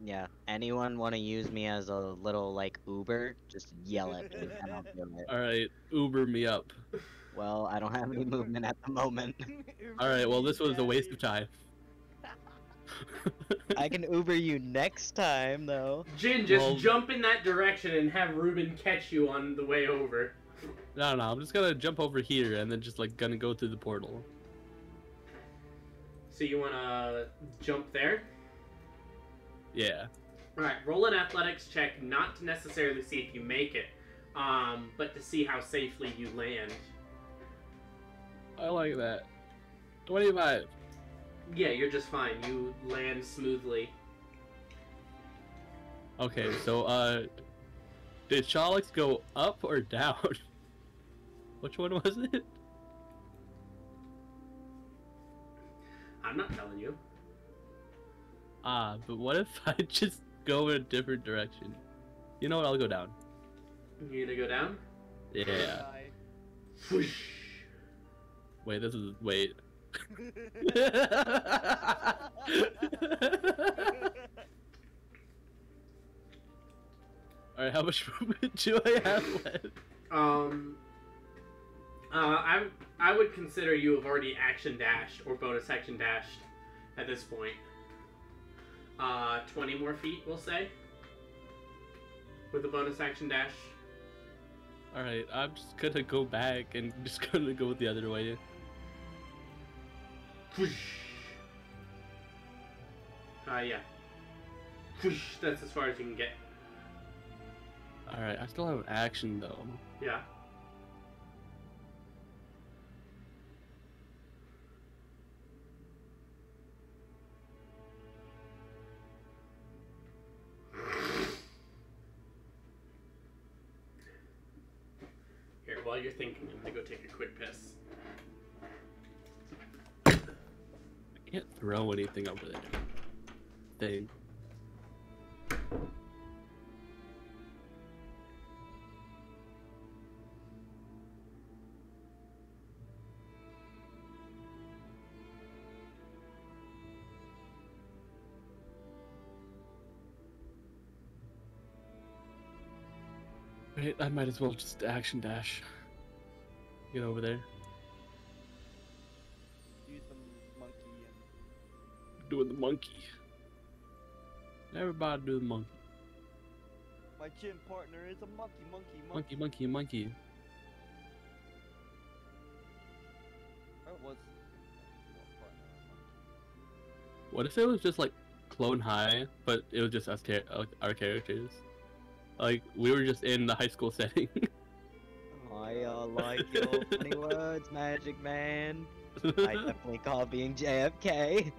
Yeah. Anyone want to use me as a little like Uber? Just yell at me and I'll do it. All right, Uber me up. Well, I don't have any movement at the moment. [laughs] All right, well this was a waste of time. [laughs] I can Uber you next time though. Jin, just Well- jump in that direction and have Ruben catch you on the way over. no, no, I'm just gonna jump over here and then just like gonna go through the portal. So you want to jump there? Yeah. Alright, roll an athletics check, not to necessarily see if you make it, um, but to see how safely you land. I like that. 25. Yeah, you're just fine. You land smoothly. Okay, so uh, did Shalix go up or down? [laughs] Which one was it? I'm not telling you. Ah, but what if [laughs] I just go in a different direction? You know what? I'll go down. You gonna go down? Yeah. Whoosh. Wait, this is wait. [laughs] All right, how much movement [laughs] do I have left? Um, uh, I I would consider you have already action dashed or bonus action dashed at this point. Uh, 20 more feet, we'll say, with a bonus action dash. All right, I'm just gonna go back and [laughs] just gonna go the other way. Whoosh. Uh, yeah. Whoosh. That's as far as you can get. All right, I still have an action though. Yeah. While you're thinking, I'm gonna go take a quick piss. I can't throw anything over there. Thing. I might as well just action dash. Get over there. Use the monkey and Doing the monkey. Everybody do the monkey. my gym partner is a monkey, monkey, Monkey, monkey. monkey, monkey. Or was What if it was just like Clone High, but it was just us, uh, our characters? Like we were just in the high school setting. [laughs] I uh, like your funny [laughs] words, Magic Man. I definitely [laughs] call being JFK.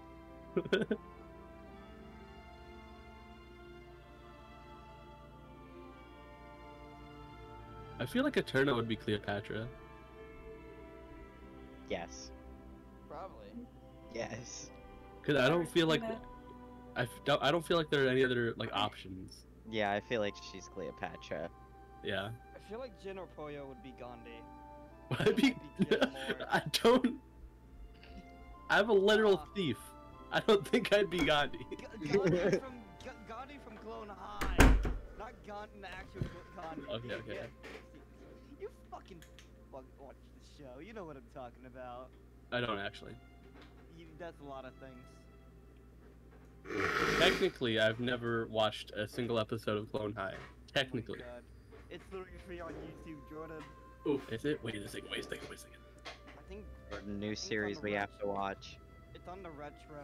I feel like Eterna would be Cleopatra. Yes. Probably. Yes. Cause I don't feel like Yeah. I f- don't I don't feel like there are any other like options. Yeah, I feel like she's Cleopatra. Yeah. I feel like Jin or Poyo would be Gandhi. [laughs] I'd be, be [laughs] I don't. I'm a literal Ah. thief. I don't think I'd be Gandhi. G- Gandhi from [laughs] G- Gandhi from Clone High, not Gandhi, the actual Gandhi. Okay, okay. You fucking fuck watch the show. You know what I'm talking about. I don't actually. You, that's a lot of things. Technically, I've never watched a single episode of Clone High. Oh Technically. God. It's literally free on YouTube, Jordan. Oof. Is it? Wait a second, wait a second, wait a second. I think Or a new it's series the we have to watch. it's on the retro.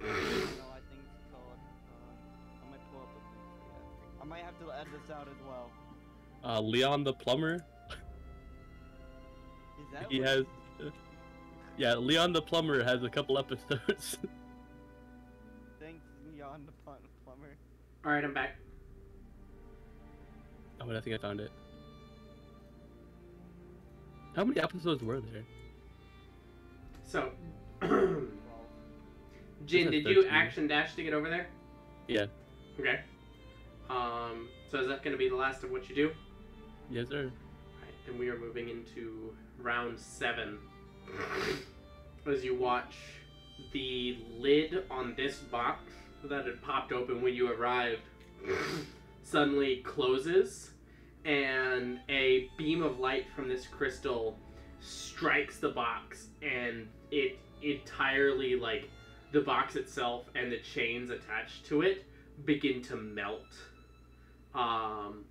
no, I think it's called. Um, I might pull up a thing for you. I might have to edit this out as well. Uh, Leon the plumber. Is that He has. it is? Yeah, Leon the plumber has a couple episodes. [laughs] Thanks, Leon the plumber. All right, I'm back. Oh, but I think I found it. How many episodes were there? So, [clears throat] Jin, did you 13. action dash to get over there? Yeah. Okay. Um. So is that going to be the last of what you do? Yes, sir. Alright, then we are moving into round seven. [clears throat] As you watch the lid on this box that had popped open when you arrived [clears throat] suddenly closes, and a beam of light from this crystal strikes the box, and it entirely, like, the box itself and the chains attached to it begin to melt. Um,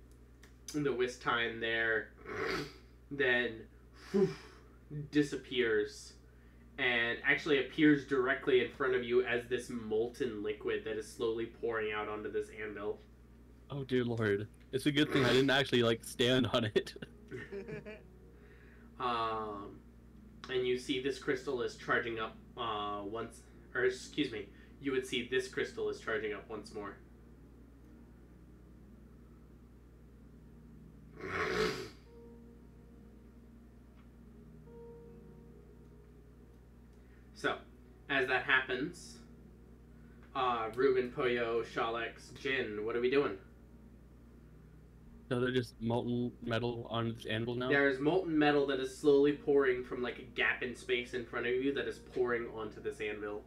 the Wistine there [sniffs] then whew, [sniffs] disappears and actually appears directly in front of you as this molten liquid that is slowly pouring out onto this anvil. Oh dear lord. It's a good thing I didn't actually like stand on it. [laughs] Um, and you see this crystal is charging up uh, once, or excuse me, you would see this crystal is charging up once more. [laughs] So, as that happens, uh, Ruben, Poyo, Shalix, Jin, what are we doing? So they're just molten metal on this anvil now? There is molten metal that is slowly pouring from like a gap in space in front of you that is pouring onto this anvil.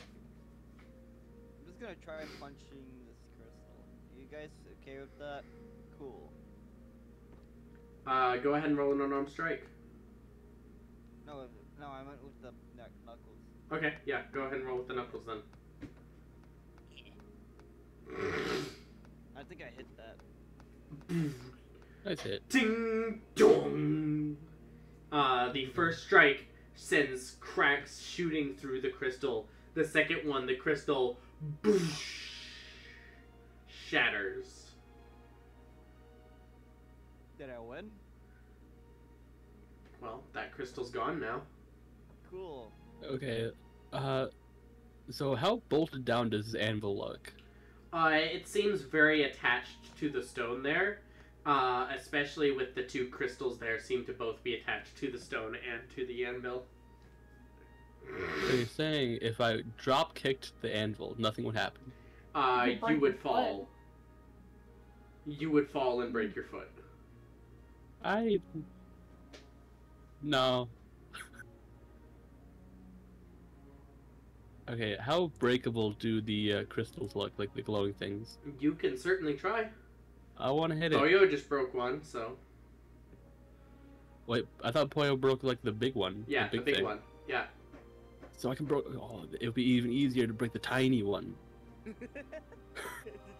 I'm just gonna try punching this crystal. You guys okay with that? Cool. Uh, go ahead and roll an unarmed strike. No, no, I meant with the neck knuckles. Okay, yeah, go ahead and roll with the knuckles then. I think I hit that. [clears throat] Nice hit. Ding dong. Uh, the first strike sends cracks shooting through the crystal. The second one, the crystal boosh, shatters. Did I win? Well, that crystal's gone now. Cool. Okay. Uh so how bolted down does this anvil look? Uh, it seems very attached to the stone there, uh, especially with the two crystals there seem to both be attached to the stone and to the anvil. So you're saying if I drop kicked the anvil, nothing would happen. Uh, You you would your fall. You would fall and break your foot. I No. Okay, how breakable do the uh, crystals look, like the glowing things? You can certainly try. I want to hit it. Poyo just broke one, so Wait, I thought Poyo broke like the big one. yeah, the big thing. one. Yeah. So I can break. Oh, it would be even easier to break the tiny one. [laughs] the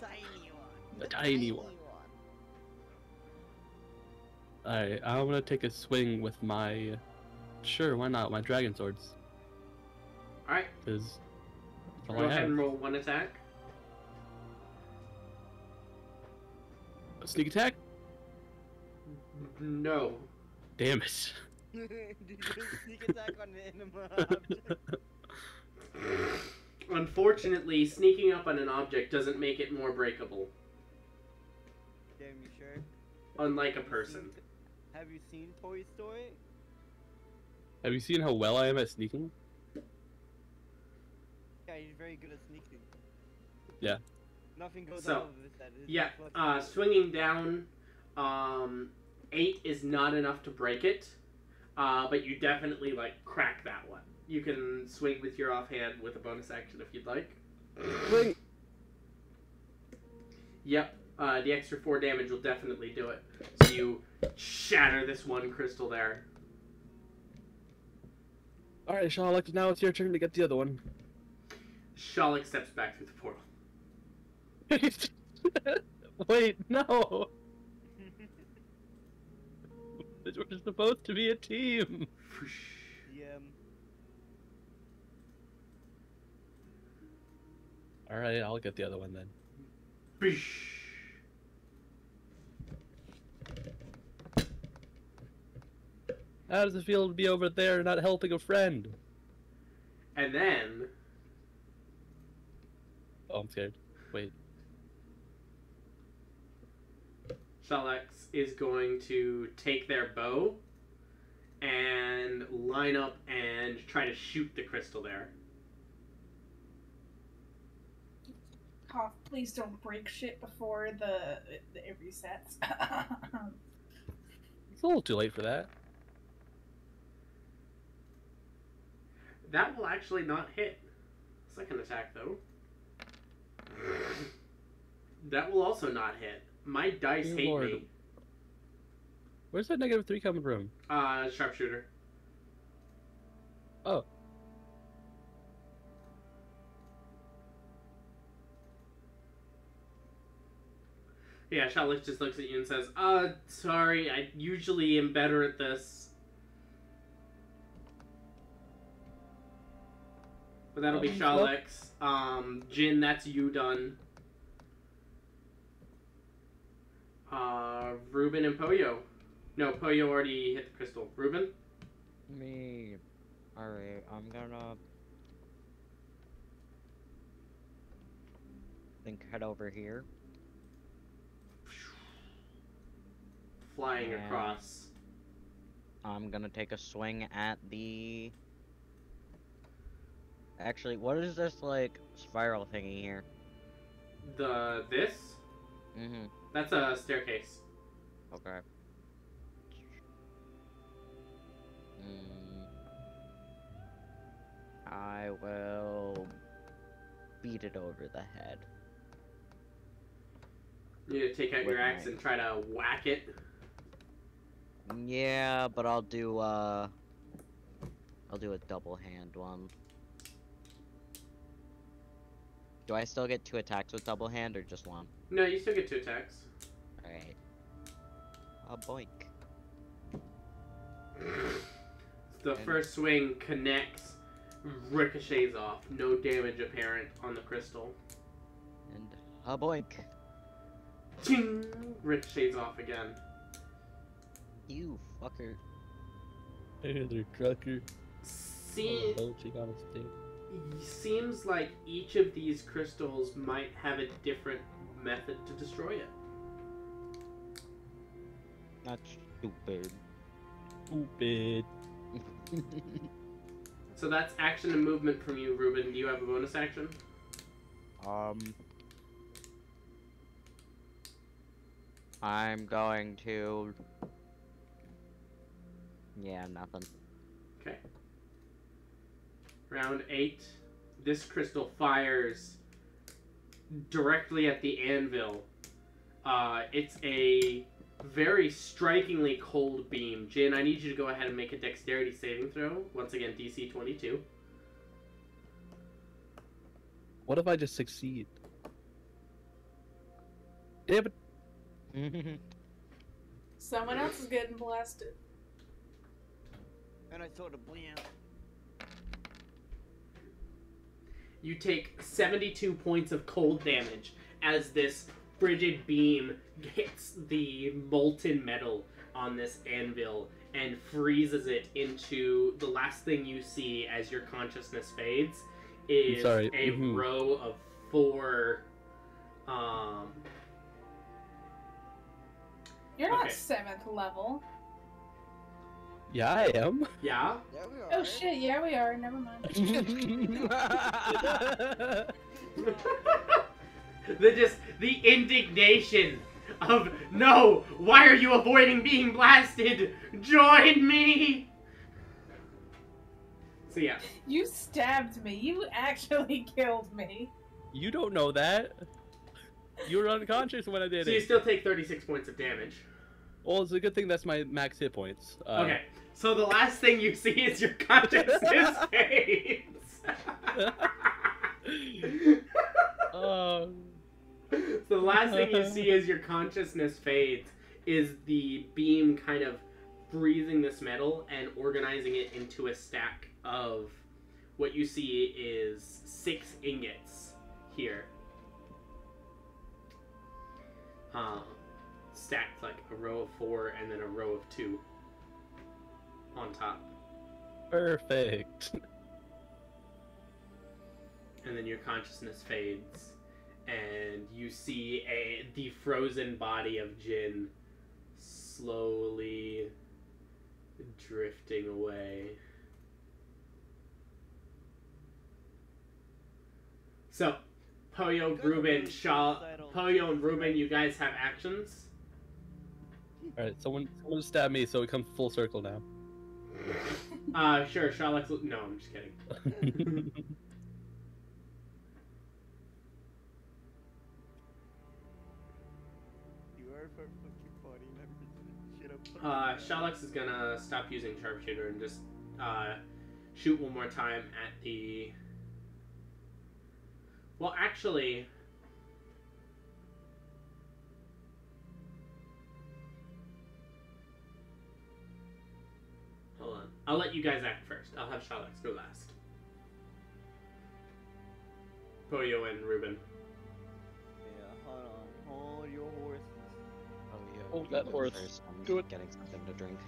tiny one. The tiny one. Alright, I'm gonna take a swing with my. Sure, why not? My dragon swords. All right. Because that's all Go ahead have. and roll one attack. A sneak attack? No. Damn it. [laughs] Sneak attack on an enemy? [laughs] Unfortunately, sneaking up on an object doesn't make it more breakable, Damn, you sure? unlike a Have you person. seen- Have you seen Toy Story? Have you seen how well I am at sneaking? Yeah, he's very good at sneaking. Yeah. Nothing goes So, out of his head. Yeah, just uh, swinging down, um, eight is not enough to break it, uh, but you definitely like crack that one. You can swing with your offhand with a bonus action if you'd like. Swing! Yep, uh, the extra four damage will definitely do it. So you shatter this one crystal there. Alright, Sean, like now it's your turn to get the other one. Shalek steps back through the portal. [laughs] Wait, no! [laughs] We're supposed to be a team. DM. All right, I'll get the other one then. Bish. How does it feel to be over there not helping a friend? And then Oh, I'm scared. Wait. Shalix is going to take their bow and line up and try to shoot the crystal there. Oh, please don't break shit before the, the it resets. [laughs] It's a little too late for that. That will actually not hit. Second attack though. That will also not hit. My dice Dear hate Lord. me. Where's that negative three coming from? Uh, sharpshooter. Oh. Yeah, Shalix just looks at you and says, "Uh, sorry. I usually am better at this." But that'll be well- Shalix. Um, Jin, that's you done. Uh, Ruben and Poyo. No, Poyo already hit the crystal. Ruben? Me. Alright, I'm gonna. Think head over here. Flying Yeah. across. I'm gonna take a swing at the. Actually, what is this like spiral thingy here? The this? Mm-hmm. That's a staircase. Okay. Mm. I will beat it over the head. You need to take out your axe my- and try to whack it. Yeah, but I'll do uh I'll do a double hand one. Do I still get two attacks with double hand or just one? No, you still get two attacks. Alright. A boink. [laughs] The And- first swing connects, ricochets off, no damage apparent on the crystal. And a boink. Ching! Ricochets off again. You fucker. Hey there, trucker. See, Bulging on his dick. Seems like each of these crystals might have a different method to destroy it. Not stupid. Stupid. [laughs] So that's action and movement from you, Ruben. Do you have a bonus action? um I'm going to Yeah, nothing. Okay. Round eight. This crystal fires directly at the anvil. Uh, it's a very strikingly cold beam. Jin, I need you to go ahead and make a dexterity saving throw. Once again, DC 22. What if I just succeed? Damn it. [laughs] Someone else is getting blasted. And I sort of blam. You take 72 points of cold damage as this frigid beam hits the molten metal on this anvil and freezes it into the last thing you see as your consciousness fades is sorry, a mhm. row of four um You're not Okay. seventh level. Yeah, I am. yeah Yeah, we are. Oh shit, yeah we are. Never mind. [laughs] the just the indignation of no why are you avoiding being blasted join me so yeah You stabbed me. You actually [laughs] killed me. you don't know that. You were unconscious when I did so you still take 36 points of damage Well, it's a good thing that's my max hit points. Uh, okay so the last thing you see is your consciousness [laughs] fades. [laughs] Um, so the last thing you see [laughs] as your consciousness fades is the beam kind of freezing this metal and organizing it into a stack of what you see is six ingots here. Uh, stacked like a row of four and then a row of two on top. Perfect. and then your consciousness fades and you see a the frozen body of Jin slowly drifting away. So, Poyo, Good Ruben, news, Shaw. Poyo, and Ruben, you guys have actions. All right, someone someone stab me, so it comes full circle now. [laughs] Uh, sure, Shalix. No, I'm just kidding. You are for fucking body and everything. Uh, Shalix is gonna stop using sharpshooter and just uh, shoot one more time at the. Well, actually. I'll let you guys act first. I'll have Shalix go last. Poyo and Ruben. Yeah, hold on. Hold your horses. Oh, yeah. Hold that horse. First. I'm Do it. getting something to drink.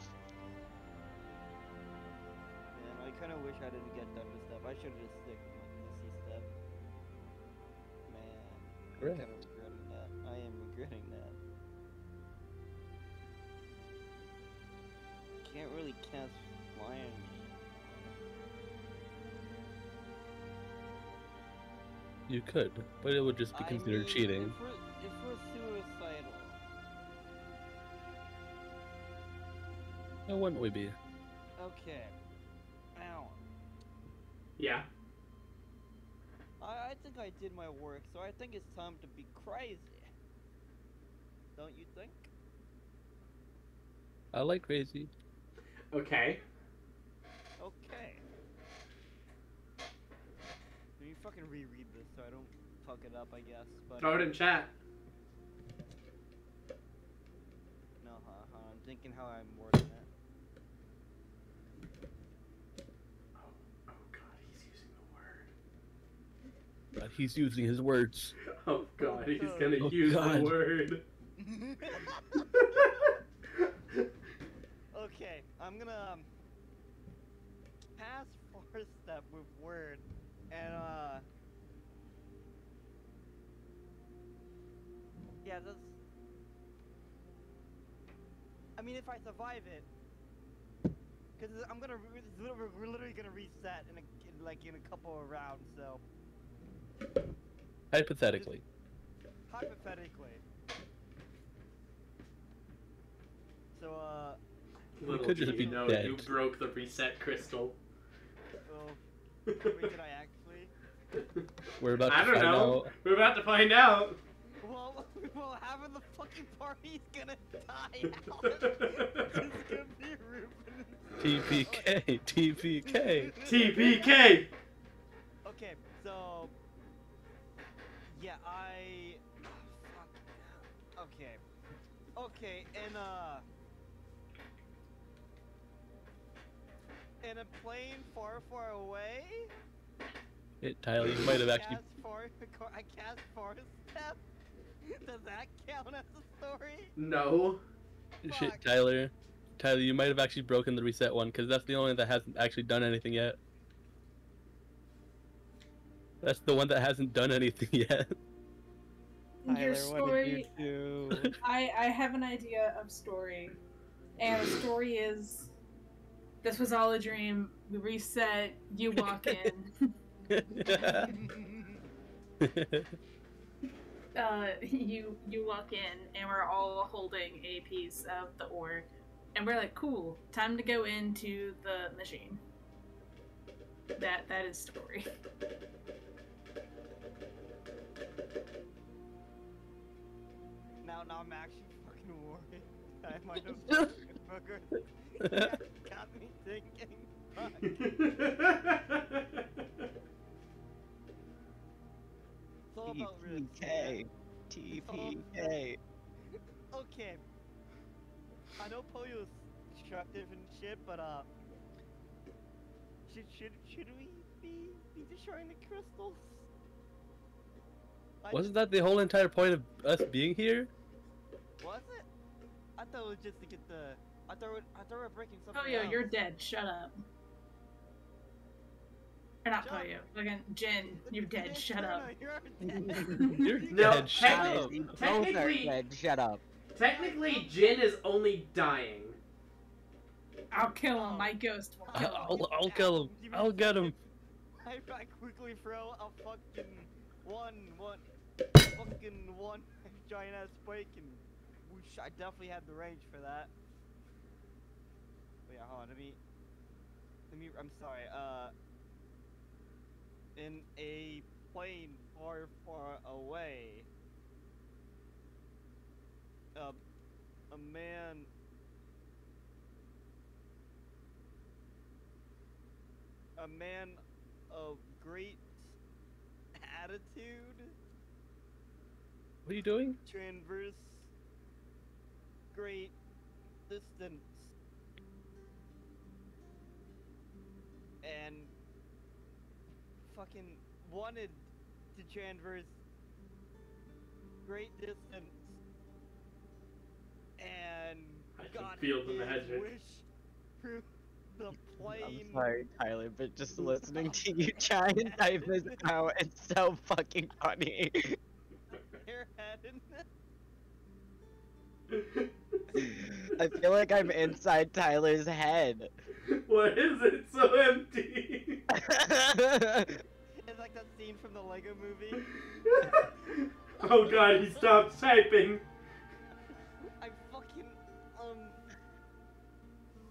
Man, I kind of wish I didn't get done with step. I should have just stick with Misty Step. Man, I'm kind of regretting that. I am regretting that. Can't really cast you could, but it would just be I considered mean, cheating. If we're, if we're suicidal, Why wouldn't we be? okay. Ow. Yeah. I, I think I did my work, so I think it's time to be crazy. Don't you think? I like crazy. Okay. Okay. Can you fucking reread this so I don't fuck it up, I guess. But Throw it in chat. no, huh, huh, I'm thinking how I'm wording it. Oh, oh god, he's using the word. But he's using his words. [laughs] Oh god, he's gonna Oh, use God. the word. [laughs] okay, I'm gonna um, pass first step with word, and uh, yeah, that's. I mean, if I survive it, because I'm gonna, it's literally- we're literally gonna reset in, a, in like in a couple of rounds, so Hypothetically. hypothetically. So uh. Little could do just you know, dead. you broke the reset crystal. Oh, wait, did I actually? We're about to I don't find know. out. We're about to find out. Well, well, half of the fucking party's gonna die [laughs] out. [laughs] gonna be TPK, TPK. TPK. Okay, so yeah, I. fuck. Okay, okay, and uh, in a plane far, far away. It, Tyler, you might have actually. Cast far, I cast far step. [laughs] Does that count as a story? No. Shit, Tyler. Tyler, you might have actually broken the reset one because that's the only one that hasn't actually done anything yet. That's the one that hasn't done anything [laughs] yet. Your story. do? [laughs] I I have an idea of story, and the story is, this was all a dream. We reset. You walk in. [laughs] uh, you you walk in, and we're all holding a piece of the ore, and we're like, cool. Time to go into the machine. That that is story. now, now I'm actually fucking worried. [laughs] I might have [laughs] fucking booger. Got me thinking. All about risks. TPK. TPK. Okay. I know Poyo's destructive and shit, but uh, should should should we be be destroying the crystals? I Wasn't that the whole entire point of us being here? Was it? I thought it was just to get the. I thought it, I thought we were breaking something. Poyo, else. Oh, you're dead. Shut up. Or not Shut up. Poyo. Again, Jin, you're dead. It's Shut up. [laughs] [laughs] You're dead. You're No. Shut up. Both are technically- dead, Shut up. Technically, Jin is only dying. I'll kill him. My ghost will kill him. I'll, I'll kill him. I'll get him. I, I quickly throw a fucking one, one, fucking one [laughs] giant ass spike and whoosh, I definitely had the range for that. Wait, hold on, let me, let me, I'm sorry, uh, in a plane far, far away, uh, a man a man of great attitude. What are you doing? transverse great distance. And fucking wanted to transverse great distance and I can got feel the magic. wish through the plane I'm sorry, Tyler, but just listening to you [laughs] try and [laughs] type this out, it's so fucking funny. your head I feel like I'm inside Tyler's head. [laughs] what is it? So empty. [laughs] It's like that scene from the Lego movie. [laughs] oh god, he stopped typing. I fucking um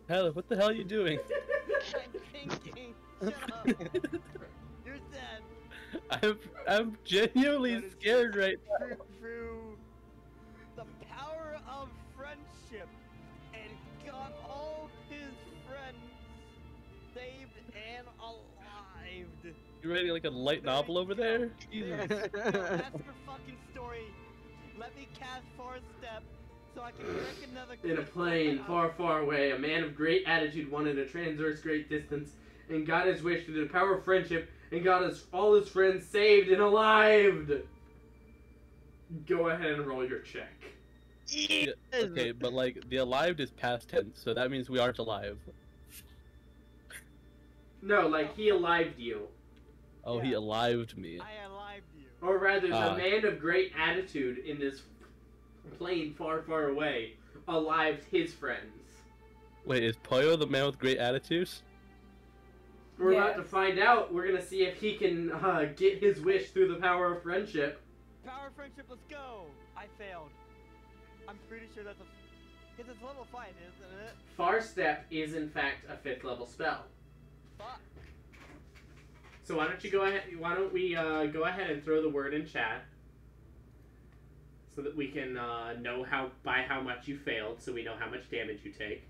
Tyler, what the hell are you doing? [laughs] I'm thinking. Shut up. You're dead. I'm I'm genuinely That is scared right Through, You writing like a light novel over there? Jesus. [laughs] No, that's the fucking story. Let me cast Far Step so I can break another In a plane far, far away, a man of great attitude wanted to transverse great distance and got his wish through the power of friendship and got his, all his friends saved and alive. Go ahead and roll your check. Yeah, okay, but like the alive is past tense, so that means we aren't alive. No, like he alived you. Oh, he Yeah. alived me. I alived you. Or rather, the Ah. man of great attitude in this plane far, far away alived his friends. Wait, is Poyo the man with great attitudes? We're about to find out. We're gonna see if he can uh, get his wish through the power of friendship. Power of friendship, let's go! I failed. I'm pretty sure that's a. Because it's level 5, isn't it? Far Step is in fact a fifth level spell. Fuck. So why don't you go ahead? Why don't we uh, go ahead and throw the word in chat, so that we can uh, know how by how much you failed, so we know how much damage you take.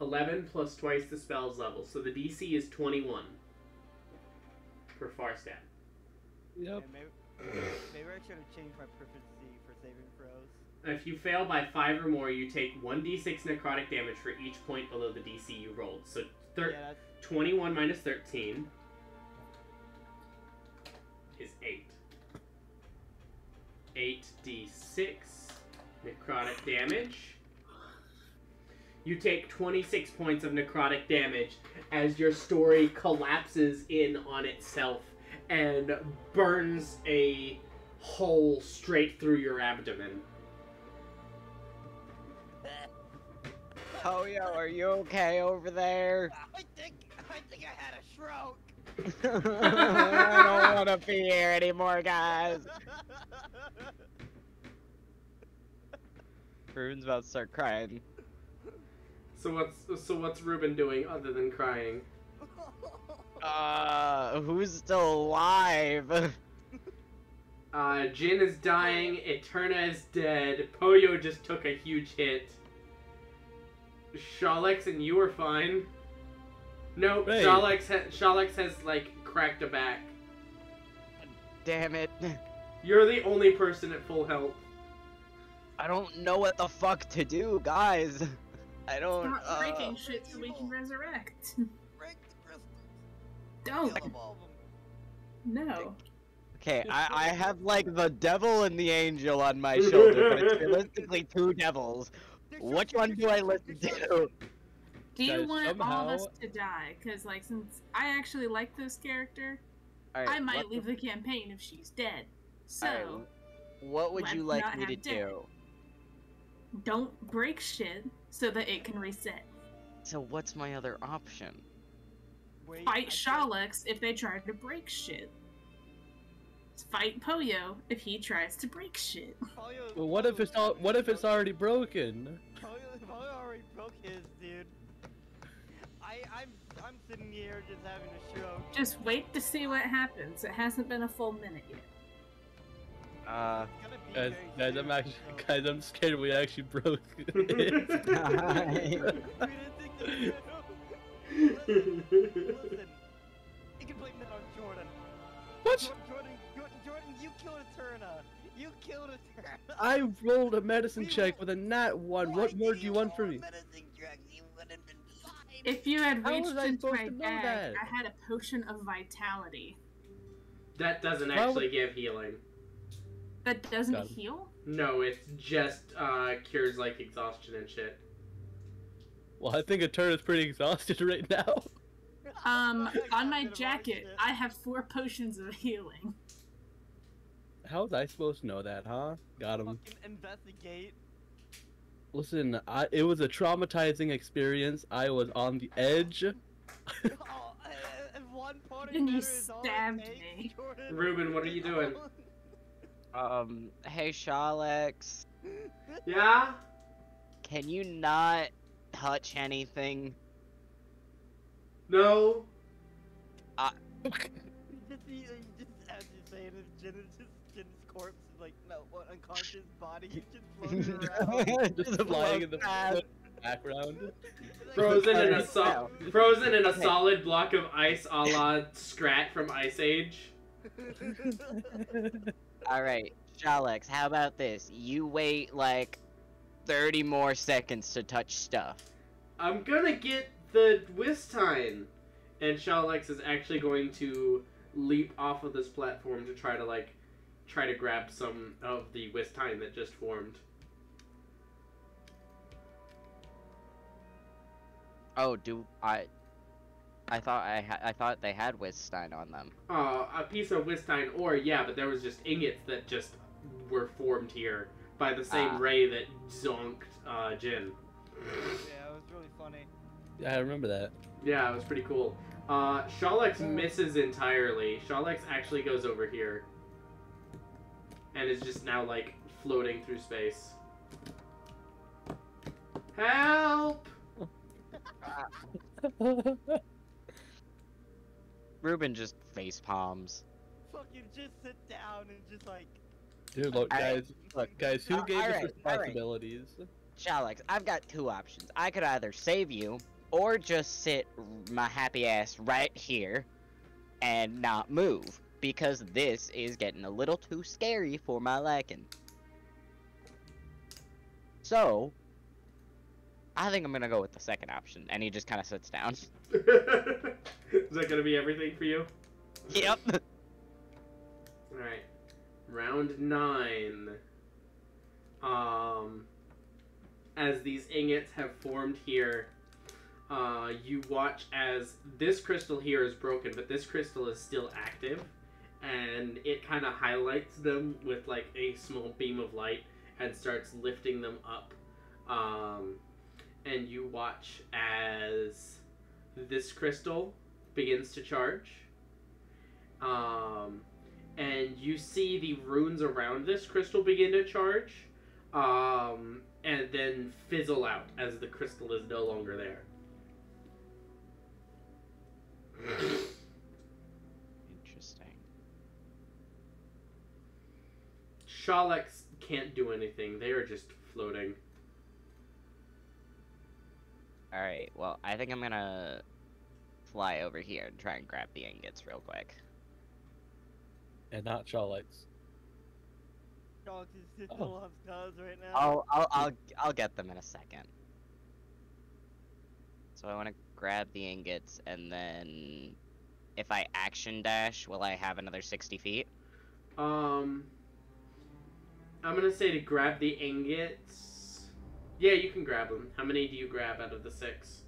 Eleven plus twice the spell's level, so the DC is twenty-one for Far Step. Yep. Yeah, maybe, maybe I should have changed my proficiency for saving throws. If you fail by five or more, you take 1d6 necrotic damage for each point below the DC you rolled. So thir- yeah, 21 minus 13 is 8. 8d6 necrotic damage. You take 26 points of necrotic damage as your story collapses in on itself and burns a hole straight through your abdomen. Oh, yo, are you okay over there? I think I think I had a stroke. [laughs] I don't want to be here anymore, guys. [laughs] Ruben's about to start crying. So what's so what's Ruben doing other than crying? [laughs] Uh, who's still alive? Uh, Jin is dying. Eterna is dead. Poyo just took a huge hit. Shalix and you are fine. No, Hey. Shalix, ha- Shalix has like cracked a back. Damn it. You're the only person at full health. I don't know what the fuck to do, guys. I don't. Stop uh, breaking shit so we can resurrect. Break the crystals. Don't. Kill them all. No. Okay, I, I have like the devil and the angel on my [laughs] shoulder, but it's realistically two devils. They're Which one do I shooting, listen to? Do you Guys, want all of us to die? Because, like, since I actually like this character, Alright, I might leave the campaign if she's dead. So, Alright, What would you like me to have do? don't break shit so that it can reset. So what's my other option? Wait, Fight I Shalix if they try to break shit. Fight Poyo if he tries to break shit. think Polio- Well, what if it's all? What if it's already broken? Poyo, Polio already broke his, dude. I, I'm, I'm sitting here just having a stroke. Just wait to see what happens. It hasn't been a full minute yet. Uh, It's gonna be Guys, guys, I'm actually, so- [laughs] guys, I'm scared we actually broke [laughs] it. We didn't think [laughs] that Listen, listen. You can blame that on Jordan. what? Jordan, Jordan, Jordan, you killed Eterna. You killed Eterna. I rolled a medicine We check will- with a nat one. Why What more do you want from me? menacing drugs? You wouldn't have been fine. If you had How reached into my bag, that? I had a potion of vitality. that doesn't actually would- give healing. That doesn't Got heal? No, it's just uh, cures like exhaustion and shit. Well, I think a turn is pretty exhausted right now. Um, [laughs] on my rid of all jacket. I have four potions of healing. How was I supposed to know that, huh? Got him. Fucking investigate. Listen, I, it was a traumatizing experience. I was on the edge. [laughs] oh, uh, if one party you member it stabbed me. [laughs] Jordan, Ruben, what are you doing? [laughs] um, hey Shalix, Yeah? can you not touch anything? No? just, you, just as you're saying it, unconscious body [laughs] just floating around. [laughs] Just Just flying in the float background. Frozen in a Alright, sol- now. frozen in a Okay. solid block of ice a la Scrat from Ice Age. [laughs] Alright, Shalix, how about this? You wait like 30 more seconds to touch stuff. I'm gonna get the Wistine. And Shalix is actually going to leap off of this platform to try to like try to grab some of the Wistine that just formed. Oh, do I? I thought I ha- I thought they had Wistine on them. Uh, a piece of Wistine ore, yeah, but there was just ingots that just were formed here by the same Ah. ray that zonked uh, Jin. yeah, it was really funny. Yeah, I remember that. Yeah, it was pretty cool. Uh, Shalix misses entirely. Shalix actually goes over here. And is just now, like, floating through space. Help! [laughs] Ruben just face palms. Fucking just sit down and just like. Dude, look, Alright, guys, look, guys, who uh, gave us alright, alright. responsibilities? Shalix, I've got two options. I could either save you, or just sit my happy ass right here and not move, because this is getting a little too scary for my liking. So, I think I'm gonna go with the second option, and he just kind of sits down. [laughs] is that gonna be everything for you? yep. Alright. Round nine. Um, as these ingots have formed here, uh, you watch as this crystal here is broken, but this crystal is still active, and it kind of highlights them with like a small beam of light and starts lifting them up. Um, and you watch as this crystal begins to charge. Um, and you see the runes around this crystal begin to charge, um, and then fizzle out as the crystal is no longer there. Interesting. Shalix can't do anything; they are just floating. Alright, well, I think I'm gonna fly over here and try and grab the ingots real quick. And not Shalix. Dog is just Oh. still loves cars right now. I'll, I'll, I'll, I'll get them in a second. So I want to grab the ingots, and then if I action dash, will I have another 60 feet? Um, I'm gonna say to grab the ingots. Yeah, you can grab them. How many do you grab out of the six?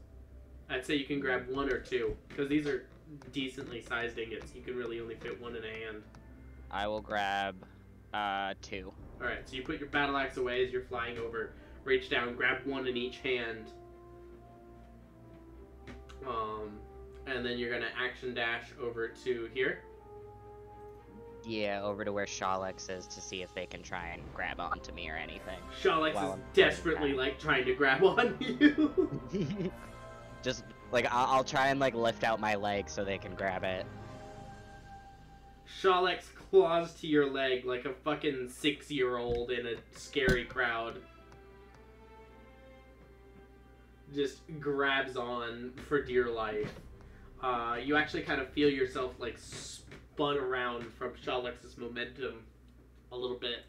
I'd say you can grab one or two because these are decently sized ingots. You can really only fit one in a hand. I will grab uh, two. All right, so you put your battle axe away as you're flying over. Reach down, grab one in each hand. Um, and then you're gonna action dash over to here. Yeah, over to where Shalix is to see if they can try and grab onto me or anything. Shalix is desperately like trying to grab on [laughs] you. [laughs] Just like I'll, I'll try and like lift out my leg so they can grab it. Shalix claws to your leg like a fucking six year old in a scary crowd. Just grabs on for dear life. Uh, you actually kind of feel yourself like spun around from Shalix's momentum a little bit.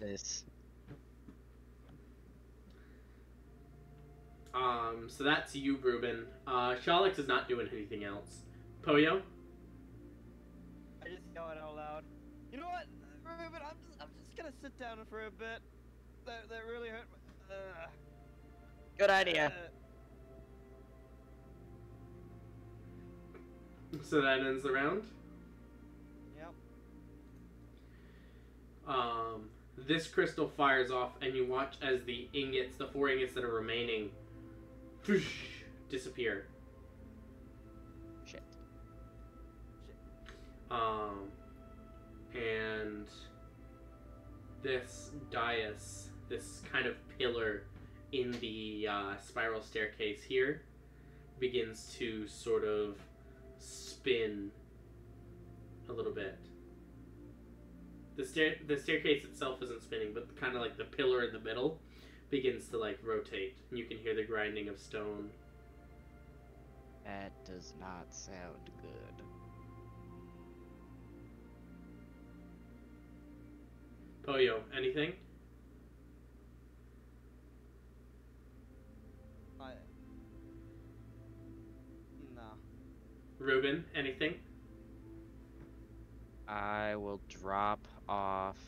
This. Um, so that's you, Ruben. Uh, Shalix is not doing anything else. Poyo? I just yell it out loud. You know what, Ruben? I'm just, I'm just gonna sit down for a bit. That, that really hurt. My, uh, Good idea. uh, So that ends the round. Um, this crystal fires off, and you watch as the ingots, the four ingots that are remaining, disappear. Shit. Um, and this dais, this kind of pillar in the uh, spiral staircase here, begins to sort of spin a little bit. The stair, the staircase itself isn't spinning, but kind of like the pillar in the middle begins to like rotate. And you can hear the grinding of stone. That does not sound good. Poyo, anything? I. No. Ruben, anything? I will drop off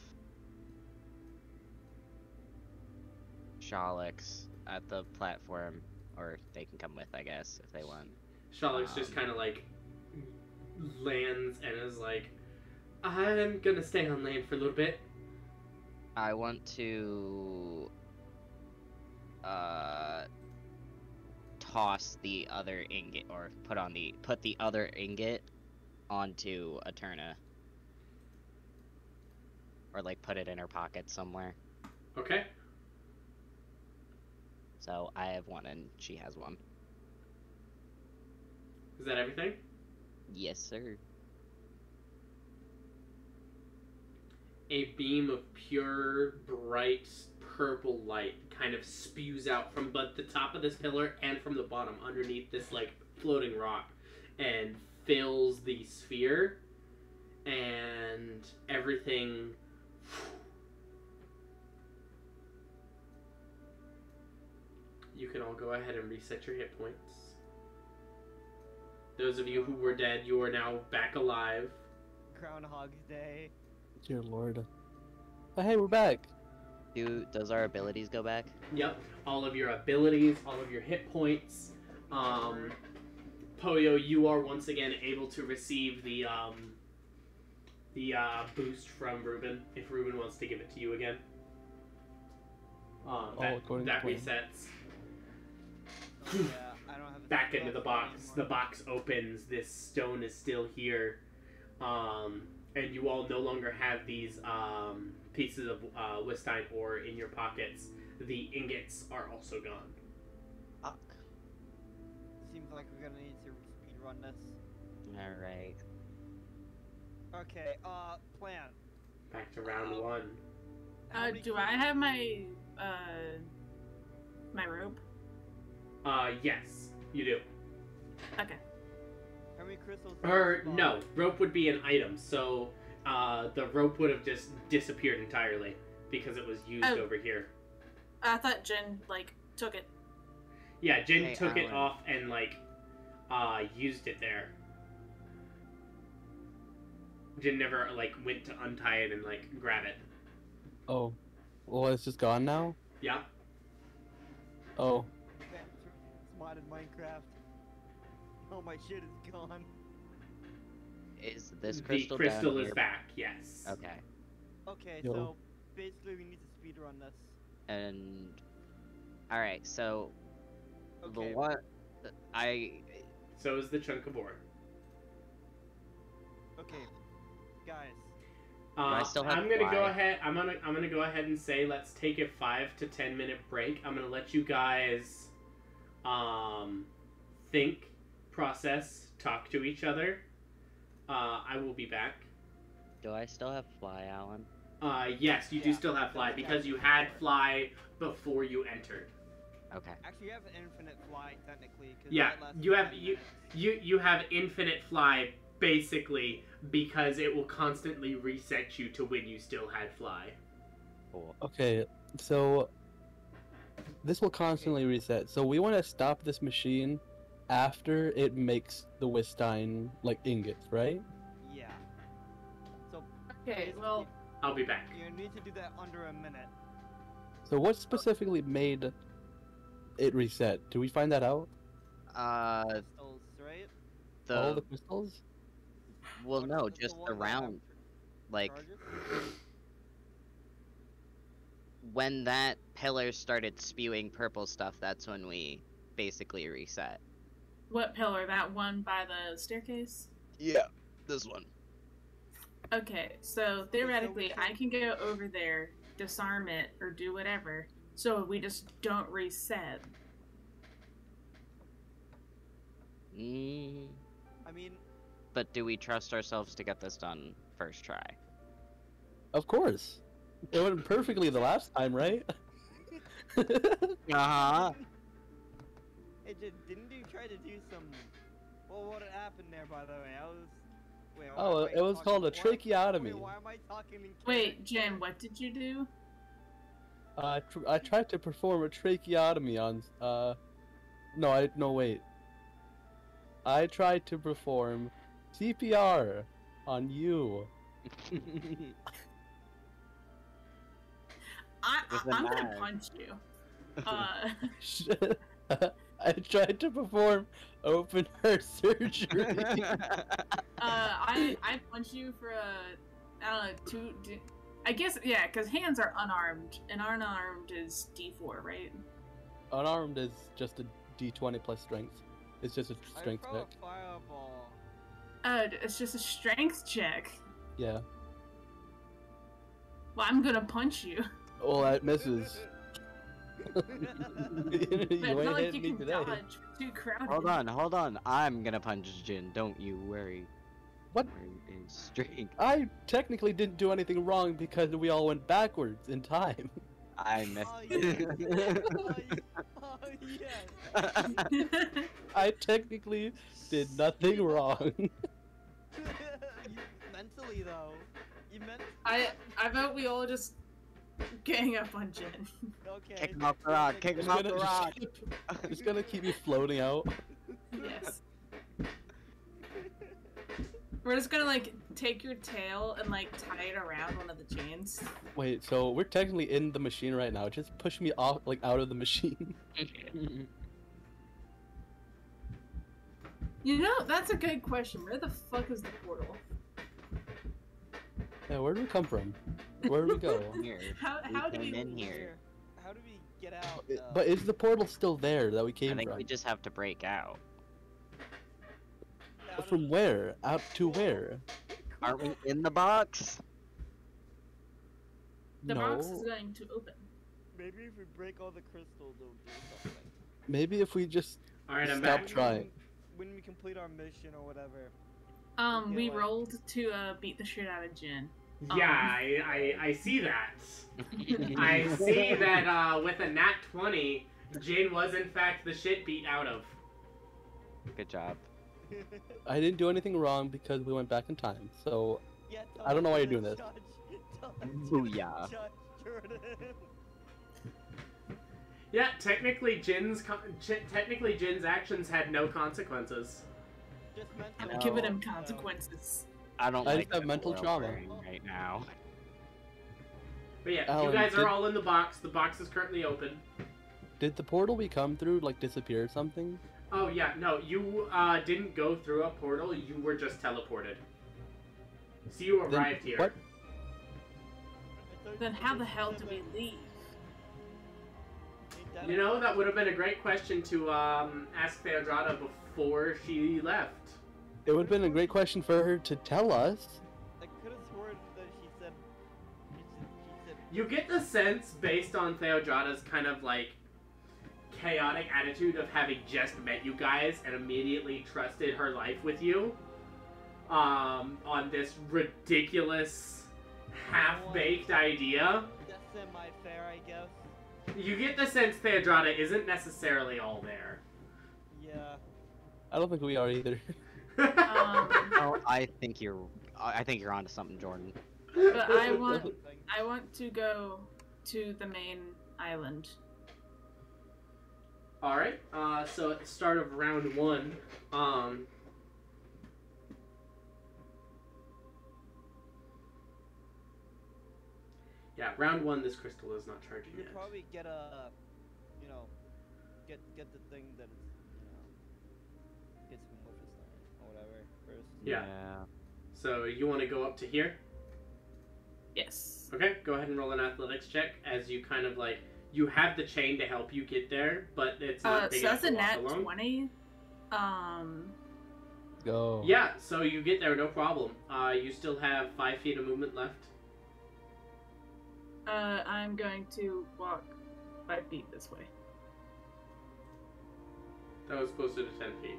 Shalix at the platform, or they can come with, I guess, if they want. Shalix just Um, kind of like lands and is like, I'm gonna stay on land for a little bit. I want to uh toss the other ingot or put on the put the other ingot onto Eterna. Or like put it in her pocket somewhere. Okay. So I have one and she has one. Is that everything? Yes, sir. A beam of pure, bright, purple light kind of spews out from both the top of this pillar and from the bottom underneath this like floating rock and fills the sphere and everything you can all go ahead and reset your hit points those of you who were dead you are now back alive Groundhog's Day. Dear Lord. Oh, hey, we're back. Do does our abilities go back? Yep, all of your abilities, all of your hit points. Um, Poyo, you are once again able to receive the um, the uh, boost from Ruben if Ruben wants to give it to you again. All that according that plan. resets Oh, yeah, I don't have back into the slot box. The box opens. This stone is still here, um, and you all no longer have these um, pieces of uh, Wistine ore in your pockets. The ingots are also gone. Fuck. Seems like we're gonna need to speed run this. Alright. Okay, uh, plan. Back to round Um, one. Uh, do I have my uh my rope? Uh, yes, you do. Okay. How many crystals? Or no, rope would be an item. So, uh, the rope would have just disappeared entirely because it was used Oh. over here. I thought Jin like took it. Yeah, Jin Hey, took it off and like uh used it there. Jin never like went to untie it and like grab it. Oh, well, it's just gone now. Yeah. Oh, it's modded Minecraft. Oh, my shit is gone. Is this the crystal crystal down is here? back. Yes. Okay. Okay, Yo. so basically we need to speed speedrun this. And all right, so Okay. the one I So is the chunk of ore. Okay, guys. Uh, I still have I'm gonna go ahead. I'm gonna I'm gonna go ahead and say let's take a five to ten minute break. I'm gonna let you guys um think, process, talk to each other. Uh, I will be back. do I still have fly, Alan? Uh, yes, you do still have fly because you had fly before you entered. Okay. Actually, you have infinite fly technically. Yeah, you have 10 you you you have infinite fly basically because it will constantly reset you to when you still had fly. Okay. So this will constantly reset. So we want to stop this machine after it makes the Wistine like ingots, right? Yeah. So Okay, well, I'll be back. you need to do that under a minute. So what specifically made it reset? Do we find that out? Uh, Crystals, right? the All the crystals? Well, What no, is the just one the that have round. Like charges? when that pillar started spewing purple stuff, that's when we basically reset. what pillar? That one by the staircase? Yeah, this one. Okay, so theoretically, I can go over there, disarm it, or do whatever, so we just don't reset. Mm, I mean, but do we trust ourselves to get this done first try? Of course. It went perfectly the last time, right? [laughs] Uh huh. Hey, did, didn't you try to do some? Well, what happened there, by the way? I was. Wait, oh, am it was called a tracheotomy. Wait, why am I talking in Wait, character? Jin, what did you do? Uh, tr- I tried to perform a tracheotomy on. Uh, no, I no wait. I tried to perform CPR on you. I, With I a I'm gonna punch you. [laughs] Uh, [laughs] I tried to perform open heart [laughs] surgery. uh, I I punch you for a I don't know two. d- I guess yeah, because hands are unarmed and unarmed is D four, right? Unarmed is just a D20 plus strength. It's just a strength throw check. a fireball. Uh, it's just a strength check. Yeah. Well, I'm gonna punch you. Well, that misses. [laughs] [laughs] you But it's ain't not like hitting you me can today. dodge. Too crowded. hold on, hold on. I'm gonna punch Jin. Don't you worry. What? Worry is strength. I technically didn't do anything wrong because we all went backwards in time. I [laughs] missed. Oh, yeah. oh, yeah. I technically did nothing wrong. [laughs] you, mentally though, you meant. I I vote we all just gang up on Jin. Okay. Kick him off the rock, kick Just him off gonna, the rock. just, just gonna keep me floating out. yes. We're just gonna like take your tail and like tie it around one of the chains. Wait, so we're technically in the machine right now. Just push me off, like out of the machine. [laughs] You know, that's a good question. Where the fuck is the portal? yeah, where do we come from? Where do we go? [laughs] Here. [laughs] How We how do we came in leave? here. How do we get out? It- though? but is the portal still there that we came from? I think from? we just have to break out. Out of- From where? Out to where? Aren't we in the box? The no. box is going to open. Maybe if we break all the crystals, it'll do something. Maybe if we just All right, I'm Stop back. trying. When we complete our mission or whatever. Um, we like- rolled to uh beat the shit out of Jin. Yeah, I, I I see that. [laughs] I see that uh, with a nat twenty, Jin was in fact the shit beat out of. Good job. [laughs] I didn't do anything wrong because we went back in time. So Yeah, tell I don't know why you're Jordan, doing this. Judge, tell Booyah. Judge Jordan. Yeah, technically, Jin's con- technically Jin's actions had no consequences. I'm No. giving him uh, consequences. I don't I like just have mental trauma. right now. But yeah, Alan, you guys did- are all in the box. The box is currently open. Did the portal we come through like disappear or something? Oh yeah, no, you uh, didn't go through a portal. You were just teleported. So you Then arrived here. What? Then how the hell do we leave? Ain't that You know, that would have been a great question to um, ask Theodrada before she left. It would have been a great question for her to tell us. I could have sworn that she said. She said. She said You get the sense, based on Theodrada's kind of like chaotic attitude of having just met you guys and immediately trusted her life with you, um, on this ridiculous, half-baked idea. that's semi-fair, I guess. You get the sense Theodrada isn't necessarily all there. Yeah. I don't think we are either. [laughs] Um, Oh, I think you're. I I think you're onto something, Jordan. but I [laughs] want, I want to go to the main island. All right. Uh, so at the start of round one, um, yeah, round one. This crystal is not charging You yet. could probably get a, you know, get get the thing that is, you know, gets from Wolfenstein or whatever first. Yeah. So you want to go up to here? Yes. Okay. Go ahead and roll an athletics check as you kind of like you have the chain to help you get there, but it's not Uh, big so enough that's a to walk nat alone. twenty. Um, Go. Yeah. So you get there, no problem. Uh, you still have five feet of movement left. Uh, I'm going to walk five feet this way. That was closer to ten feet.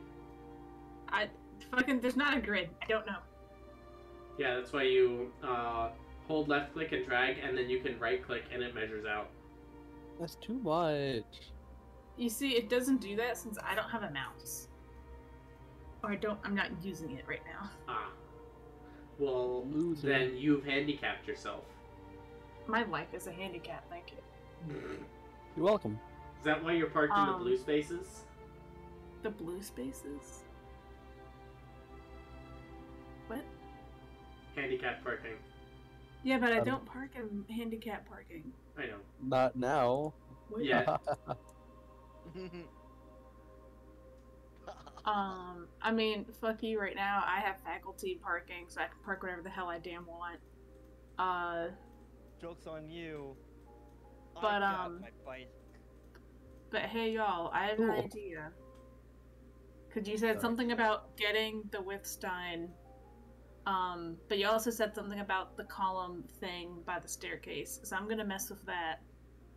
I fucking there's not a grid. I don't know. Yeah, that's why you uh, hold left click and drag, and then you can right click and it measures out. That's too much. You see, it doesn't do that since I don't have a mouse. Or I don't. I'm not using it right now. Ah. Well, Loser. then you've handicapped yourself. My life is a handicap. Thank you. You're welcome. Is that why you're parked in the Um, blue spaces? The blue spaces. What? Handicap parking. Yeah, but I Um, don't park in handicap parking. I know. Not now. What? Yeah. [laughs] [laughs] Um, I mean, fuck you. Right now, I have faculty parking, so I can park wherever the hell I damn want. Uh, Jokes on you. But, got um, my bike. but hey, y'all, I have an idea. Cause you said Sorry. something about getting the Wistine, um, but you also said something about the column thing by the staircase. So I'm gonna mess with that.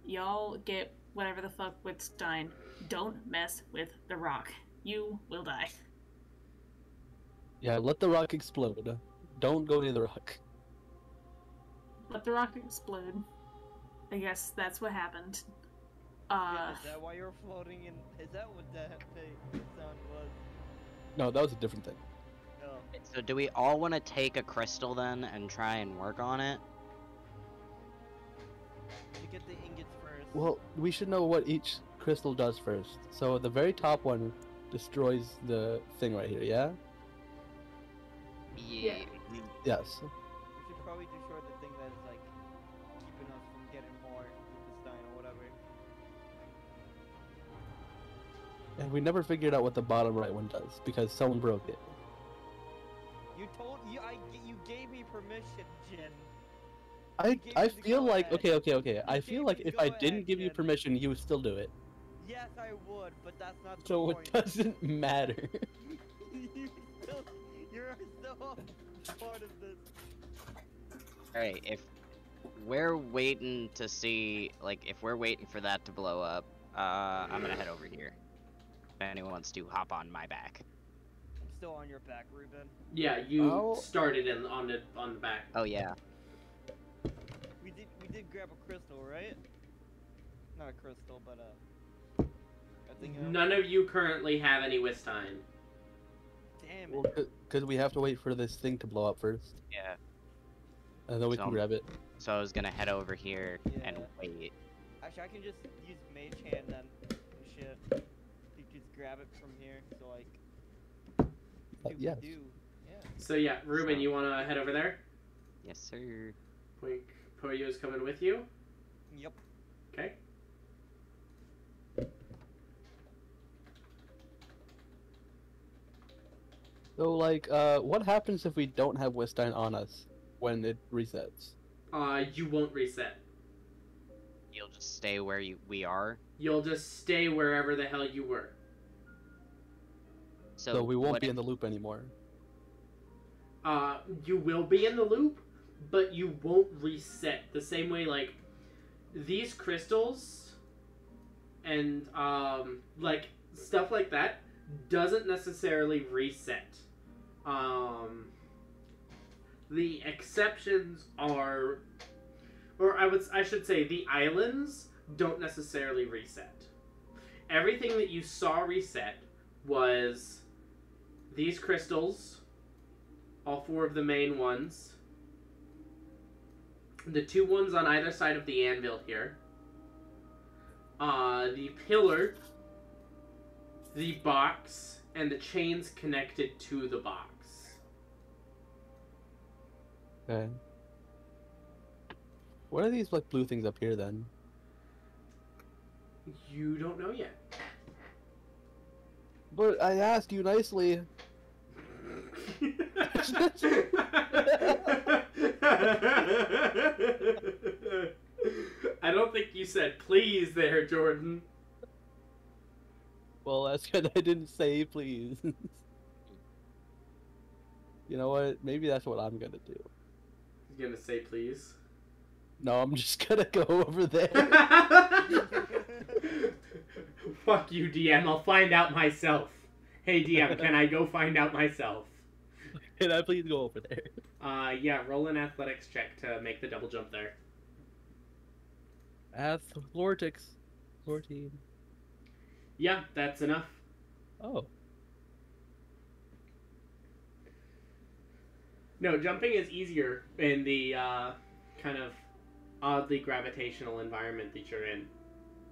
Y'all get whatever the fuck Wistine. Don't mess with the rock. You will die. Yeah, let the rock explode. Don't go near the rock. Let the rock explode. I guess that's what happened. Yeah, Uh, is that why you're floating in? Is that what that thing sound was? No, that was a different thing. No. So do we all want to take a crystal then and try and work on it? You get the ingots first. Well, we should know what each crystal does first. So the very top one destroys the thing right here, yeah? Yeah. Yes. And we never figured out what the bottom right one does because someone broke it. You told you I you gave me permission, Jin. I I feel like go-ahead. okay okay okay. You I feel like if I didn't give you permission, you would still do it. Yes, I would, but that's not the So point. it doesn't [laughs] matter. [laughs] you still, you're still part of this. Alright, if we're waiting to see, like, if we're waiting for that to blow up, uh, I'm gonna head over here. If anyone wants to hop on my back. I'm still on your back, Ruben. Yeah, you Oh. started in on the on the back. Oh yeah. We did we did grab a crystal, right? Not a crystal, but uh, I think. uh, None of you currently have any Wistine. Damn Well, it. because we have to wait for this thing to blow up first. Yeah. and then we can grab it. So I was gonna head over here and wait. Actually, I can just use mage hand then. Shit. You just grab it from here. So like. Uh, yes. do. Yeah. So yeah, Ruben, you want to head over there? Yes, sir. Poink Poyo is coming with you. Yep. Okay. So like, uh, what happens if we don't have Wistine on us when it resets? Uh, you won't reset. You'll just stay where you we are. You'll just stay wherever the hell you were. So, So, we won't be if- in the loop anymore. Uh, you will be in the loop, but you won't reset the same way. Like these crystals and um, like stuff like that doesn't necessarily reset. Um, the exceptions are, or I would I should say the islands don't necessarily reset. Everything that you saw reset was these crystals all four of the main ones. The two ones on either side of the anvil here. Uh, the pillar, the box, and the chains connected to the box. Okay. What are these like blue things up here then? You don't know yet. But I asked you nicely. [laughs] I don't think you said please there, Jordan. Well, that's good. I didn't say please. [laughs] you know what? Maybe that's what I'm gonna do. He's gonna say please. No, I'm just gonna go over there. [laughs] Fuck you, DM. I'll find out myself. Hey, DM, can I go find out myself? Can I please go over there? [laughs] Uh, yeah, roll an athletics check to make the double jump there. Athlortics. 14. Yeah, that's enough. Oh. No, jumping is easier in the uh, kind of oddly gravitational environment that you're in.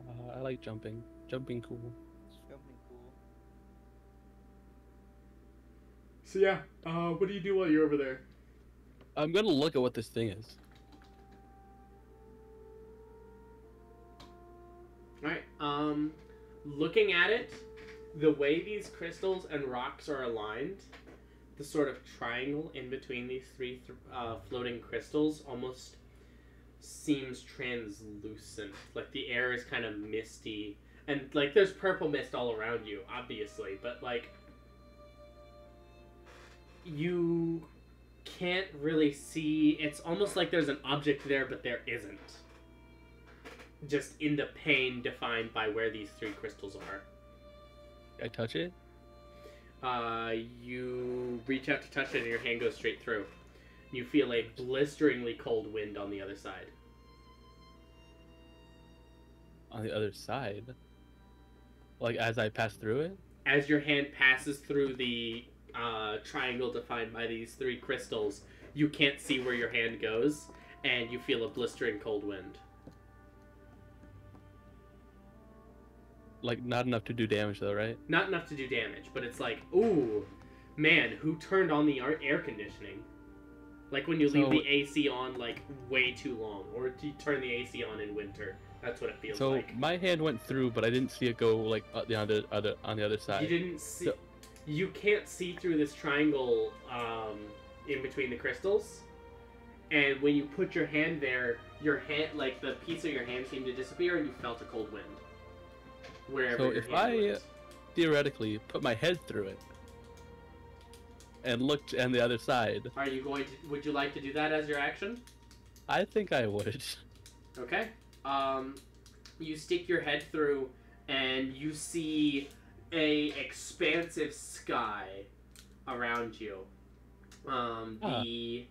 Uh, I like jumping. Jumping cool. So yeah, uh, what do you do while you're over there? I'm gonna look at what this thing is. Alright, um, looking at it, the way these crystals and rocks are aligned, the sort of triangle in between these three th- uh, floating crystals almost seems translucent. Like the air is kind of misty. And, like, there's purple mist all around you, obviously, but, like, you can't really see. It's almost like there's an object there, but there isn't just in the pane defined by where these three crystals are. I touch it? Uh, you reach out to touch it, and your hand goes straight through. You feel a blisteringly cold wind on the other side. On the other side? Like as I pass through it? As your hand passes through the uh, triangle defined by these three crystals, you can't see where your hand goes, and you feel a blistering cold wind. Like not enough to do damage though, right? Not enough to do damage, but it's like, ooh, man, who turned on the air conditioning? Like when you leave the AC on like way too long, or do you turn the AC on in winter? That's what it feels So like. my hand went through, but I didn't see it go like uh, the other other on the other side. You didn't see. So- You can't see through this triangle um, in between the crystals, and when you put your hand there, your hand, like the piece of your hand, seemed to disappear, and you felt a cold wind. Wherever So your if I- went. Theoretically, put my head through it and looked on the other side. are you going to? Would you like to do that as your action? I think I would. Okay. Um, you stick your head through, and you see a expansive sky around you. Um, Ah. the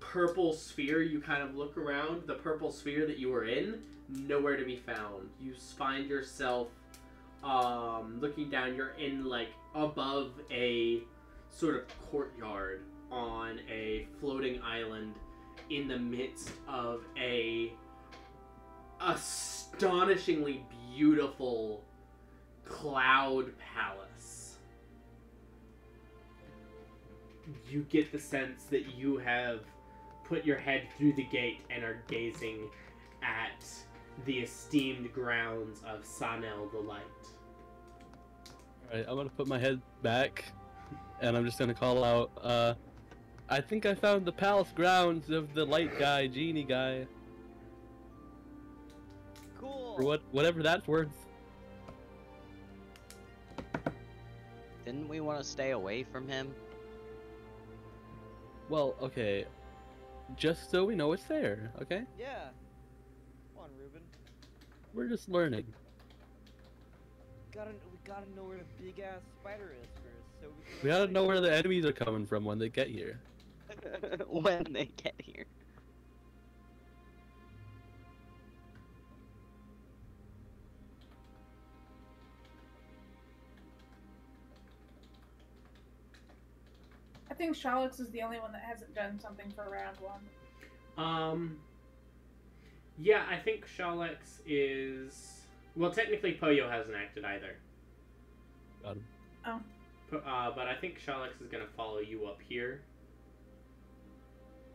purple sphere. You kind of look around. The purple sphere that you were in, nowhere to be found. You find yourself um, looking down. You're in like above a sort of courtyard on a floating island in the midst of a astonishingly beautiful cloud palace. You get the sense that you have put your head through the gate and are gazing at the esteemed grounds of Sanel the Light. Alright, I'm gonna put my head back, and I'm just gonna call out, uh, I think I found the palace grounds of the light guy, genie guy, Cool. or what, whatever that's worth. Didn't we want to stay away from him? Well, okay, just so we know it's there, okay? Yeah. Come on, Ruben. We're just learning. Gotta we gotta know where the big ass spider is first, so we. Can We gotta know where the enemies are coming from when they get here. [laughs] when they get here. Think Shalix is the only one that hasn't done something for round one. Um. Yeah, I think Shalix is. Well, technically, Poyo hasn't acted either. Got him. Po- Uh, but I think Shalix is gonna follow you up here.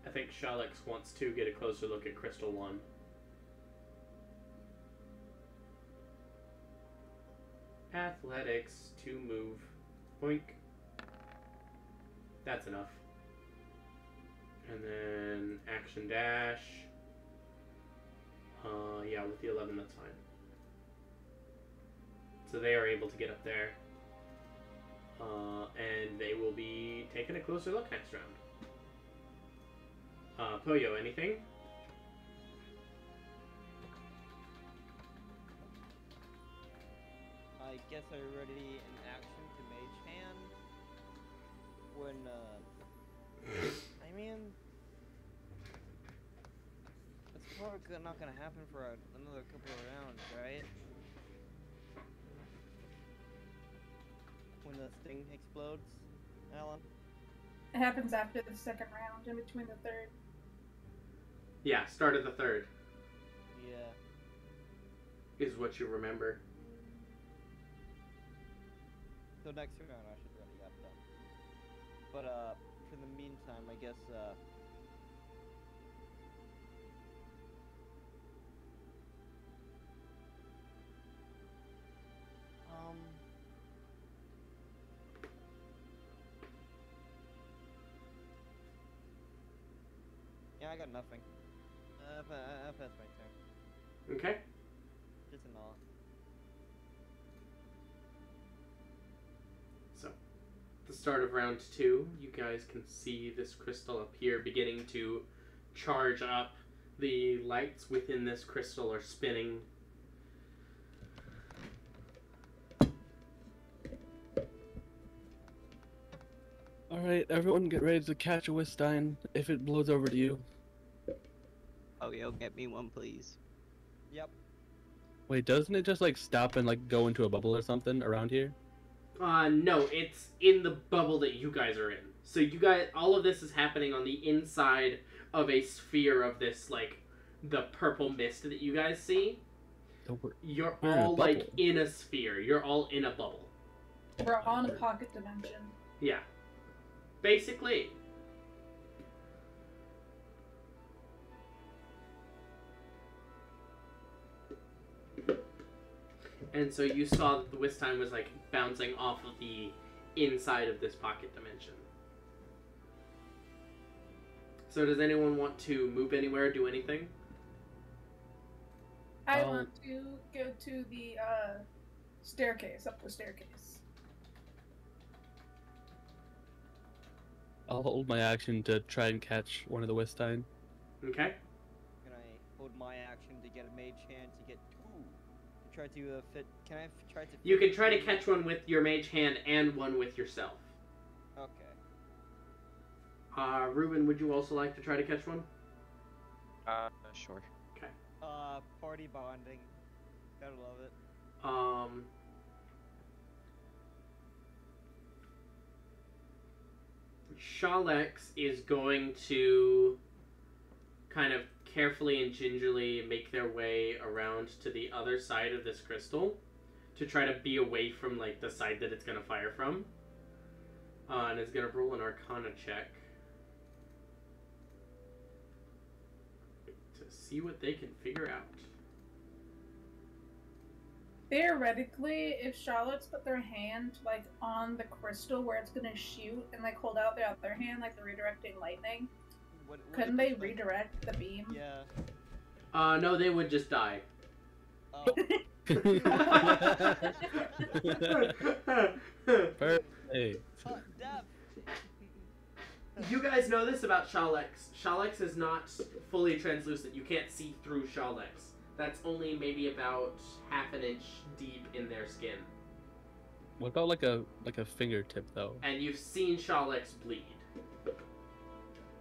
I think Shalix wants to get a closer look at Crystal One. Athletics to move. Boink. That's enough. And then action dash. Uh, yeah, with the 11, that's fine. So they are able to get up there. Uh, and they will be taking a closer look next round. Uh, Poyo, anything? I guess I already When uh, I mean, it's probably not gonna happen for another couple of rounds, right? When the thing explodes, Alan. It happens after the second round, in between the third. Yeah, start of the third Yeah. is what you remember. So next round I should already have done. But uh, for the meantime, I guess uh. Um. Yeah, I got nothing. Uh, I've, uh, my turn. Okay. Just an all. The start of round two, you guys can see this crystal up here beginning to charge up. The lights within this crystal are spinning. Alright, everyone get ready to catch a Wistine if it blows over to you. Oh, yo, get me one, please. Yep. Wait, doesn't it just like stop and like go into a bubble or something around here? Uh, no, it's in the bubble that you guys are in. So you guys, all of this is happening on the inside of a sphere of this, like, the purple mist that you guys see. Don't worry. You're We're in all, like, in a sphere. You're all in a bubble. We're on a pocket dimension. Yeah. Basically. And so you saw that the Wistine was like bouncing off of the inside of this pocket dimension. So does anyone want to move anywhere, do anything? I Oh. want to go to the uh, staircase, up the staircase. I'll hold my action to try and catch one of the Wistine. Okay. Can I hold my action to get a mage hand to get two? To try to uh, fit. Can I f- try to? You can try to catch one with your mage hand and one with yourself. Okay. Uh, Ruben, would you also like to try to catch one? Uh, sure. Okay. Uh, party bonding. Gotta love it. Um, Shalix is going to kind of carefully and gingerly make their way around to the other side of this crystal to try to be away from like the side that it's gonna fire from. Uh, and it's gonna roll an Arcana check to see what they can figure out. Theoretically, if Charlotte's put their hand like on the crystal where it's gonna shoot and like hold out their other hand like the redirecting lightning, What, what couldn't they like- redirect the beam? Yeah. Uh, no, they would just die. Oh, [laughs] Perfect. You guys know this about Shalix. Shalix is not fully translucent. You can't see through Shalix. That's only maybe about half an inch deep in their skin. What about like a like a fingertip though? And you've seen Shalix bleed.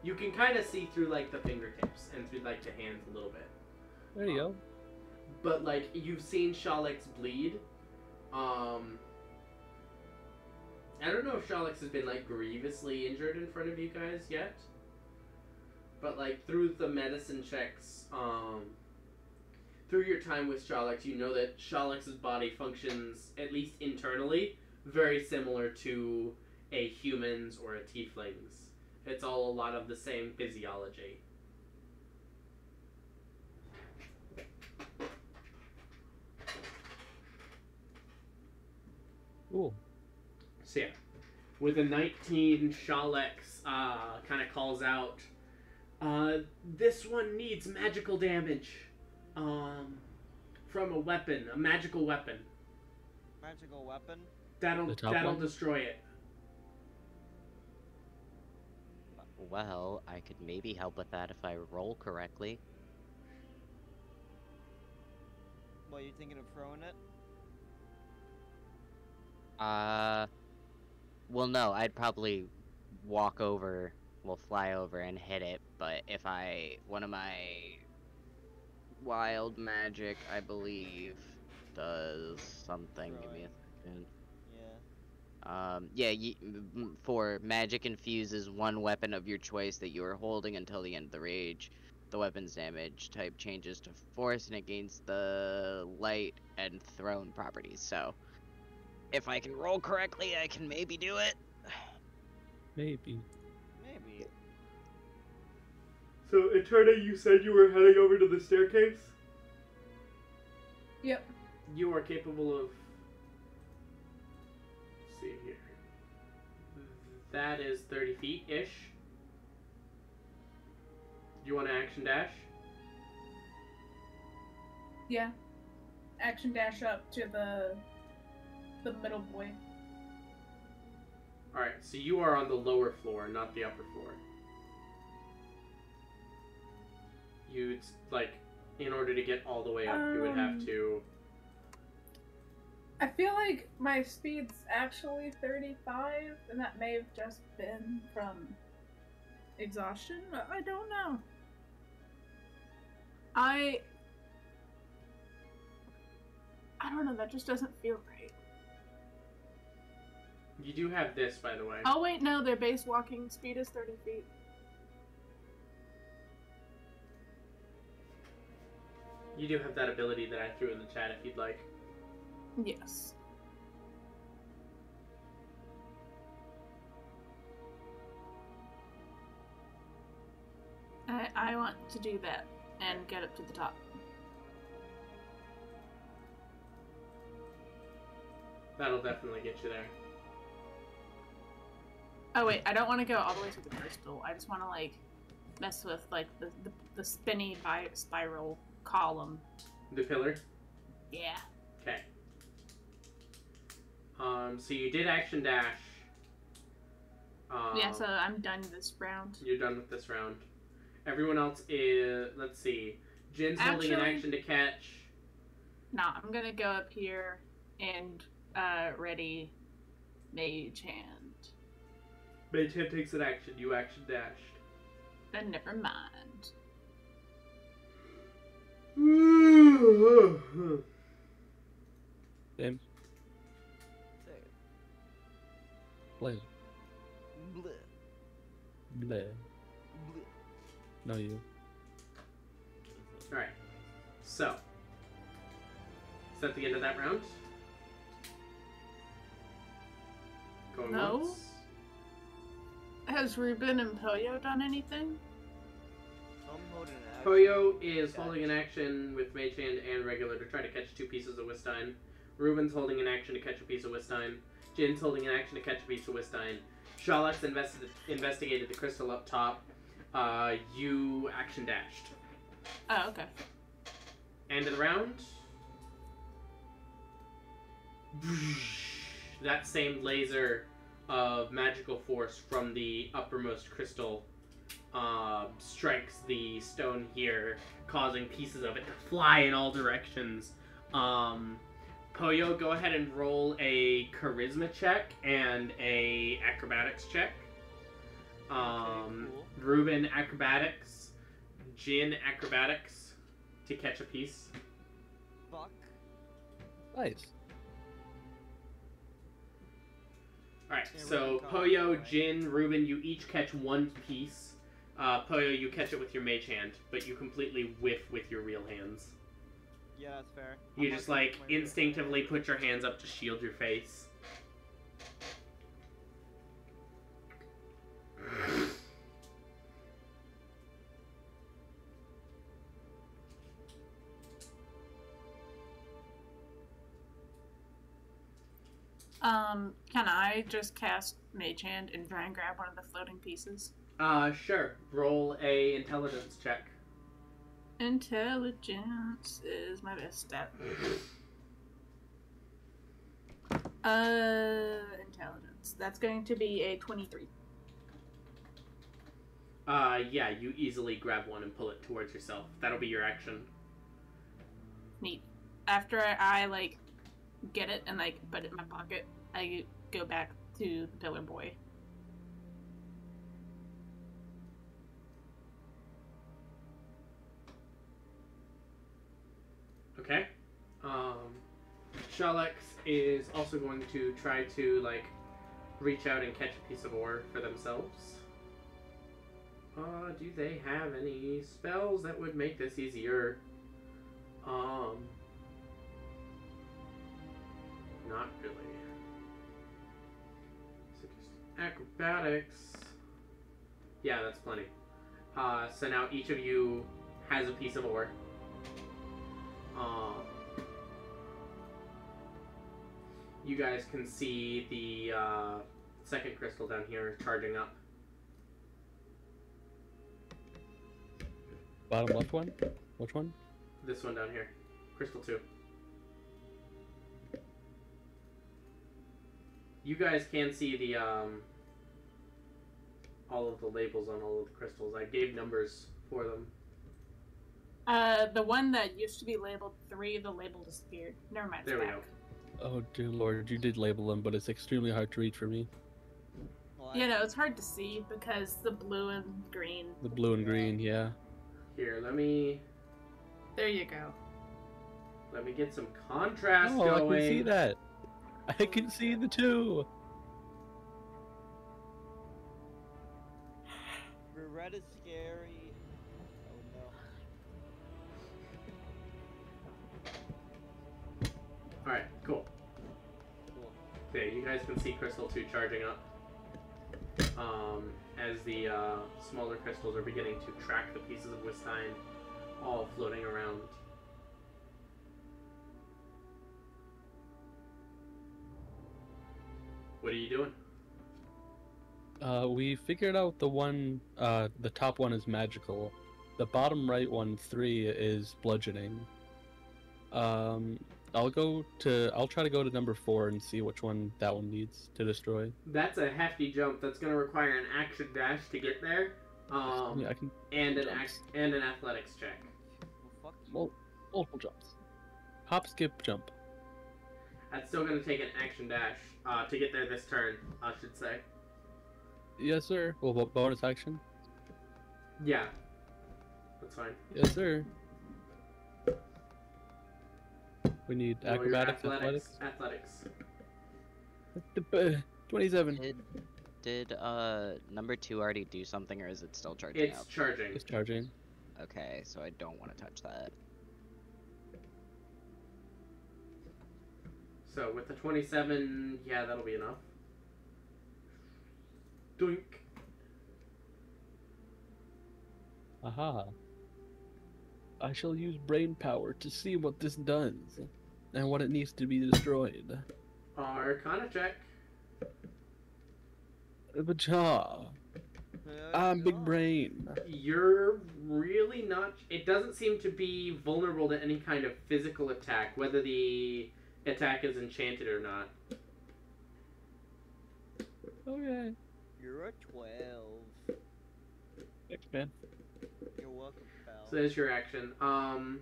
You can kind of see through like the fingertips and through like the hands a little bit. There you go. But like you've seen Shalix bleed. Um I don't know if Shalix has been like grievously injured in front of you guys yet. But like through the medicine checks, um through your time with Shalix, you know that Shalix's body functions, at least internally, very similar to a human's or a tiefling's. It's all a lot of the same physiology. Cool. So yeah, with a 19, Shalix uh, kind of calls out, uh, "This one needs magical damage, um, from a weapon, a magical weapon. Magical weapon. That'll that'll one? destroy it." Well, I could maybe help with that if I roll correctly. Well, you're thinking of throwing it? Uh, well, no, I'd probably walk over, well, fly over and hit it. But if I, one of my wild magic, I believe, does something. Give me a second. Yeah. Um, yeah, y- m- m- for magic infuses one weapon of your choice that you are holding until the end of the rage. The weapon's damage type changes to force and it gains the light and thrown properties. So, if I can roll correctly, I can maybe do it. Maybe. Maybe. So, Eterna, you said you were heading over to the staircase. Yep. You are capable of. Let's see here. That is thirty feet ish. Do you want to action dash? Yeah. Action dash up to the the middle boy. All right, so you are on the lower floor, not the upper floor. You'd like, in order to get all the way up, you would have Um, to. I feel like my speed's actually 35, and that may have just been from exhaustion. I don't know. I. I don't know, that just doesn't feel right. You do have this, by the way. Oh, wait, no, their base walking speed is 30 feet. You do have that ability that I threw in the chat if you'd like. Yes. I, I want to do that and get up to the top. That'll definitely get you there. Oh wait, I don't want to go all the way to the crystal. I just want to like mess with like the the, the spinny bi- spiral column. The pillar. Yeah. Okay. Um. So you did action dash. Um, yeah. So I'm done this round. You're done with this round. Everyone else is. Let's see. Jin's holding an action to catch. Nah, I'm gonna go up here and uh ready mage hand. Mage hand takes an action. You action dashed. Then never mind. [sighs] Same. Play. Bleh. Bleh. Bleh. No, you. Alright. So. Is that the end of that round? Going No. once. Has Ruben and Poyo done anything? I'm holding an action. Poyo is holding an action with Mage Hand and regular to try to catch two pieces of Wistine. Ruben's holding an action to catch a piece of Wistine. Jin's holding an action to catch a piece of Wistine. Shalix invested, investigated the crystal up top. Uh, you action dashed. Oh, okay. End of the round. That same laser of magical force from the uppermost crystal uh, strikes the stone here, causing pieces of it to fly in all directions. Um, Poyo, go ahead and roll a charisma check and a acrobatics check. Um, cool. Ruben acrobatics, Jin acrobatics to catch a piece. Fuck. Nice. Alright, Yeah, so Ruben caught it, Poyo, right. Jin, Ruben, you each catch one piece. Uh, Poyo, you catch it with your mage hand, but you completely whiff with your real hands. Yeah, that's fair. You I'm just like use my real instinctively put your hands up to shield your face. Um, can I just cast Mage Hand and try and grab one of the floating pieces? Uh, sure. Roll a intelligence check. Intelligence is my best stat. Uh, intelligence. That's going to be a 23. Uh, yeah, you easily grab one and pull it towards yourself. That'll be your action. Neat. After I, like, get it and, like, put it in my pocket, I go back to the Pillar Boy. Okay. Um, Shalix is also going to try to like reach out and catch a piece of ore for themselves. Uh, do they have any spells that would make this easier? Um, not really. So just acrobatics. Yeah, that's plenty. Uh, so now each of you has a piece of ore. Um, you guys can see the uh, second crystal down here charging up. Bottom left one? Which one? This one down here, crystal two. You guys can see the um, all of the labels on all of the crystals. I gave numbers for them. Uh, the one that used to be labeled 3, the label disappeared. Never mind. There we back. go. Oh dear lord, you did label them, but it's extremely hard to read for me. Well, You know, it's hard to see because the blue and green. The blue and green, yeah. Here, let me There you go. let me get some contrast Oh, I can see that. I can see the two. Red is All right, cool. Cool. Okay, you guys can see Crystal 2 charging up. Um, as the uh, smaller crystals are beginning to track the pieces of Wistine all floating around. What are you doing? Uh, we figured out the one, uh, the top one is magical. The bottom right one, three, is bludgeoning. Um, I'll go to, I'll try to go to number four and see which one that one needs to destroy. That's a hefty jump. That's going to require an action dash to get there. Um, yeah, I can and an ac- and an athletics check. Well, fuck you. Mul- multiple jumps. Hop, skip, jump. That's still going to take an action dash uh, to get there this turn, I should say. Yes, sir. Well, bonus action. Yeah, that's fine. Yes, sir. We need Roll your acrobatics, athletics. Athletics. Twenty-seven. Did did uh number two already do something, or is it still charging It's up? charging. It's charging. Okay, so I don't want to touch that. So with the 27, yeah, that'll be enough. Doink. Aha. I shall use brain power to see what this does and what it needs to be destroyed. Arcana check. Bacha. I'm big brain. You're really not. It doesn't seem to be vulnerable to any kind of physical attack, whether the attack is enchanted or not. Okay. You're a 12. Thanks, man. So there's your action. Um,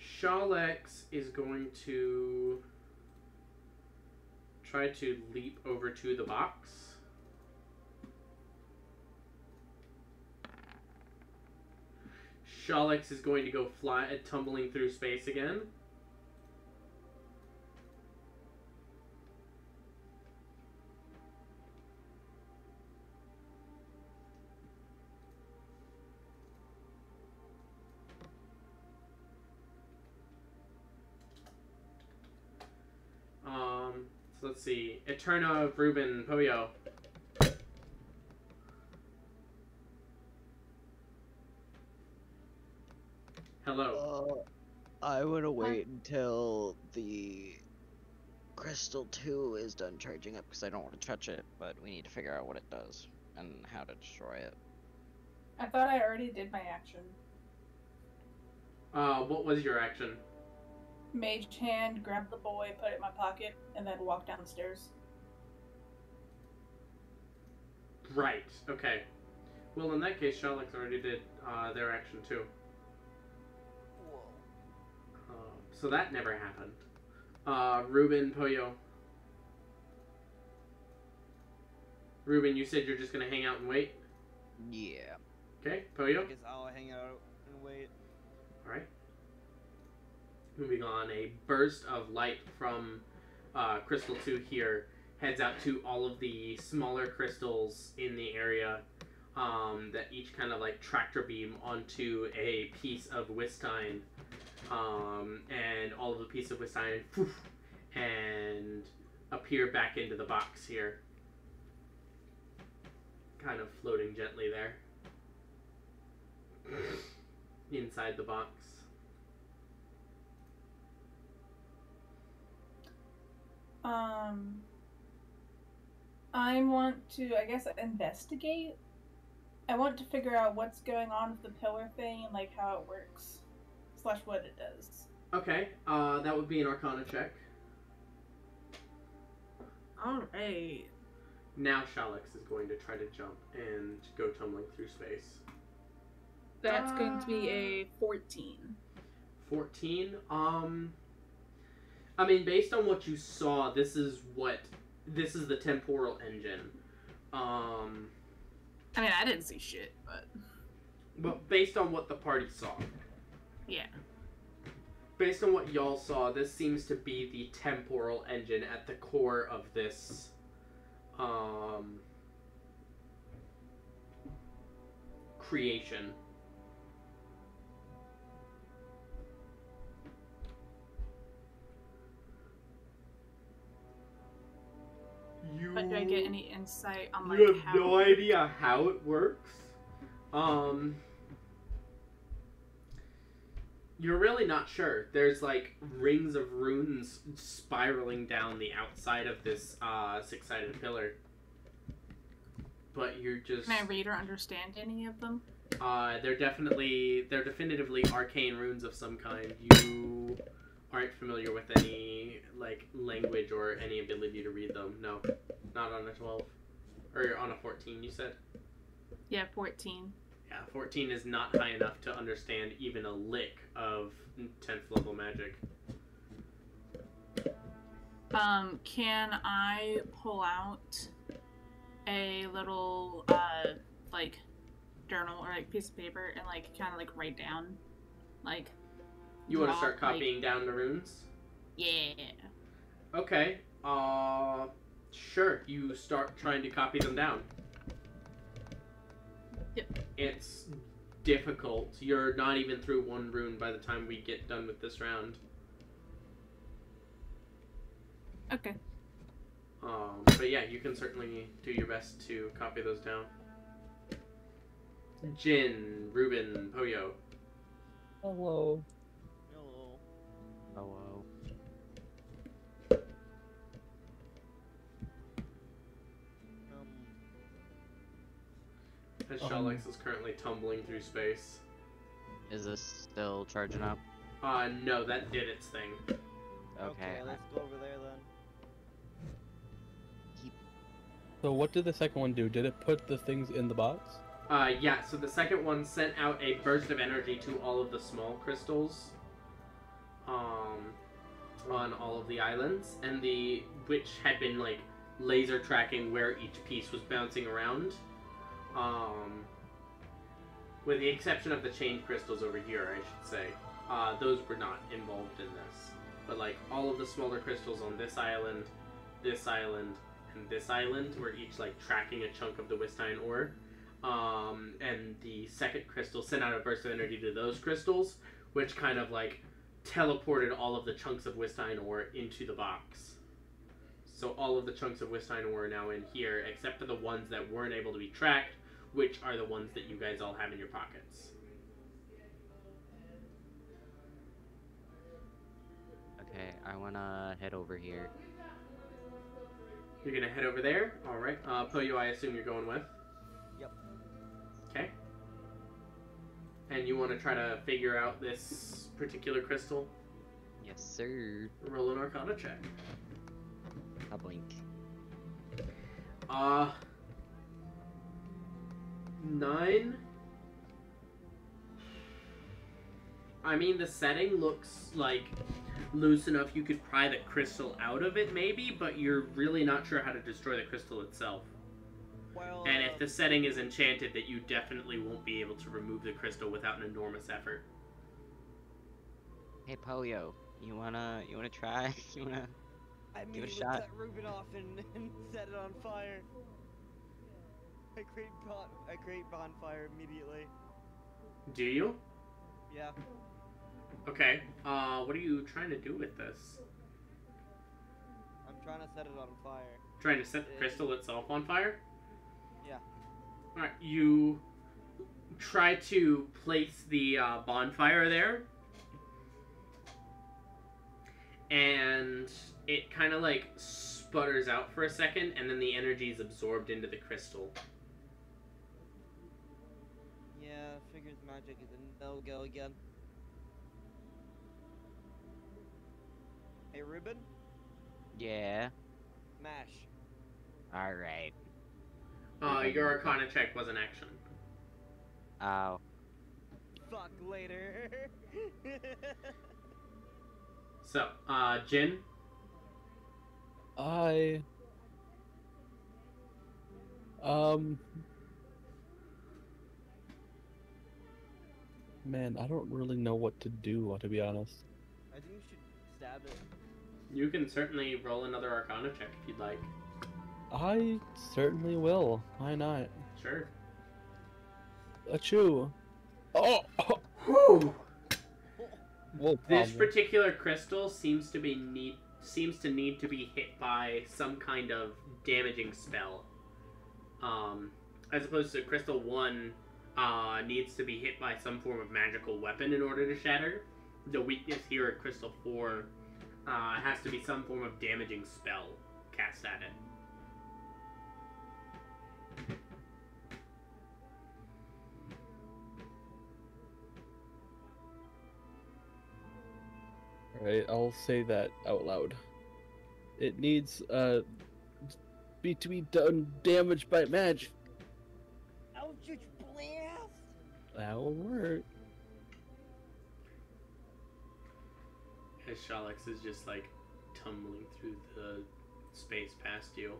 Shalix is going to try to leap over to the box. Shalix is going to go fly, tumbling through space again. See. Eterna, Ruben, Poyo. Hello. Uh, I want to wait until the crystal 2 is done charging up because I don't want to touch it, but we need to figure out what it does and how to destroy it. I thought I already did my action. Uh, what was your action? Mage hand, grab the boy, put it in my pocket, and then walk down the stairs. Right. Okay. Well, in that case, Shalix already did uh, their action too. Whoa. Uh, so that never happened. Uh, Ruben, Poyo. Ruben, you said you're just gonna hang out and wait. Yeah. Okay, I Poyo. guess I'll hang out Moving on, a burst of light from uh, Crystal 2 here heads out to all of the smaller crystals in the area um, that each kind of like tractor beam onto a piece of Wistine. Um, and all of the piece of Wistine poof, and appear back into the box here. Kind of floating gently there. [clears throat] Inside the box. Um, I want to, I guess, investigate. I want to figure out what's going on with the pillar thing and like how it works, slash what it does. Okay, uh, that would be an Arcana check. All right. Now Shalix is going to try to jump and go tumbling through space. That's going to be a fourteen. 14. Um, I mean, based on what you saw, this is what this is the temporal engine. Um, I mean, I didn't see shit, but but based on what the party saw, yeah. based on what y'all saw, this seems to be the temporal engine at the core of this. Um, creation. You But do I get any insight on like you have how? no idea how it works. Um, you're really not sure. There's like rings of runes spiraling down the outside of this uh, six-sided pillar, but you're just. Can I read or understand any of them? Uh, they're definitely, they're definitively arcane runes of some kind. You aren't familiar with any like language or any ability to read them. No, not on a twelve, or on a fourteen. You said. Yeah, fourteen. Yeah, 14 is not high enough to understand even a lick of 10th level magic. Um, can I pull out a little uh like journal or like piece of paper and like kind of like write down like You want to draw, start like- copying down the runes? yeah Okay. Uh, sure. You start trying to copy them down. Yep. It's difficult. You're not even through one rune by the time we get done with this round. Okay. Um, but yeah, you can certainly do your best to copy those down. Jin, Ruben, Poyo. Hello. Hello. As Um, Shalix is currently tumbling through space. Is this still charging up? Uh, no, that did its thing. Okay. I- let's go over there then. So what did the second one do? Did it put the things in the box? Uh, yeah, so the second one sent out a burst of energy to all of the small crystals, um, on all of the islands, and the which had been like laser tracking where each piece was bouncing around. Um, with the exception of the chain crystals over here, I should say, uh, those were not involved in this. But like all of the smaller crystals on this island, this island, and this island were each like tracking a chunk of the Wistine ore um, and the second crystal sent out a burst of energy to those crystals, which kind of like teleported all of the chunks of Wistine ore into the box. So all of the chunks of Wistine ore are now in here, except for the ones that weren't able to be tracked, which are the ones that you guys all have in your pockets. Okay, I wanna head over here. You're gonna head over there. All right. Uh, Poyo, I assume you're going with. Yep. Okay. And you want to try to figure out this particular crystal? Yes, sir. Roll an Arcana check. A blink. Uh. Nine. I mean, the setting looks like loose enough you could pry the crystal out of it, maybe, but you're really not sure how to destroy the crystal itself. Well, And uh, if the setting is enchanted, that you definitely won't be able to remove the crystal without an enormous effort. Hey, Poyo, you wanna you wanna try? [laughs] You wanna? I give it a immediately shot. set Ruben off and, [laughs] and set it on fire. I create bon- I create bonfire immediately. Do you? Yeah. Okay. Uh, what are you trying to do with this? I'm trying to set it on fire. Trying to set the crystal itself on fire? Yeah. Alright, you try to place the uh, bonfire there. And it kind of like sputters out for a second, and then the energy is absorbed into the crystal. Figures magic is a no go again. Hey Ruben, Yeah. mash. All right. Uh, your Arcana check was an action. Ow. Fuck later. [laughs] So, uh, Jin, I. Um. Man, I don't really know what to do, to be honest. I think you should stab it. you can certainly roll another Arcana check if you'd like. I certainly will. Why not? Sure. Achoo! Oh! oh. Whew. [laughs] Well, This particular crystal seems to be need seems to need to be hit by some kind of damaging spell. Um, as opposed to crystal one uh, needs to be hit by some form of magical weapon in order to shatter. The weakness here at crystal four uh, has to be some form of damaging spell cast at it. Alright, I'll say that out loud. It needs, uh, be to be done damaged by magic. Eldritch blast. That'll work. As Shalix is just like tumbling through the space past you.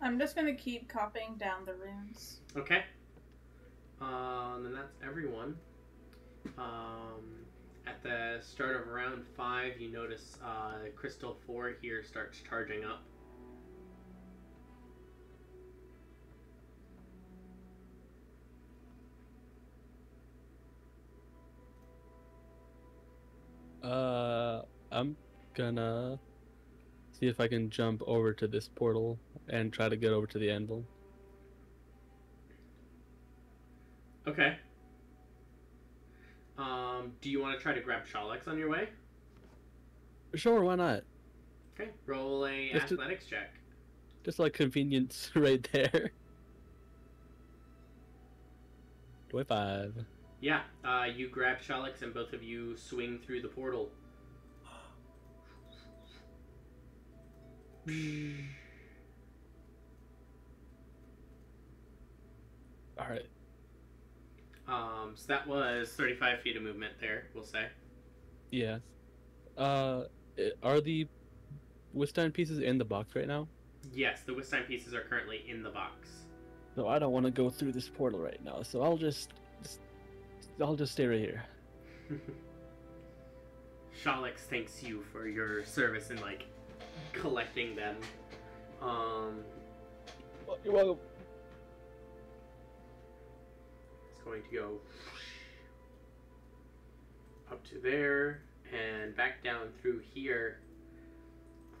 I'm just gonna keep copying down the runes. Okay. Uh, and then that's everyone. Um, at the start of round five, you notice uh, Crystal 4 here starts charging up. Uh, I'm gonna see if I can jump over to this portal and try to get over to the anvil. Okay. Um, do you want to try to grab Shalix on your way? Sure, why not? Okay. Roll a Just to- athletics check. Just like convenience [laughs] right there. 25. Yeah. Uh, you grab Shalix and both of you swing through the portal. Alright. Um, so that was 35 feet of movement there, we'll say. Yeah. Uh, are the Wistine pieces in the box right now? Yes, the Wistine pieces are currently in the box. No, I don't want to go through this portal right now, so I'll just, just I'll just stay right here. [laughs] Shalix thanks you for your service in like collecting them. Um, You're welcome. Going to go up to there and back down through here,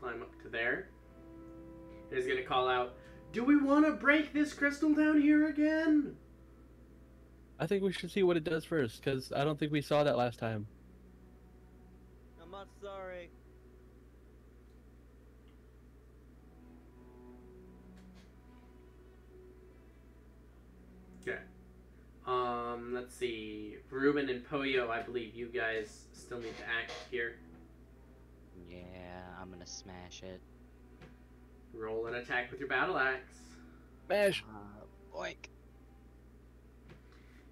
climb up to there. It is going to call out, "Do we want to break this crystal down here again?" I think we should see what it does first, because I don't think we saw that last time. I'm not sorry. Um, let's see. Ruben and Poyo, I believe you guys still need to act here. Yeah, I'm gonna smash it. Roll an attack with your battle axe. Mash! Uh, boink.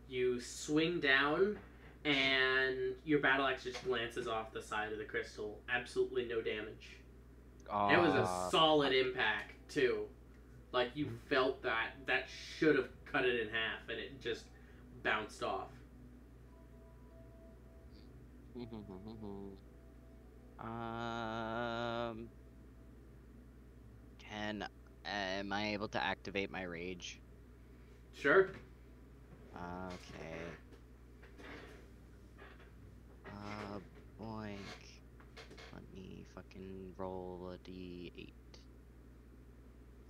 You swing down, and your battle axe just glances off the side of the crystal. Absolutely no damage. It was a solid impact too. Like you felt that that should have cut it in half, and it just bounced off. [laughs] um. Can am I able to activate my rage? Sure. Okay. Uh, boink. Let me fucking roll a d8.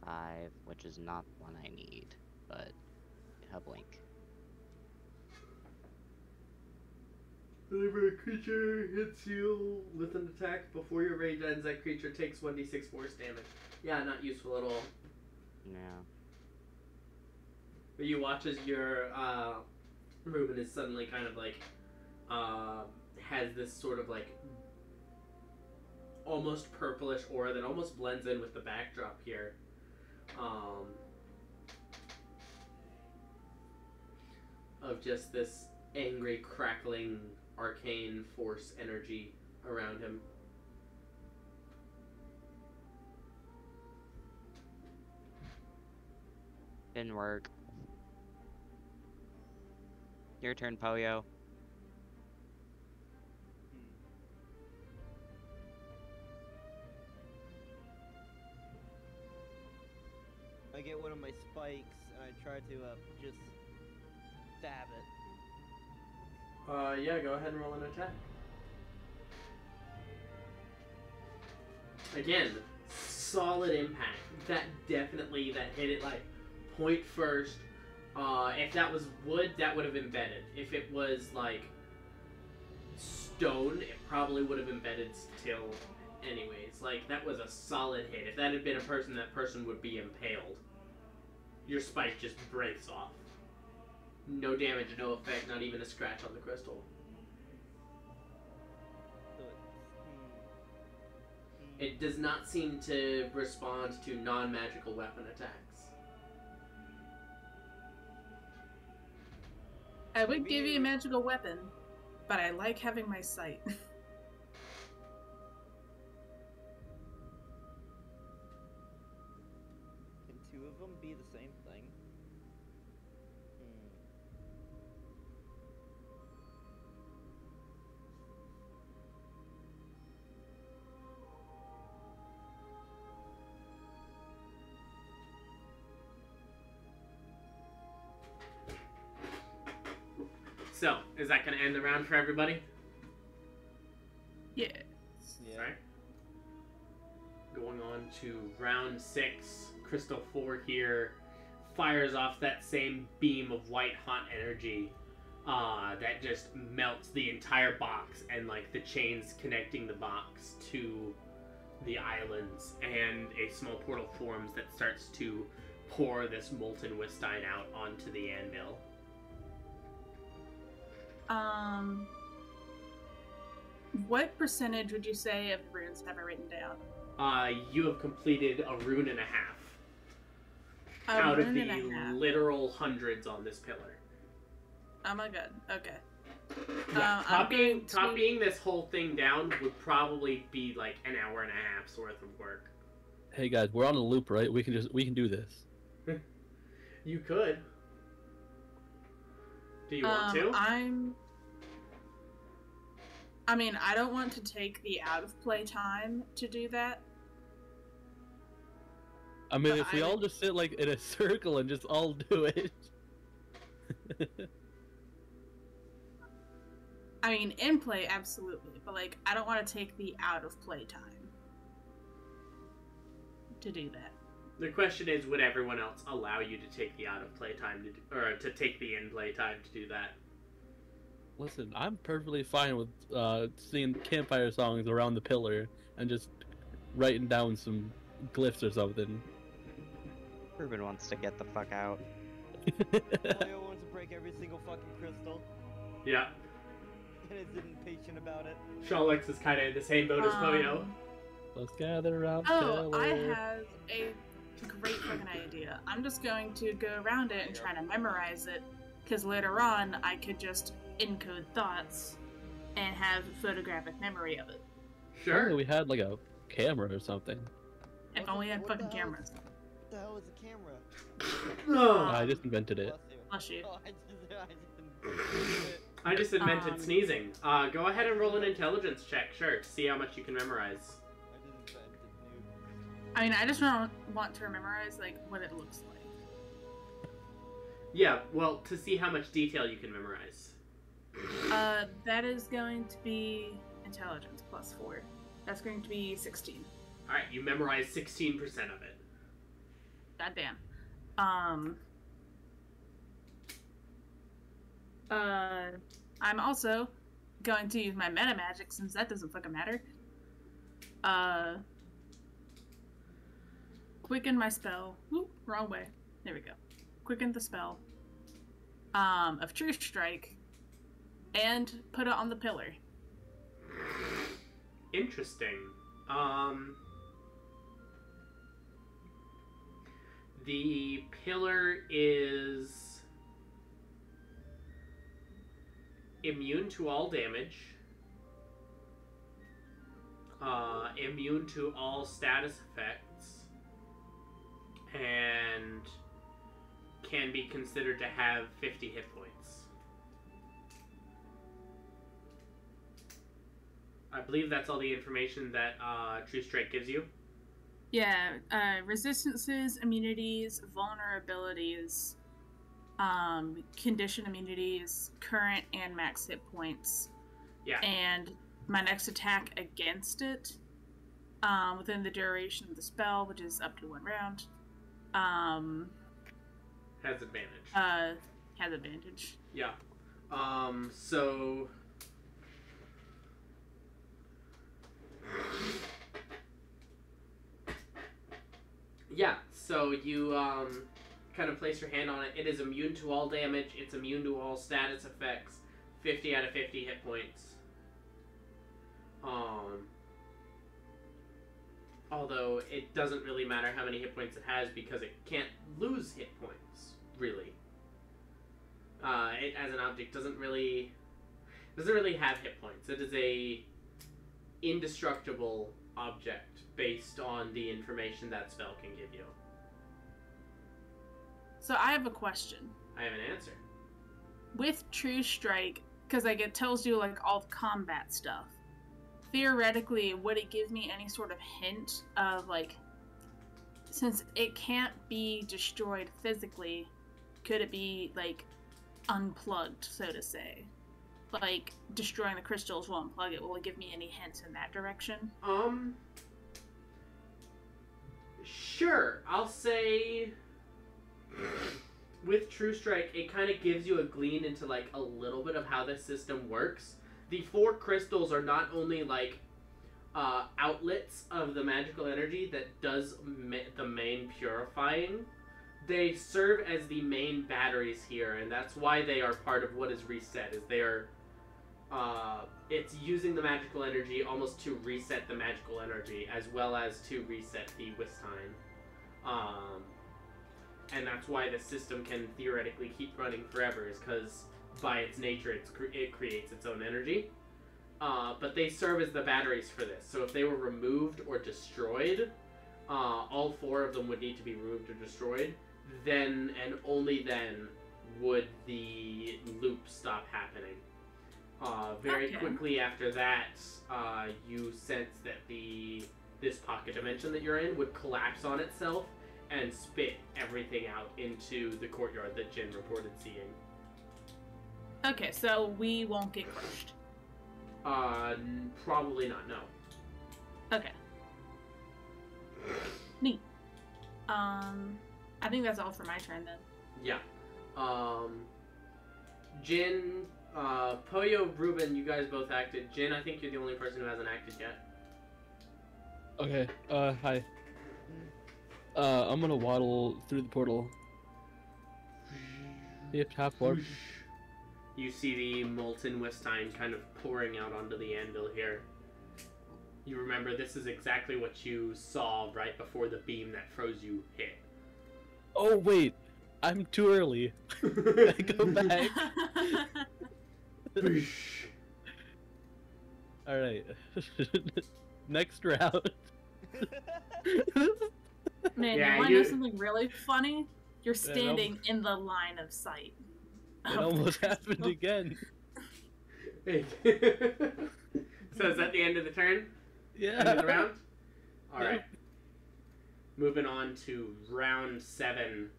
Five, which is not one I need, but a blink. Whenever a creature hits you with an attack before your rage ends, that creature takes 1d6 force damage. Yeah, not useful at all. Yeah. But you watch as your uh, Ruben is suddenly kind of like uh, has this sort of like almost purplish aura that almost blends in with the backdrop here. Um, of just this angry, crackling, arcane force energy around him. Didn't work. Your turn, Poyo. I get one of my spikes and I try to uh, just stab it. Uh, yeah, go ahead and roll an attack. Again, solid impact. That definitely that hit it like point first. Uh, if that was wood, that would have embedded. If it was like stone, it probably would have embedded still. Anyways, like that was a solid hit. If that had been a person, that person would be impaled. Your spike just breaks off. No damage, no effect, not even a scratch on the crystal. So it's. It does not seem to respond to non magical weapon attacks. I would give you a magical weapon, but I like having my sight. [laughs] is that going to end the round for everybody? Yeah. Yeah. Sorry. Going on to round six, Crystal 4 here fires off that same beam of white hot energy uh, that just melts the entire box and like the chains connecting the box to the islands, and a small portal forms that starts to pour this molten Wistine out onto the anvil. Um, what percentage would you say of the runes have I written down? Uh, you have completed a rune and a half A out of the and a half. literal hundreds on this pillar. Oh my god. Okay. Yeah, I'm copying to- copying this whole thing down would probably be like an hour and a half's worth of work. Hey guys, we're on a loop, right? We can just we can do this. [laughs] You could. Do you want um, to? I'm. I mean, I don't want to take the out of play time to do that. I mean, But if we I all just sit like in a [laughs] circle and just all do it. [laughs] I mean, in play, absolutely, but like, I don't want to take the out of play time to do that. The question is, would everyone else allow you to take the out of play time to do, or to take the in play time to do that? Listen, I'm perfectly fine with uh, singing campfire songs around the pillar and just writing down some glyphs or something. Ruben wants to get the fuck out. Poyo wants to break every single fucking crystal, Yeah, and is impatient about it. Shalix is kind of in the same boat as Poyo. Um, Let's gather around Oh, pillar. I have a great fucking idea. I'm just going to go around it and try to memorize it, because later on I could just encode thoughts and have photographic memory of it. Sure. only we had like a camera or something. If only we had what the fucking is- cameras. What the hell is a camera? [laughs] No. I just invented it. Bless you. Bless you. [laughs] Oh, I just, invented it. I just invented Um, sneezing. Uh, go ahead and roll an intelligence check, sure, to see how much you can memorize. I just invented new. I mean, I just want want to memorize like what it looks like. Yeah, well, to see how much detail you can memorize. Uh, that is going to be intelligence plus four. That's going to be sixteen. All right, you memorize 16% of it. Goddamn. Um. Uh, I'm also going to use my meta magic since that doesn't fucking matter. Uh. Quicken my spell. Oop, wrong way. There we go. Quicken the spell. Um, of True Strike. And put it on the pillar. Interesting. Um, the pillar is immune to all damage, uh, immune to all status effects, and can be considered to have 50 hit points. I believe that's all the information that uh, True Strike gives you. Yeah, uh, resistances, immunities, vulnerabilities, um, condition immunities, current and max hit points, Yeah. and my next attack against it um, within the duration of the spell, which is up to one round, um, Has advantage. uh, has advantage. yeah. Um, so. Yeah, so you um, kind of place your hand on it. It is immune to all damage, it's immune to all status effects, 50 out of 50 hit points. Um, although it doesn't really matter how many hit points it has because it can't lose hit points, really. Uh, it as an object doesn't really doesn't really have hit points. It is a indestructible object based on the information that spell can give you. So I have a question. I have an answer. with True Strike, because like it tells you like all the combat stuff. Theoretically, would it give me any sort of hint of like, since it can't be destroyed physically, could it be like unplugged, so to say? Like destroying the crystals will unplug it. Will it give me any hints in that direction? Um. Sure, I'll say. With True Strike, it kind of gives you a glean into like a little bit of how this system works. The four crystals are not only like uh, outlets of the magical energy that does ma- the main purifying. They serve as the main batteries here, and that's why they are part of what is reset. Is they are, uh, it's using the magical energy almost to reset the magical energy, as well as to reset the Wistine. Um, and that's why the system can theoretically keep running forever, is because by its nature, it's cre- it creates its own energy. Uh, but they serve as the batteries for this. So if they were removed or destroyed, uh, all four of them would need to be removed or destroyed. Then and only then would the loop stop happening. Uh, very Okay. quickly after that, uh, you sense that the this pocket dimension that you're in would collapse on itself and spit everything out into the courtyard that Jin reported seeing. Okay, so we won't get crushed. Uh, n- probably not. No. Okay. Neat. Um, I think that's all for my turn then. Yeah. Um, Jin, uh, Poyo, Ruben, you guys both acted. Jin, I think you're the only person who hasn't acted yet. Okay. Uh, hi. Uh, I'm gonna waddle through the portal. Yep, half warp. You see the molten Wistine kind of pouring out onto the anvil here. You remember this is exactly what you saw right before the beam that froze you hit. Oh wait, I'm too early. [laughs] I go [laughs] back. [laughs] All right. [laughs] Next round. [laughs] Man, Yeah, you want to you- know something really funny? You're standing in the line of sight. It of almost happened again. [laughs] so is that the end of the turn? End of the Yeah. round? Yeah. Alright. Moving on to round seven.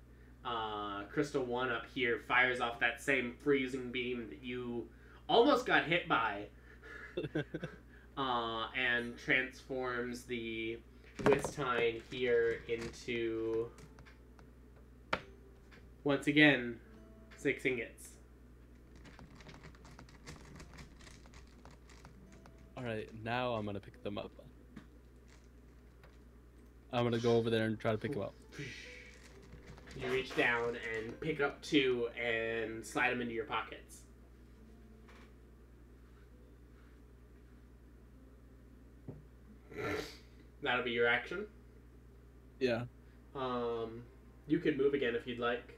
Uh, Crystal 1 up here fires off that same freezing beam that you almost got hit by. [laughs] uh, and transforms the Wistine here into once again six ingots. All right, now I'm gonna pick them up. I'm gonna go over there and try to pick them up. You reach down and pick up two and slide them into your pockets. That'll be your action. Yeah. Um, you can move again if you'd like.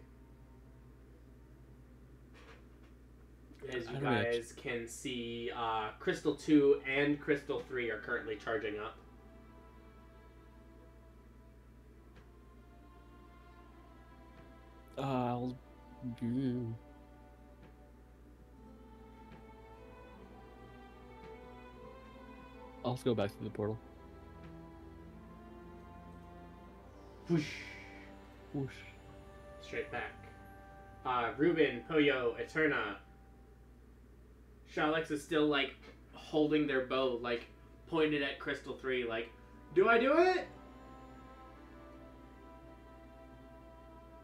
As you guys can see, uh, Crystal 2 and Crystal 3 are currently charging up. Uh, I'll. I'll go back to the portal. Whoosh. Whoosh. straight back. Uh, Ruben, Poyo, Eterna. Shalix is still like holding their bow, like pointed at Crystal 3, like, do I do it?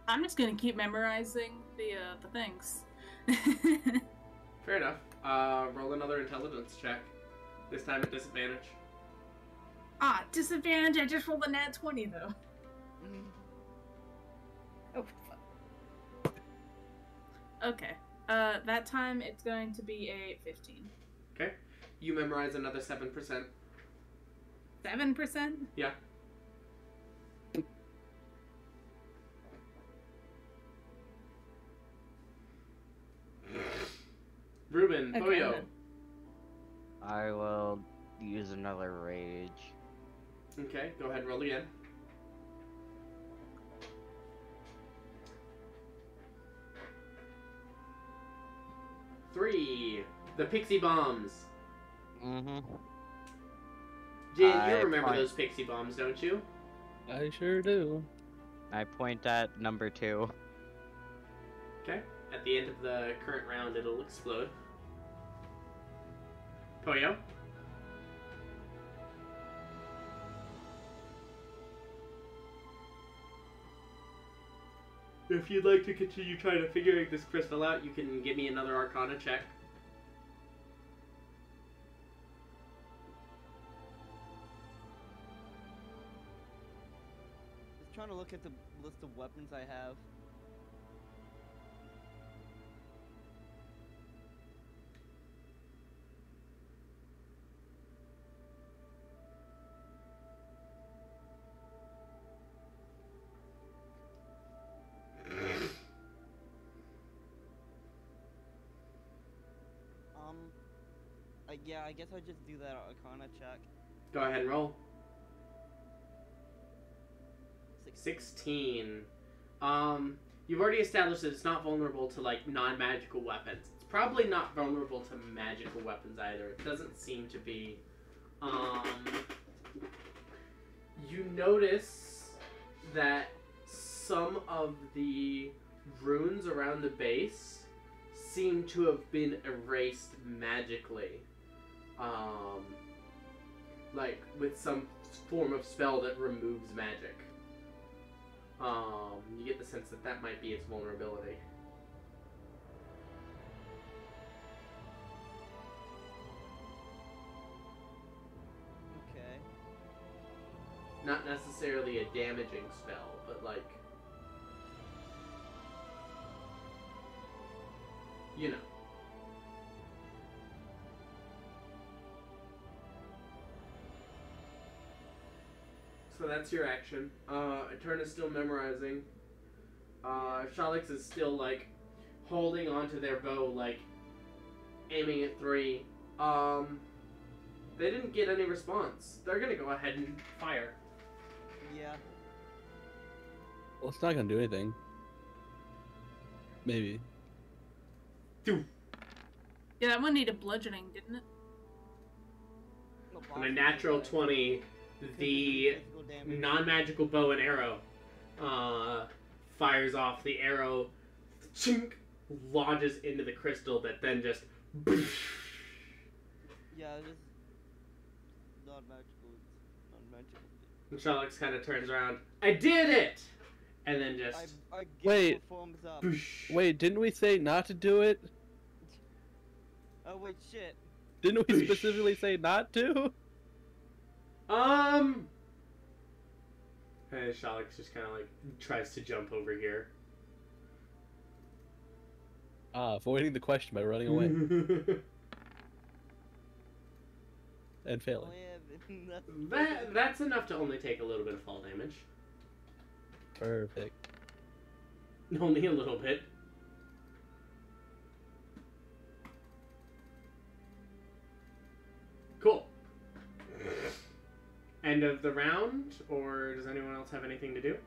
I'm just gonna keep memorizing the uh, the things. [laughs] Fair enough. Uh, roll another intelligence check. This time at disadvantage. ah, disadvantage. I just rolled a nat twenty though. Oh. Fuck. Okay. Uh, that time it's going to be a fifteen. Okay. You memorize another 7%. Seven percent. Yeah. [sighs] Ruben, Okay, Poyo. Then. I will use another rage. Okay, go ahead, and roll again. Three. The pixie bombs. Mm-hmm. Jin, I you remember point- those pixie bombs, don't you? I sure do. I point at number two. Okay. at the end of the current round, it'll explode. Oh, Poyo. If you'd like to continue trying to figure this crystal out, you can give me another Arcana check. Just trying to look at the list of weapons I have. Uh, yeah, I guess I'll just do that Arcana check. Go ahead and roll. Six. 16. Um, you've already established that it's not vulnerable to like non-magical weapons. It's probably not vulnerable to magical weapons either. It doesn't seem to be. Um, you notice that some of the runes around the base seem to have been erased magically. Um, like with some form of spell that removes magic. Um, you get the sense that that might be its vulnerability. Okay. Not necessarily a damaging spell, but like. You know. So that's your action. Uh, Eterna's still memorizing. Uh, Shalix is still like holding onto their bow, like aiming at three. Um, they didn't get any response. They're gonna go ahead and fire. Yeah. Well, it's not gonna do anything. Maybe. Yeah, that one needed bludgeoning, didn't it? No, On a natural uh, 20, the non-magical bow and arrow uh, fires off. The arrow chink, lodges into the crystal that then just Yeah, just not magical. Not magical. and Shalix kind of turns around. I did it, and then just I give Wait. thumbs up. Wait, didn't we say not to do it? Oh wait, shit. Didn't we specifically say not to? Um. And Shalix just kind of like tries to jump over here. Ah, avoiding the question by running away [laughs] and Oh failing. yeah, [laughs] that that's enough to only take a little bit of fall damage. Perfect. [laughs] Only a little bit. End of the round, or does anyone else have anything to do?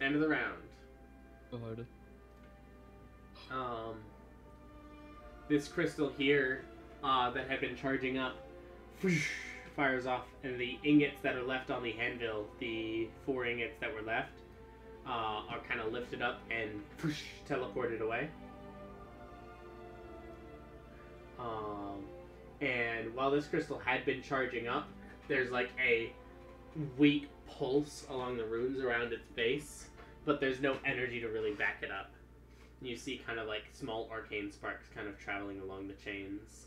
End of the round. God. um, this crystal here uh, that had been charging up fires off, and the ingots that are left on the anvil, the four ingots that were left, uh, are kind of lifted up and teleported away. Um, and while this crystal had been charging up, there's like a weak pulse along the runes around its base, but there's no energy to really back it up. You see kind of like small arcane sparks kind of traveling along the chains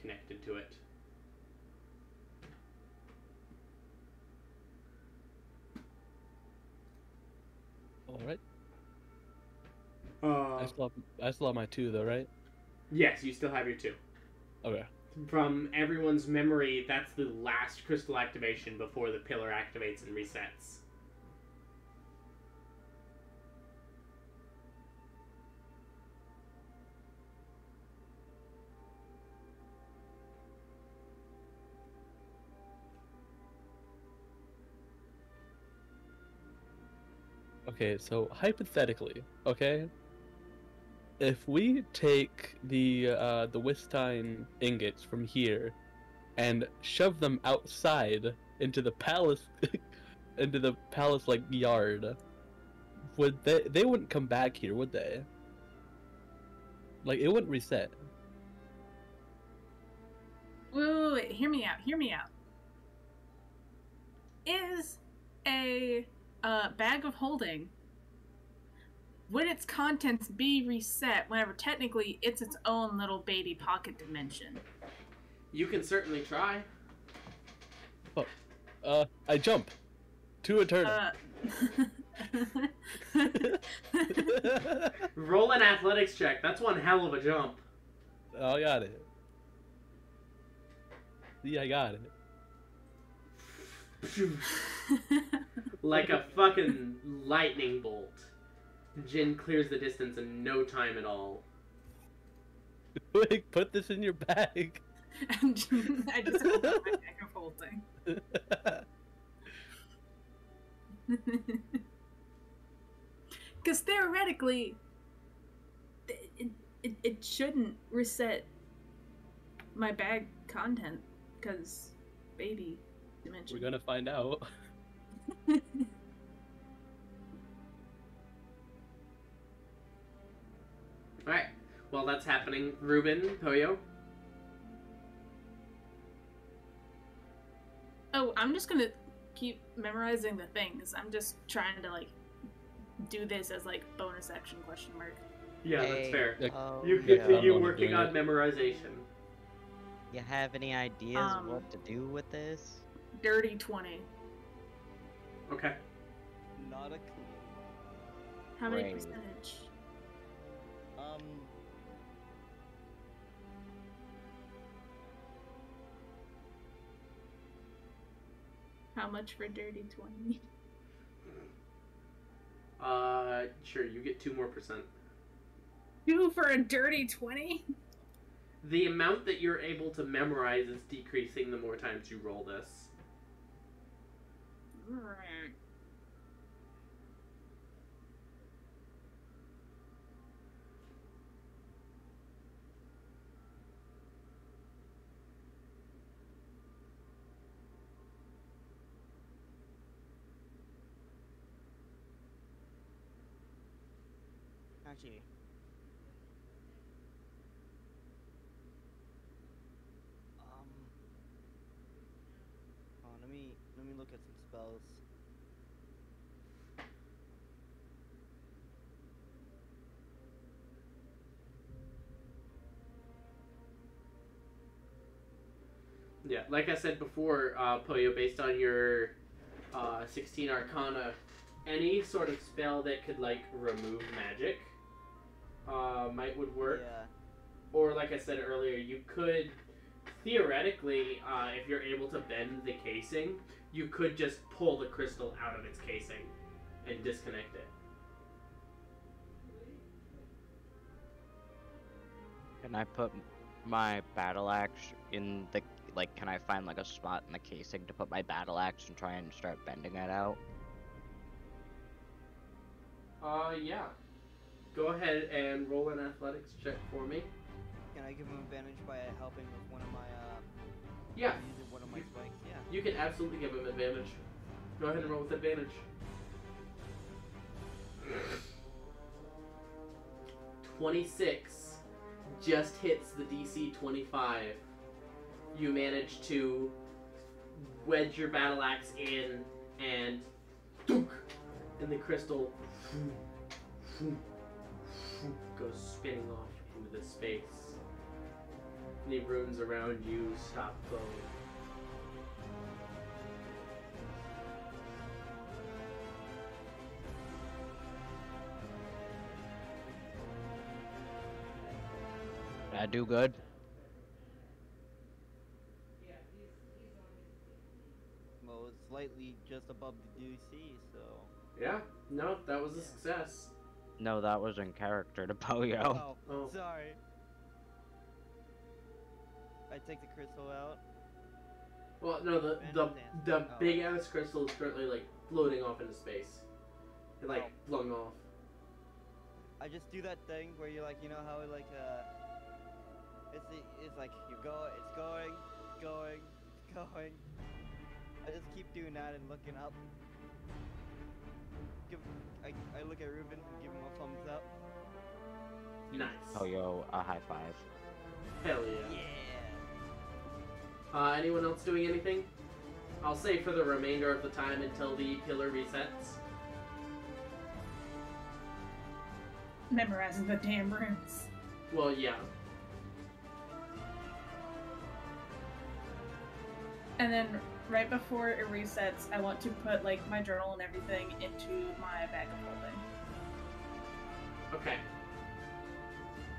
connected to it. All right. Uh, I still have, I still have my two though, right? Yes, you still have your two. Okay. From everyone's memory, that's the last crystal activation before the pillar activates and resets. Okay, so hypothetically, okay, if we take the uh, the Wistine ingots from here and shove them outside into the palace, [laughs] into the palace like yard, would they? They wouldn't come back here, would they? Like it wouldn't reset. Wait, wait, wait, hear me out. Hear me out. Is a uh, bag of holding would its contents be reset whenever technically it's its own little baby pocket dimension? You can certainly try. Uh, I jump to a turn. Uh, [laughs] Roll an athletics check. That's one hell of a jump. oh, I got it. See, I got it. [laughs] like a fucking lightning bolt. Jin clears the distance in no time at all. Like, put this in your bag. and [laughs] I just hold my bag of holding. [laughs] Because theoretically, it, it, it, it shouldn't reset my bag content. Because baby dimension. We're gonna find out. [laughs] happening, Ruben, Poyo, Oh, I'm just gonna keep memorizing the things. I'm just trying to like do this as like bonus action question mark. Yeah, that's fair. Yeah. oh, You yeah. continue I'm working on it. memorization. You have any ideas Um, what to do with this? Dirty twenty. Okay. Not a clue. How many Right. percentage? Um. How much for dirty twenty? Uh, sure, you get two more percent. Two for a dirty twenty? The amount that you're able to memorize is decreasing the more times you roll this. Actually. Um. Oh, let me let me look at some spells. Yeah, like I said before, uh, Poyo, based on your uh, 16 Arcana, any sort of spell that could like remove magic uh, might would work. Yeah. Or like I said earlier, you could theoretically, uh, if you're able to bend the casing, you could just pull the crystal out of its casing and disconnect it. Can I put my battle axe in the like? Can I find like a spot in the casing to put my battle axe and try and start bending it out? Uh, yeah. Go ahead and roll an athletics check for me. Can I give him advantage by helping with one of my uh Yeah, using one of my spikes? Yeah. you can absolutely give him advantage. Go ahead and roll with advantage. Twenty-six just hits the DC twenty-five. You manage to wedge your battle axe in and and the crystal goes spinning off into the space. Any runes around you stop glowing. Did I do good? Well, it's slightly just above the DC, so. Yeah, no, that was a success. No, that was in character to [laughs] Poyo. Oh, Oh. sorry. I take the crystal out. Well, no, the the, the. Oh. big ass crystal is currently like floating off into space, and like Oh. flung off. I just do that thing where you like, you know how it like uh, it's it's like you go, it's going, going, [laughs] going, I just keep doing that and looking up. Give, I, I look at Ruben, and give him a thumbs up. Nice. Oh yo, a high five. Hell yeah. Yeah. Uh, anyone else doing anything? I'll say for the remainder of the time until the pillar resets. Memorizing the damn runes. Well, yeah. And then right before it resets, I want to put like my journal and everything into my bag of holding. Okay.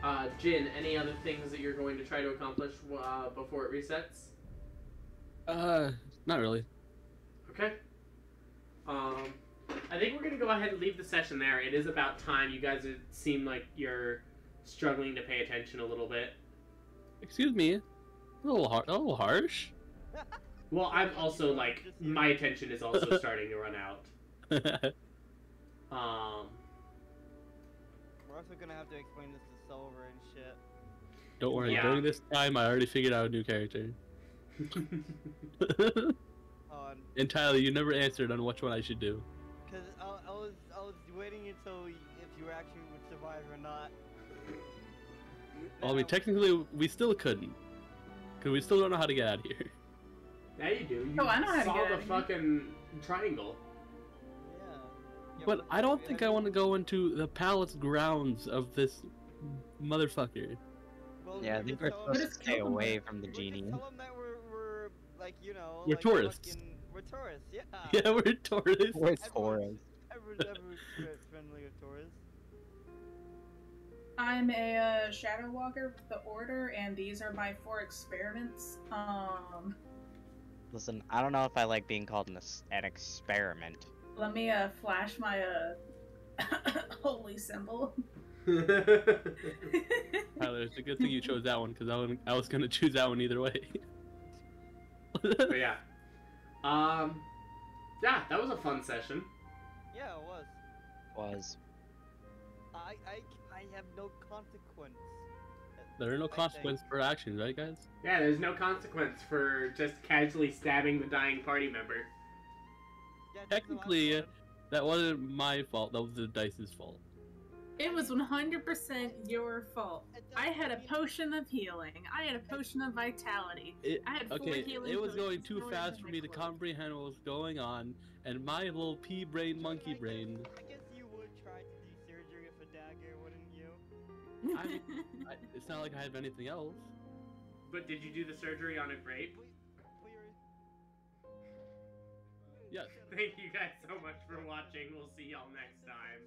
Uh, Jin, any other things that you're going to try to accomplish uh, before it resets? Uh, not really. Okay. Um, I think we're gonna go ahead and leave the session there. It is about time. You guys it seem like you're struggling to pay attention a little bit. Excuse me. A little har- a little harsh. [laughs] Well, I'm also like my attention is also [laughs] starting to run out. [laughs] Um, We're also gonna have to explain this to Silver and shit. Don't worry. Yeah. During this time, I already figured out a new character. [laughs] On, and Tyler, you never answered on which one I should do. cause I, I was I was waiting until if you actually would survive or not. Well, I mean, technically, we still couldn't. Because we still don't know how to get out of here. Now you do. You Oh, I know how to saw get out the of here. fucking triangle. Yeah. Yeah, But I don't think I want to go into the palace grounds of this motherfucker. Well, Yeah, I just think we're supposed to stay kill them. away from the we'll genie. Just tell 'em that we're, we're like you know. We're like, tourists. fucking- we're tourists. Yeah. [laughs] Yeah, we're tourists. We're Everyone's- Taurus. Everyone's, everyone's friendly with tourists. I'm a uh, shadow walker with the order, and these are my four experiments. Um, Listen, I don't know if I like being called an, an experiment. let me uh flash my uh [coughs] holy symbol. [laughs] [laughs] Tyler, it's a good thing you chose that one because I, was- I was gonna choose that one either way. but yeah. Um, yeah, that was a fun session. Yeah, it was. Was I I I have no consequence. There are no consequences for actions, right, guys? Yeah, there's no consequence for just casually stabbing the dying party member. Yeah, just the last Technically, one. That wasn't my fault. That was the dice's fault. It was 100% your fault. I had a potion of healing. I had a potion of vitality. It, I had four okay, healing it was going too fast for me to comprehend what was going on, and my little pea brain, monkey I guess- brain. I guess you would try to do surgery with a dagger, wouldn't you? I, [laughs] it's not like I have anything else. But did you do the surgery on a grape? Yes. [laughs] Thank you guys so much for watching. We'll see y'all next time.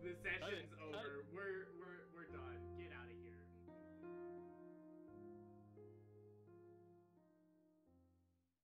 The session's over. We're we're